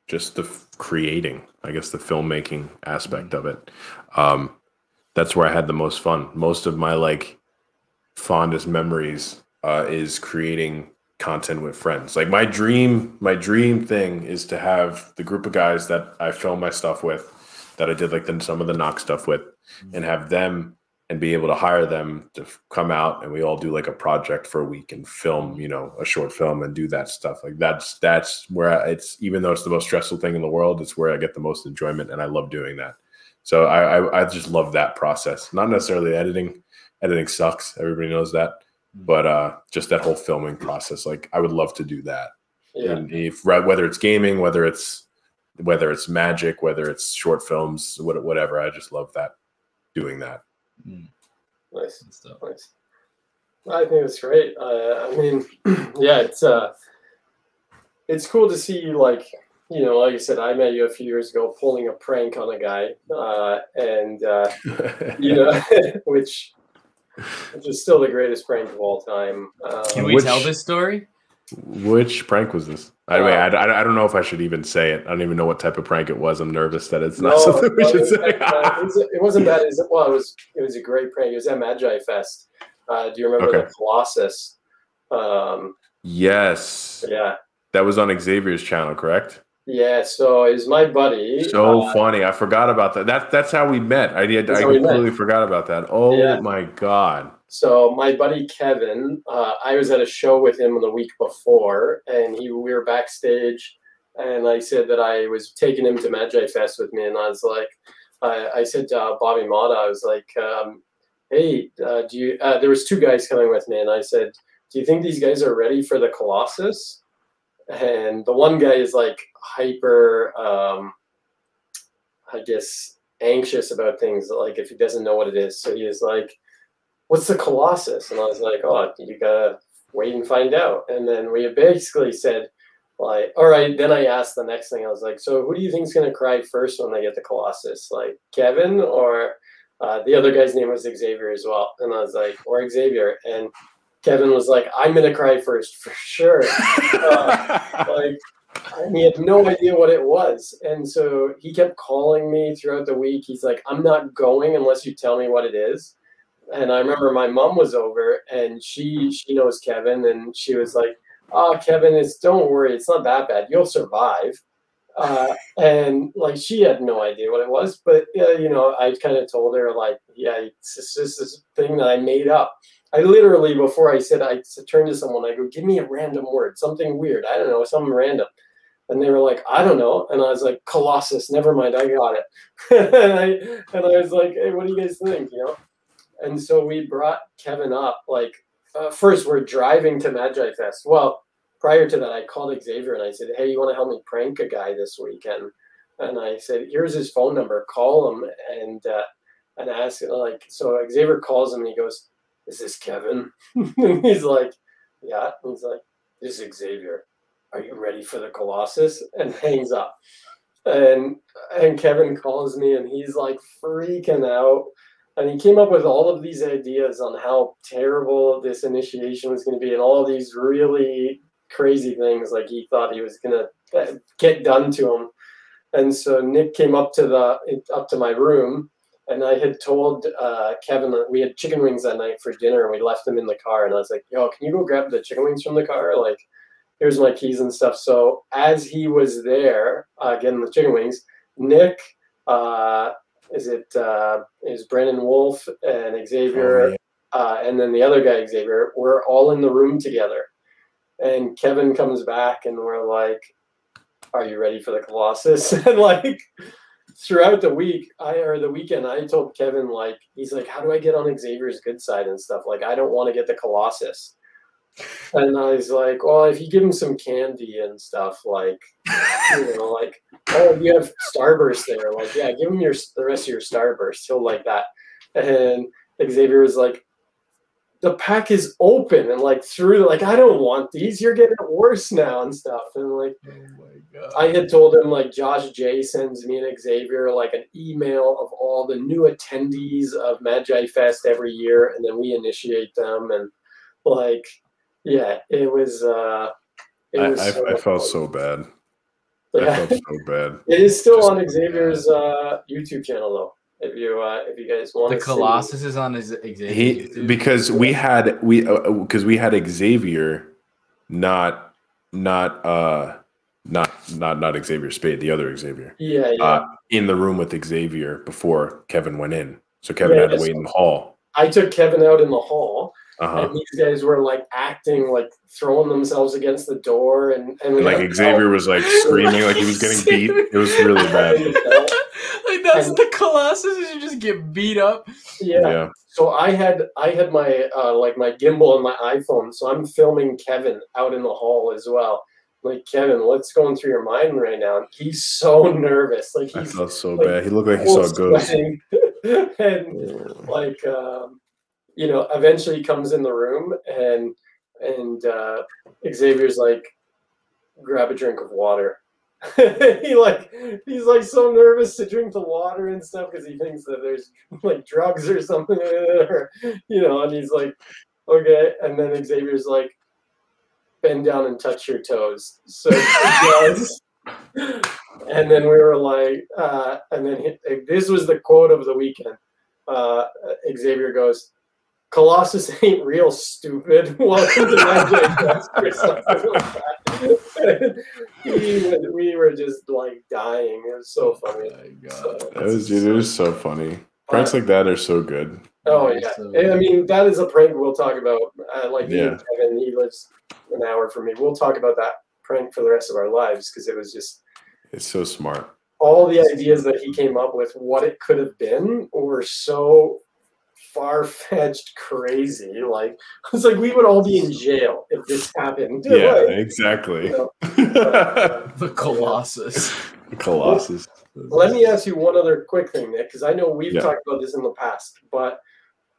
just the creating, I guess the filmmaking aspect of it. Um, that's where I had the most fun. Most of my like fondest memories uh, is creating content with friends. Like my dream, my dream thing is to have the group of guys that I film my stuff with, that I did like the, some of the knock stuff with, and have them and be able to hire them to come out and we all do like a project for a week and film, you know, a short film and do that stuff. Like that's that's where I, it's even though it's the most stressful thing in the world, it's where I get the most enjoyment and I love doing that. So I I, I just love that process. Not necessarily editing. Editing sucks. Everybody knows that. But uh just that whole filming process, like I would love to do that. yeah. And if whether it's gaming, whether it's whether it's magic, whether it's short films, whatever, I just love that doing that. nice and stuff. Nice. I think it's great. Uh, I mean, yeah, it's uh, it's cool to see you like you know, like I said, I met you a few years ago pulling a prank on a guy, uh, and uh, you know, which which is still the greatest prank of all time. Um, Can we Which- tell this story? Which prank was this? I, mean, I, I, I don't know if I should even say it. I don't even know what type of prank it was. I'm nervous that it's not no, something we no, should it, say. wasn't it, was, it wasn't bad. It was, well, it was it was a great prank. It was at MagiFest. Uh, do you remember Okay. the Colossus? Um, yes, yeah, that was on Xavier's channel, correct? Yeah. So was my buddy. So uh, funny. I forgot about that. That that's how we met. I did. I completely forgot about that. Oh Yeah. my god. So my buddy Kevin, uh, I was at a show with him the week before, and he we were backstage, and I said that I was taking him to MagiFest with me, and I was like, I, I said to uh, Bobby Mata, I was like, um, hey, uh, do you? Uh, there was two guys coming with me, and I said, do you think these guys are ready for the Colossus? And the one guy is like hyper, um, I guess, anxious about things. Like if he doesn't know what it is, so he is like what's the Colossus? And I was like, oh, you gotta wait and find out. And then we basically said, like, all right. Then I asked the next thing. I was like, so who do you think's gonna cry first when they get the Colossus? Like Kevin or uh, the other guy's name was Xavier as well. And I was like, or Xavier. And Kevin was like, I'm gonna cry first for sure. like and he had no idea what it was. And so he kept calling me throughout the week. He's like, I'm not going unless you tell me what it is. and I remember my mom was over, and she she knows Kevin, and she was like, "Oh, Kevin, it's don't worry, it's not that bad. You'll survive." Uh, and like she had no idea what it was, but uh, you know, I kind of told her like, "Yeah, it's just this thing that I made up." I literally before I said I turned to someone, I go, "Give me a random word, something weird. I don't know, something random." And they were like, I don't know. And I was like, Colossus, never mind, I got it. and, I, and I was like, hey, what do you guys think? You know? And so we brought Kevin up. Like, uh, first, we're driving to MagiFest. Well, prior to that, I called Xavier and I said, hey, you want to help me prank a guy this weekend? And I said, here's his phone number. Call him and uh, and ask. Like, so Xavier calls him and he goes, is this Kevin? and he's like, yeah. And he's like, this is Xavier are you ready for the Colossus? And hangs up. And and Kevin calls me and he's like freaking out. And he came up with all of these ideas on how terrible this initiation was going to be and all these really crazy things like he thought he was going to uh, get done to him. And so Nic came up to the up to my room and I had told uh, Kevin that we had chicken wings that night for dinner and we left them in the car and I was like, "Yo, can you go grab the chicken wings from the car?" Like here's my keys and stuff. So as he was there uh, getting the chicken wings, Nic, uh, is it uh, is Brandon Wolf and Xavier, oh, uh, and then the other guy Xavier, we're all in the room together. And Kevin comes back, and we're like, "Are you ready for the Colossus?" and like throughout the week, I or the weekend, I told Kevin like, he's like, "How do I get on Xavier's good side and stuff?" Like, I don't want to get the Colossus. And I was like, well, if you give him some candy and stuff, like, you know, like, oh, you have Starburst there. Like, yeah, give him your the rest of your Starburst. He'll like that. And Xavier was like, the pack is open and like through like I don't want these. You're getting worse now and stuff. And like oh I had told him like Josh J sends me and Xavier like an email of all the new attendees of MagiFest every year, and then we initiate them and like yeah, it was. Uh, it was I, so I, I felt so bad. Yeah. I felt so bad. it is still Just on Xavier's uh, YouTube channel though. If you uh, if you guys want the Colossus see. is on his Xavier. He, because we had we because uh, we had Xavier, not not uh not not not Xavier Spade, the other Xavier. Yeah, yeah. Uh, in the room with Xavier before Kevin went in, so Kevin yeah, had to wait in the hall. I took Kevin out in the hall, uh-huh. And these guys were like acting like throwing themselves against the door, and and like Xavier was like screaming like he was getting beat. It was really bad. like that's and, the Colossus. is You just get beat up. Yeah. yeah. So I had I had my uh, like my gimbal and my iPhone, so I'm filming Kevin out in the hall as well. Like Kevin, what's going through your mind right now? He's so nervous. Like he's I felt so like, bad. He looked like he saw ghosts. and like um, you know, eventually comes in the room and and uh, Xavier's like, grab a drink of water. he like he's like so nervous to drink the water and stuff because he thinks that there's like drugs or something or you know and he's like okay. And then xavier's like bend down and touch your toes. So he does. And then we were like uh, and then he, this was the quote of the weekend. Uh, xavier goes Colossus ain't real stupid. Welcome to my something like we, we were just like dying. It was so funny. Oh so, that was dude, it was so funny. Pranks uh, like that are so good. Oh yeah, so I mean that is a prank we'll talk about. Uh, like yeah. Kevin, he lives an hour from me. We'll talk about that prank for the rest of our lives because it was just. It's so smart. All the ideas that he came up with, what it could have been, were so far fetched crazy. Like it's like we would all be in jail if this happened. Yeah, like, exactly. You know? the Colossus. The Colossus. Let me ask you one other quick thing, Nic, because I know we've yeah. talked about this in the past, but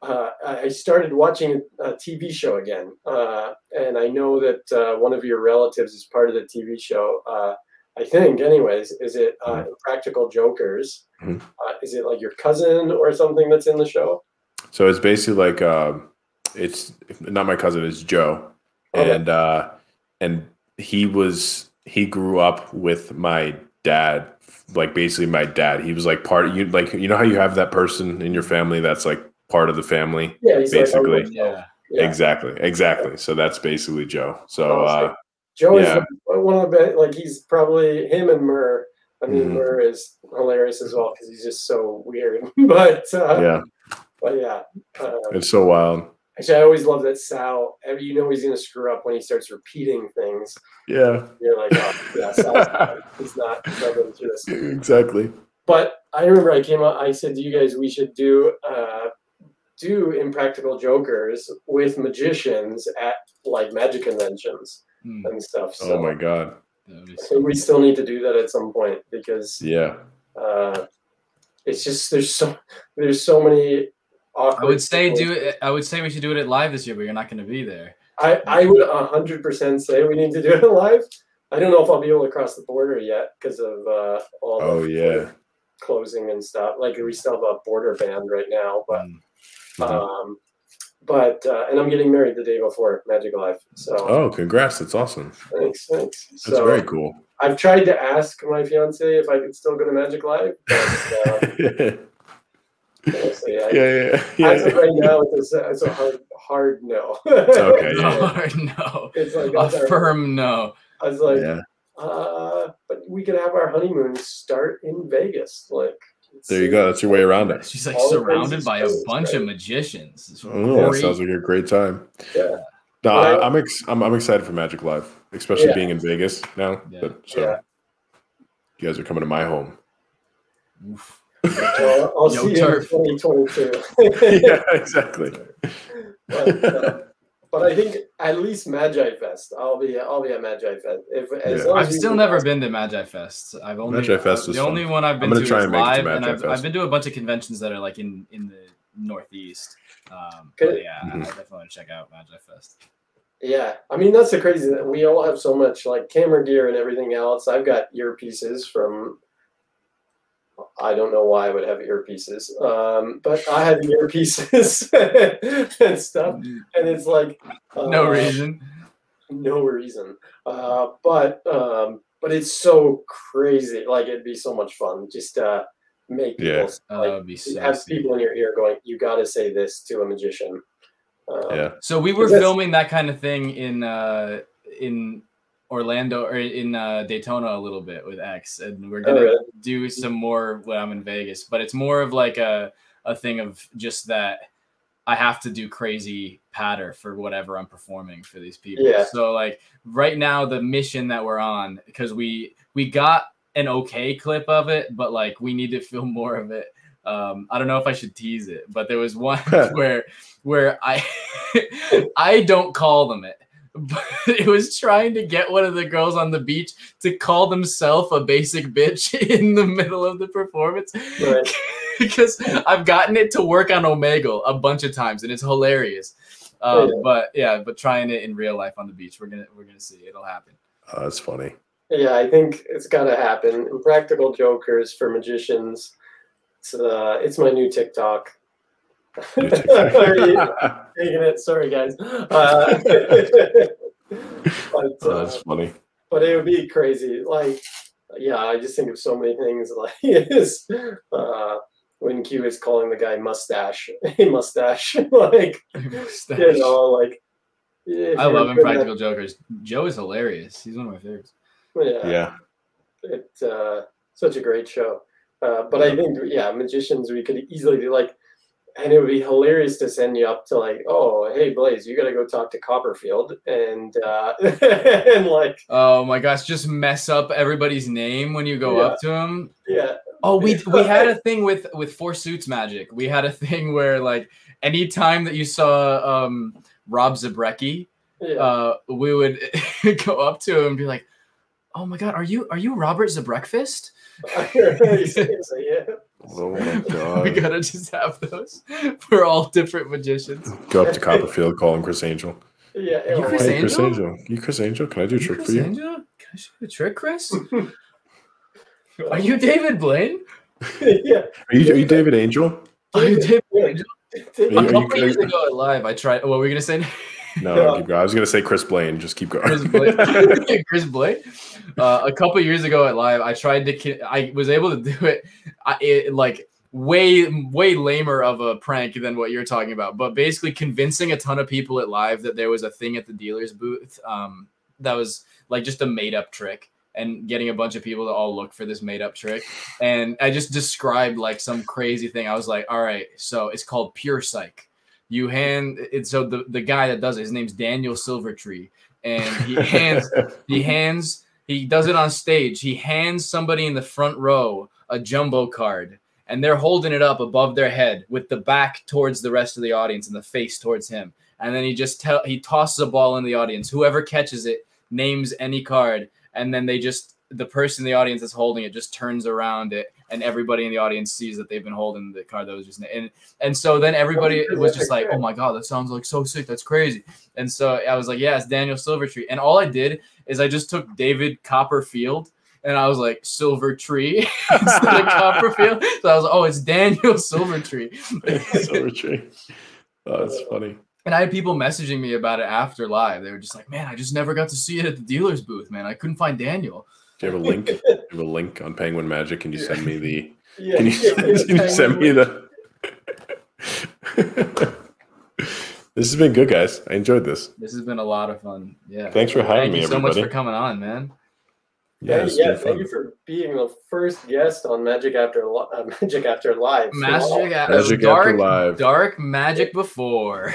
uh, I started watching a TV show again, uh, and I know that uh, one of your relatives is part of the TV show. Uh, I think, anyways, is it uh, mm-hmm. Practical Jokers? Mm-hmm. Uh, is it like your cousin or something that's in the show? So it's basically like uh, it's not my cousin, it's Joe, okay. and uh, and he was he grew up with my dad, like basically my dad. He was like part of you, like you know how you have that person in your family that's like part of the family. Yeah, basically. Like, Yeah. yeah. Exactly, exactly. So that's basically Joe. So uh, Joe is one of the best. Like he's probably him and Murr. I mean, Mhm. Murr is hilarious as well because he's just so weird. but uh, yeah, but yeah. Uh, it's so wild. actually, I always love that Sal. every- You know he's gonna screw up when he starts repeating things. Yeah, You're like, oh, yeah, Sal's fine. he's not struggling through this. exactly. But I remember I came out. I said to you guys, we should do uh, do impractical jokers with magicians at like magic conventions Hmm, and stuff. So Oh my god. that would be I think we still need to do that at some point because Yeah. uh, it's just there's so there's so many awkward. I would say do it. I would say we should do it at live this year, but you're not going to be there. I I would hundred percent say we need to do it live. I don't know if I'll be able to cross the border yet because of uh, all Oh the yeah. closing and stuff. Like we still have a border ban right now, but Mm. Mhm. um, but uh, and I'm getting married the day before Magic Live. So Oh, congrats! That's awesome. thanks, thanks. That's so very cool. I've tried to ask my fiance if I could still go to Magic Live, but uh, yeah, we'll see. I, yeah, yeah. As of right now, it's a, it's a hard, hard no. Okay, yeah. Oh, no, It's like a that's our- firm no. I was like, yeah. uh, but we could have our honeymoon start in Vegas. Like, There you go. That's your way around it. She's like All surrounded by a stories, bunch of magicians. It's Oh, that sounds like a great time. Yeah. No, I, I'm, ex- I'm I'm excited for Magic Live, especially Yeah. being in Vegas now. Yeah. But, so Yeah. you guys are coming to my home. Oof. Well, I'll Yo, see turf. you in 2022. yeah, exactly. but, uh, but I think at least MagiFest, I'll be I'll be at MagiFest. If as Yeah. long as I've still never ask- been to MagiFest. I've only MagiFest the is only one I've been gonna try is and make to live, and I've, I've been to a bunch of conventions that are like in in the Northeast. Um, Good. but yeah, I Mhm. definitely want to check out Magi Fest. Yeah, I mean that's the crazy that we all have so much like camera gear and everything else. I've got earpieces from. I don't know why I would have earpieces, um, but I have earpieces and stuff, and it's like uh, No reason. no reason. Uh, but um, but it's so crazy. Like it'd be so much fun just uh, make people Yeah. Oh, like, that would be have people in your ear going, "You got to say this to a magician." Um, Yeah. So we were filming that kind of thing in uh, in Orlando or in uh, Daytona a little bit with X, and we're Oh, gonna really? do some more when I'm in Vegas. But it's more of like a a thing of just that I have to do crazy patter for whatever I'm performing for these people. Yeah. So like right now, the mission that we're on because we we got an okay clip of it, but like we need to film more of it. Um, I don't know if I should tease it, but there was one where where I I don't call them it. But it was trying to get one of the girls on the beach to call themselves a basic bitch in the middle of the performance Right. because I've gotten it to work on Omegle a bunch of times and it's hilarious. Oh, Um, yeah. But yeah, but trying it in real life on the beach, we're gonna we're gonna see it'll happen. Oh, that's funny. Yeah, I think it's got to happen. Impractical jokers for magicians. It's uh, it's my new TikTok. Are you taking it? Sorry, guys. Uh, but, Oh, uh, that's funny. but it would be crazy. Like, yeah, I just think of so many things. Like, is uh, when Q is calling the guy mustache, a mustache. like, you know, like. I love good at- Impractical Jokers. Joe is hilarious. He's one of my favorites. Yeah. Yeah. It's uh, such a great show. Uh, but I think, yeah, magicians, we could easily do like, and it would be hilarious to send you up to like, oh, hey, Blaise, you got to go talk to Copperfield. And, uh, and like, Oh my gosh, just mess up everybody's name when you go Yeah. up to him. yeah, Oh, we we had a thing with with Four Suits Magic. We had a thing where like any time that you saw um Rob Zabrecky, yeah. uh, we would go up to him and be like, "Oh my god, are you are you Robert Zabreakfast?" Yeah. Oh my we god. gotta just have those for all different magicians. Go up to Copperfield, call him Criss Angel. Yeah. You Chris my- Hey, Chris Angel? Angel. You Chris Angel? Can I do a You trick Chris for you? Angel? Can I show you a trick, Chris? are you David Blaine? yeah. Are you, are you David Angel? Are you David Yeah. Angel? Are A you- are couple years ago at live, I tried. What were we gonna say? No, Yeah. keep going. I was gonna say Chris Blaine. Just keep Chris going. Chris Blaine? Uh, a couple years ago at live, I tried to. I was able to do it. I, it like way way lamer of a prank than what you're talking about but basically convincing a ton of people at live that there was a thing at the dealer's booth um, that was like just a made up trick and getting a bunch of people to all look for this made up trick and i just described like some crazy thing i was like all right so it's called pure psych you hand it so the, the guy that does it his name's daniel silvertree and he hands he hands he does it on stage he hands somebody in the front row a jumbo card and they're holding it up above their head with the back towards the rest of the audience and the face towards him. And then he just tell he tosses a ball in the audience. Whoever catches it names any card, and then they just the person in the audience that's holding it just turns around it, and everybody in the audience sees that they've been holding the card that was just and and so then everybody was just like, oh my god, that sounds like so sick, that's crazy. And so I was like, yeah, it's Daniel Silvertree. And all I did is I just took David Copperfield and I was like Silver Tree instead of Copperfield. So I was like, oh, it's Daniel Silver Tree. Silver Tree. Oh, that's funny. And I had people messaging me about it after live. They were just like, "Man, I just never got to see it at the dealer's booth. Man, I couldn't find Daniel." Do you have a link? Do you have a link on Penguin Magic? Can you send me the? Yeah, can you, can you send me the? this has been good, guys. I enjoyed this. This has been a lot of fun. Yeah. Thanks for having Thank me. you so everybody. much for coming on, man. Yeah, yeah, yeah thank you for being the first guest on Magic After uh, Magic After Live. Magic, so, Magic dark, After Live. Dark Magic before.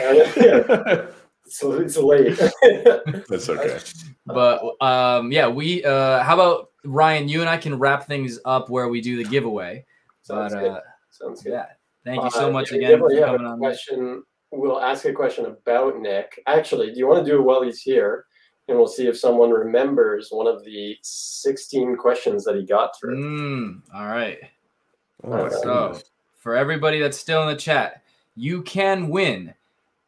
So it's late. That's okay. But um, yeah, we. Uh, how about Ryan? You and I can wrap things up where we do the giveaway. Sounds but, good. Uh, Sounds good. Yeah. Thank you so much uh, again for coming on. Question. We'll ask a question about Nic. Actually, do you want to do it while he's here? and we'll see if someone remembers one of the 16 questions that he got through. Mm, all right. Oh, so, for everybody that's still in the chat, you can win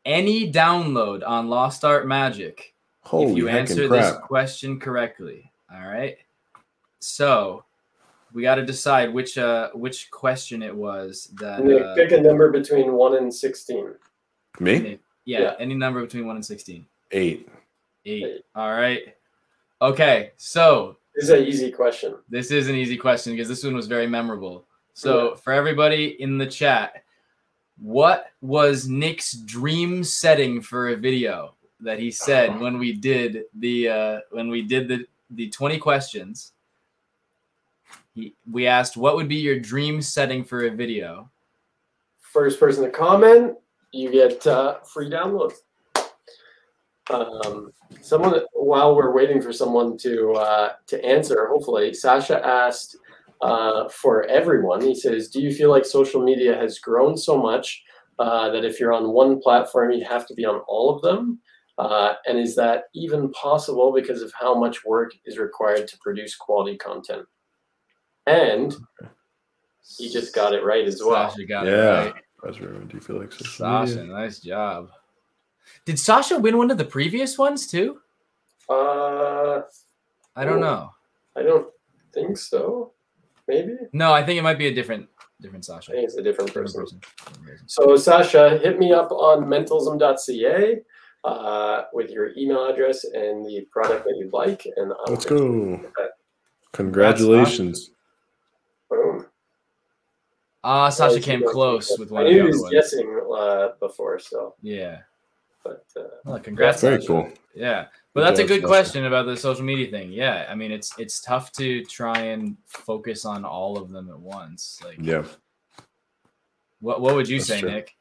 any download on Lost Art Magic Holy if you answer this question correctly. All right. So, we got to decide which uh which question it was that Nic, uh, pick a number between 1 and 16. Me? Yeah, yeah, any number between 1 and 16. 8. Eight. All right. Okay. So this is an easy question. This is an easy question because this one was very memorable. So yeah. for everybody in the chat, what was Nic's dream setting for a video that he said when we did the uh, when we did the the 20 questions? He, we asked what would be your dream setting for a video. First person to comment, you get uh, free downloads. Um, someone, while we're waiting for someone to uh, to answer, hopefully, Sasha asked uh, for everyone. He says, "Do you feel like social media has grown so much uh, that if you're on one platform, you have to be on all of them? Uh, and is that even possible because of how much work is required to produce quality content?" And he just got it right as well. Sasha got yeah. it right. do you feel like Sasha, nice job. Did Sasha win one of the previous ones too? Uh, I don't know. I don't think so. Maybe. No, I think it might be a different different Sasha. I think it's a different, different person. person. So Sasha, hit me up on mentalism.ca uh, with your email address and the product that you'd like, and I'll let's go. Congratulations. Boom. Ah, uh, Sasha came close with one. I knew he was guessing uh, before, so yeah. But uh, well, congrats. Very cool. Yeah, but that's a good question about the social media thing. Yeah, I mean it's it's tough to try and focus on all of them at once. Like yeah. What what would you that's say, true. Nic?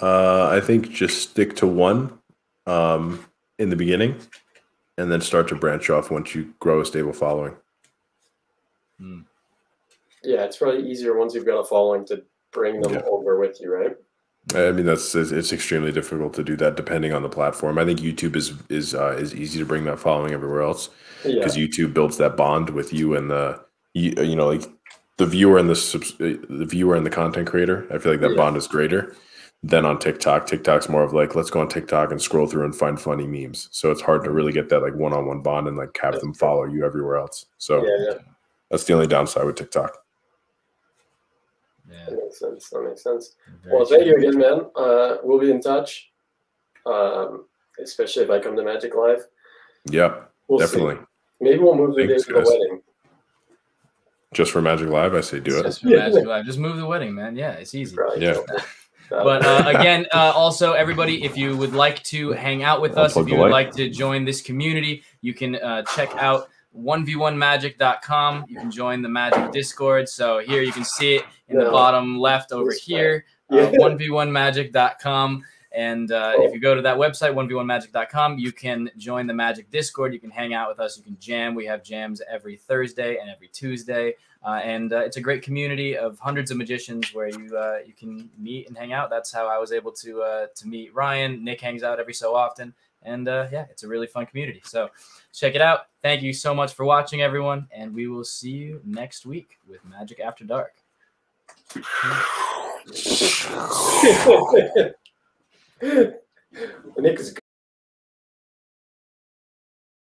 Uh, I think just stick to one um, in the beginning, and then start to branch off once you grow a stable following. Hmm. Yeah, it's probably easier once you've got a following to bring them yeah. over with you, right? I mean, that's it's extremely difficult to do that depending on the platform. I think YouTube is is uh, is easy to bring that following everywhere else because yeah. YouTube builds that bond with you and the you, you know like the viewer and the the viewer and the content creator. I feel like that yeah. bond is greater than on TikTok. TikTok's more of like let's go on TikTok and scroll through and find funny memes. So it's hard to really get that like one on one bond and like have that's them follow you everywhere else. So yeah, that's the only downside with TikTok. Yeah. That makes sense. That makes sense. Very well, thank you again, man. Uh, we'll be in touch, um, especially if I come to Magic Live. Yeah, we'll definitely. See. Maybe we'll move the day to the wedding. Just for Magic Live, I say do it. Just for Magic Live. Just move the wedding, man. Yeah, it's easy. Probably Yeah. But uh, again, uh, also everybody, if you would like to hang out with I'll us, if you would light. like to join this community, you can uh, check out 1v1magic.com. You can join the Magic Discord. So here you can see it in the bottom left over here, uh, 1v1magic.com. And uh, if you go to that website, 1v1magic.com, you can join the Magic Discord. You can hang out with us. You can jam. We have jams every Thursday and every Tuesday. Uh, and uh, it's a great community of hundreds of magicians where you uh, you can meet and hang out. That's how I was able to uh, to meet Ryan. Nic hangs out every so often, and uh, yeah, it's a really fun community. So check it out. Thank you so much for watching, everyone, and we will see you next week with Magic After Dark. Nic is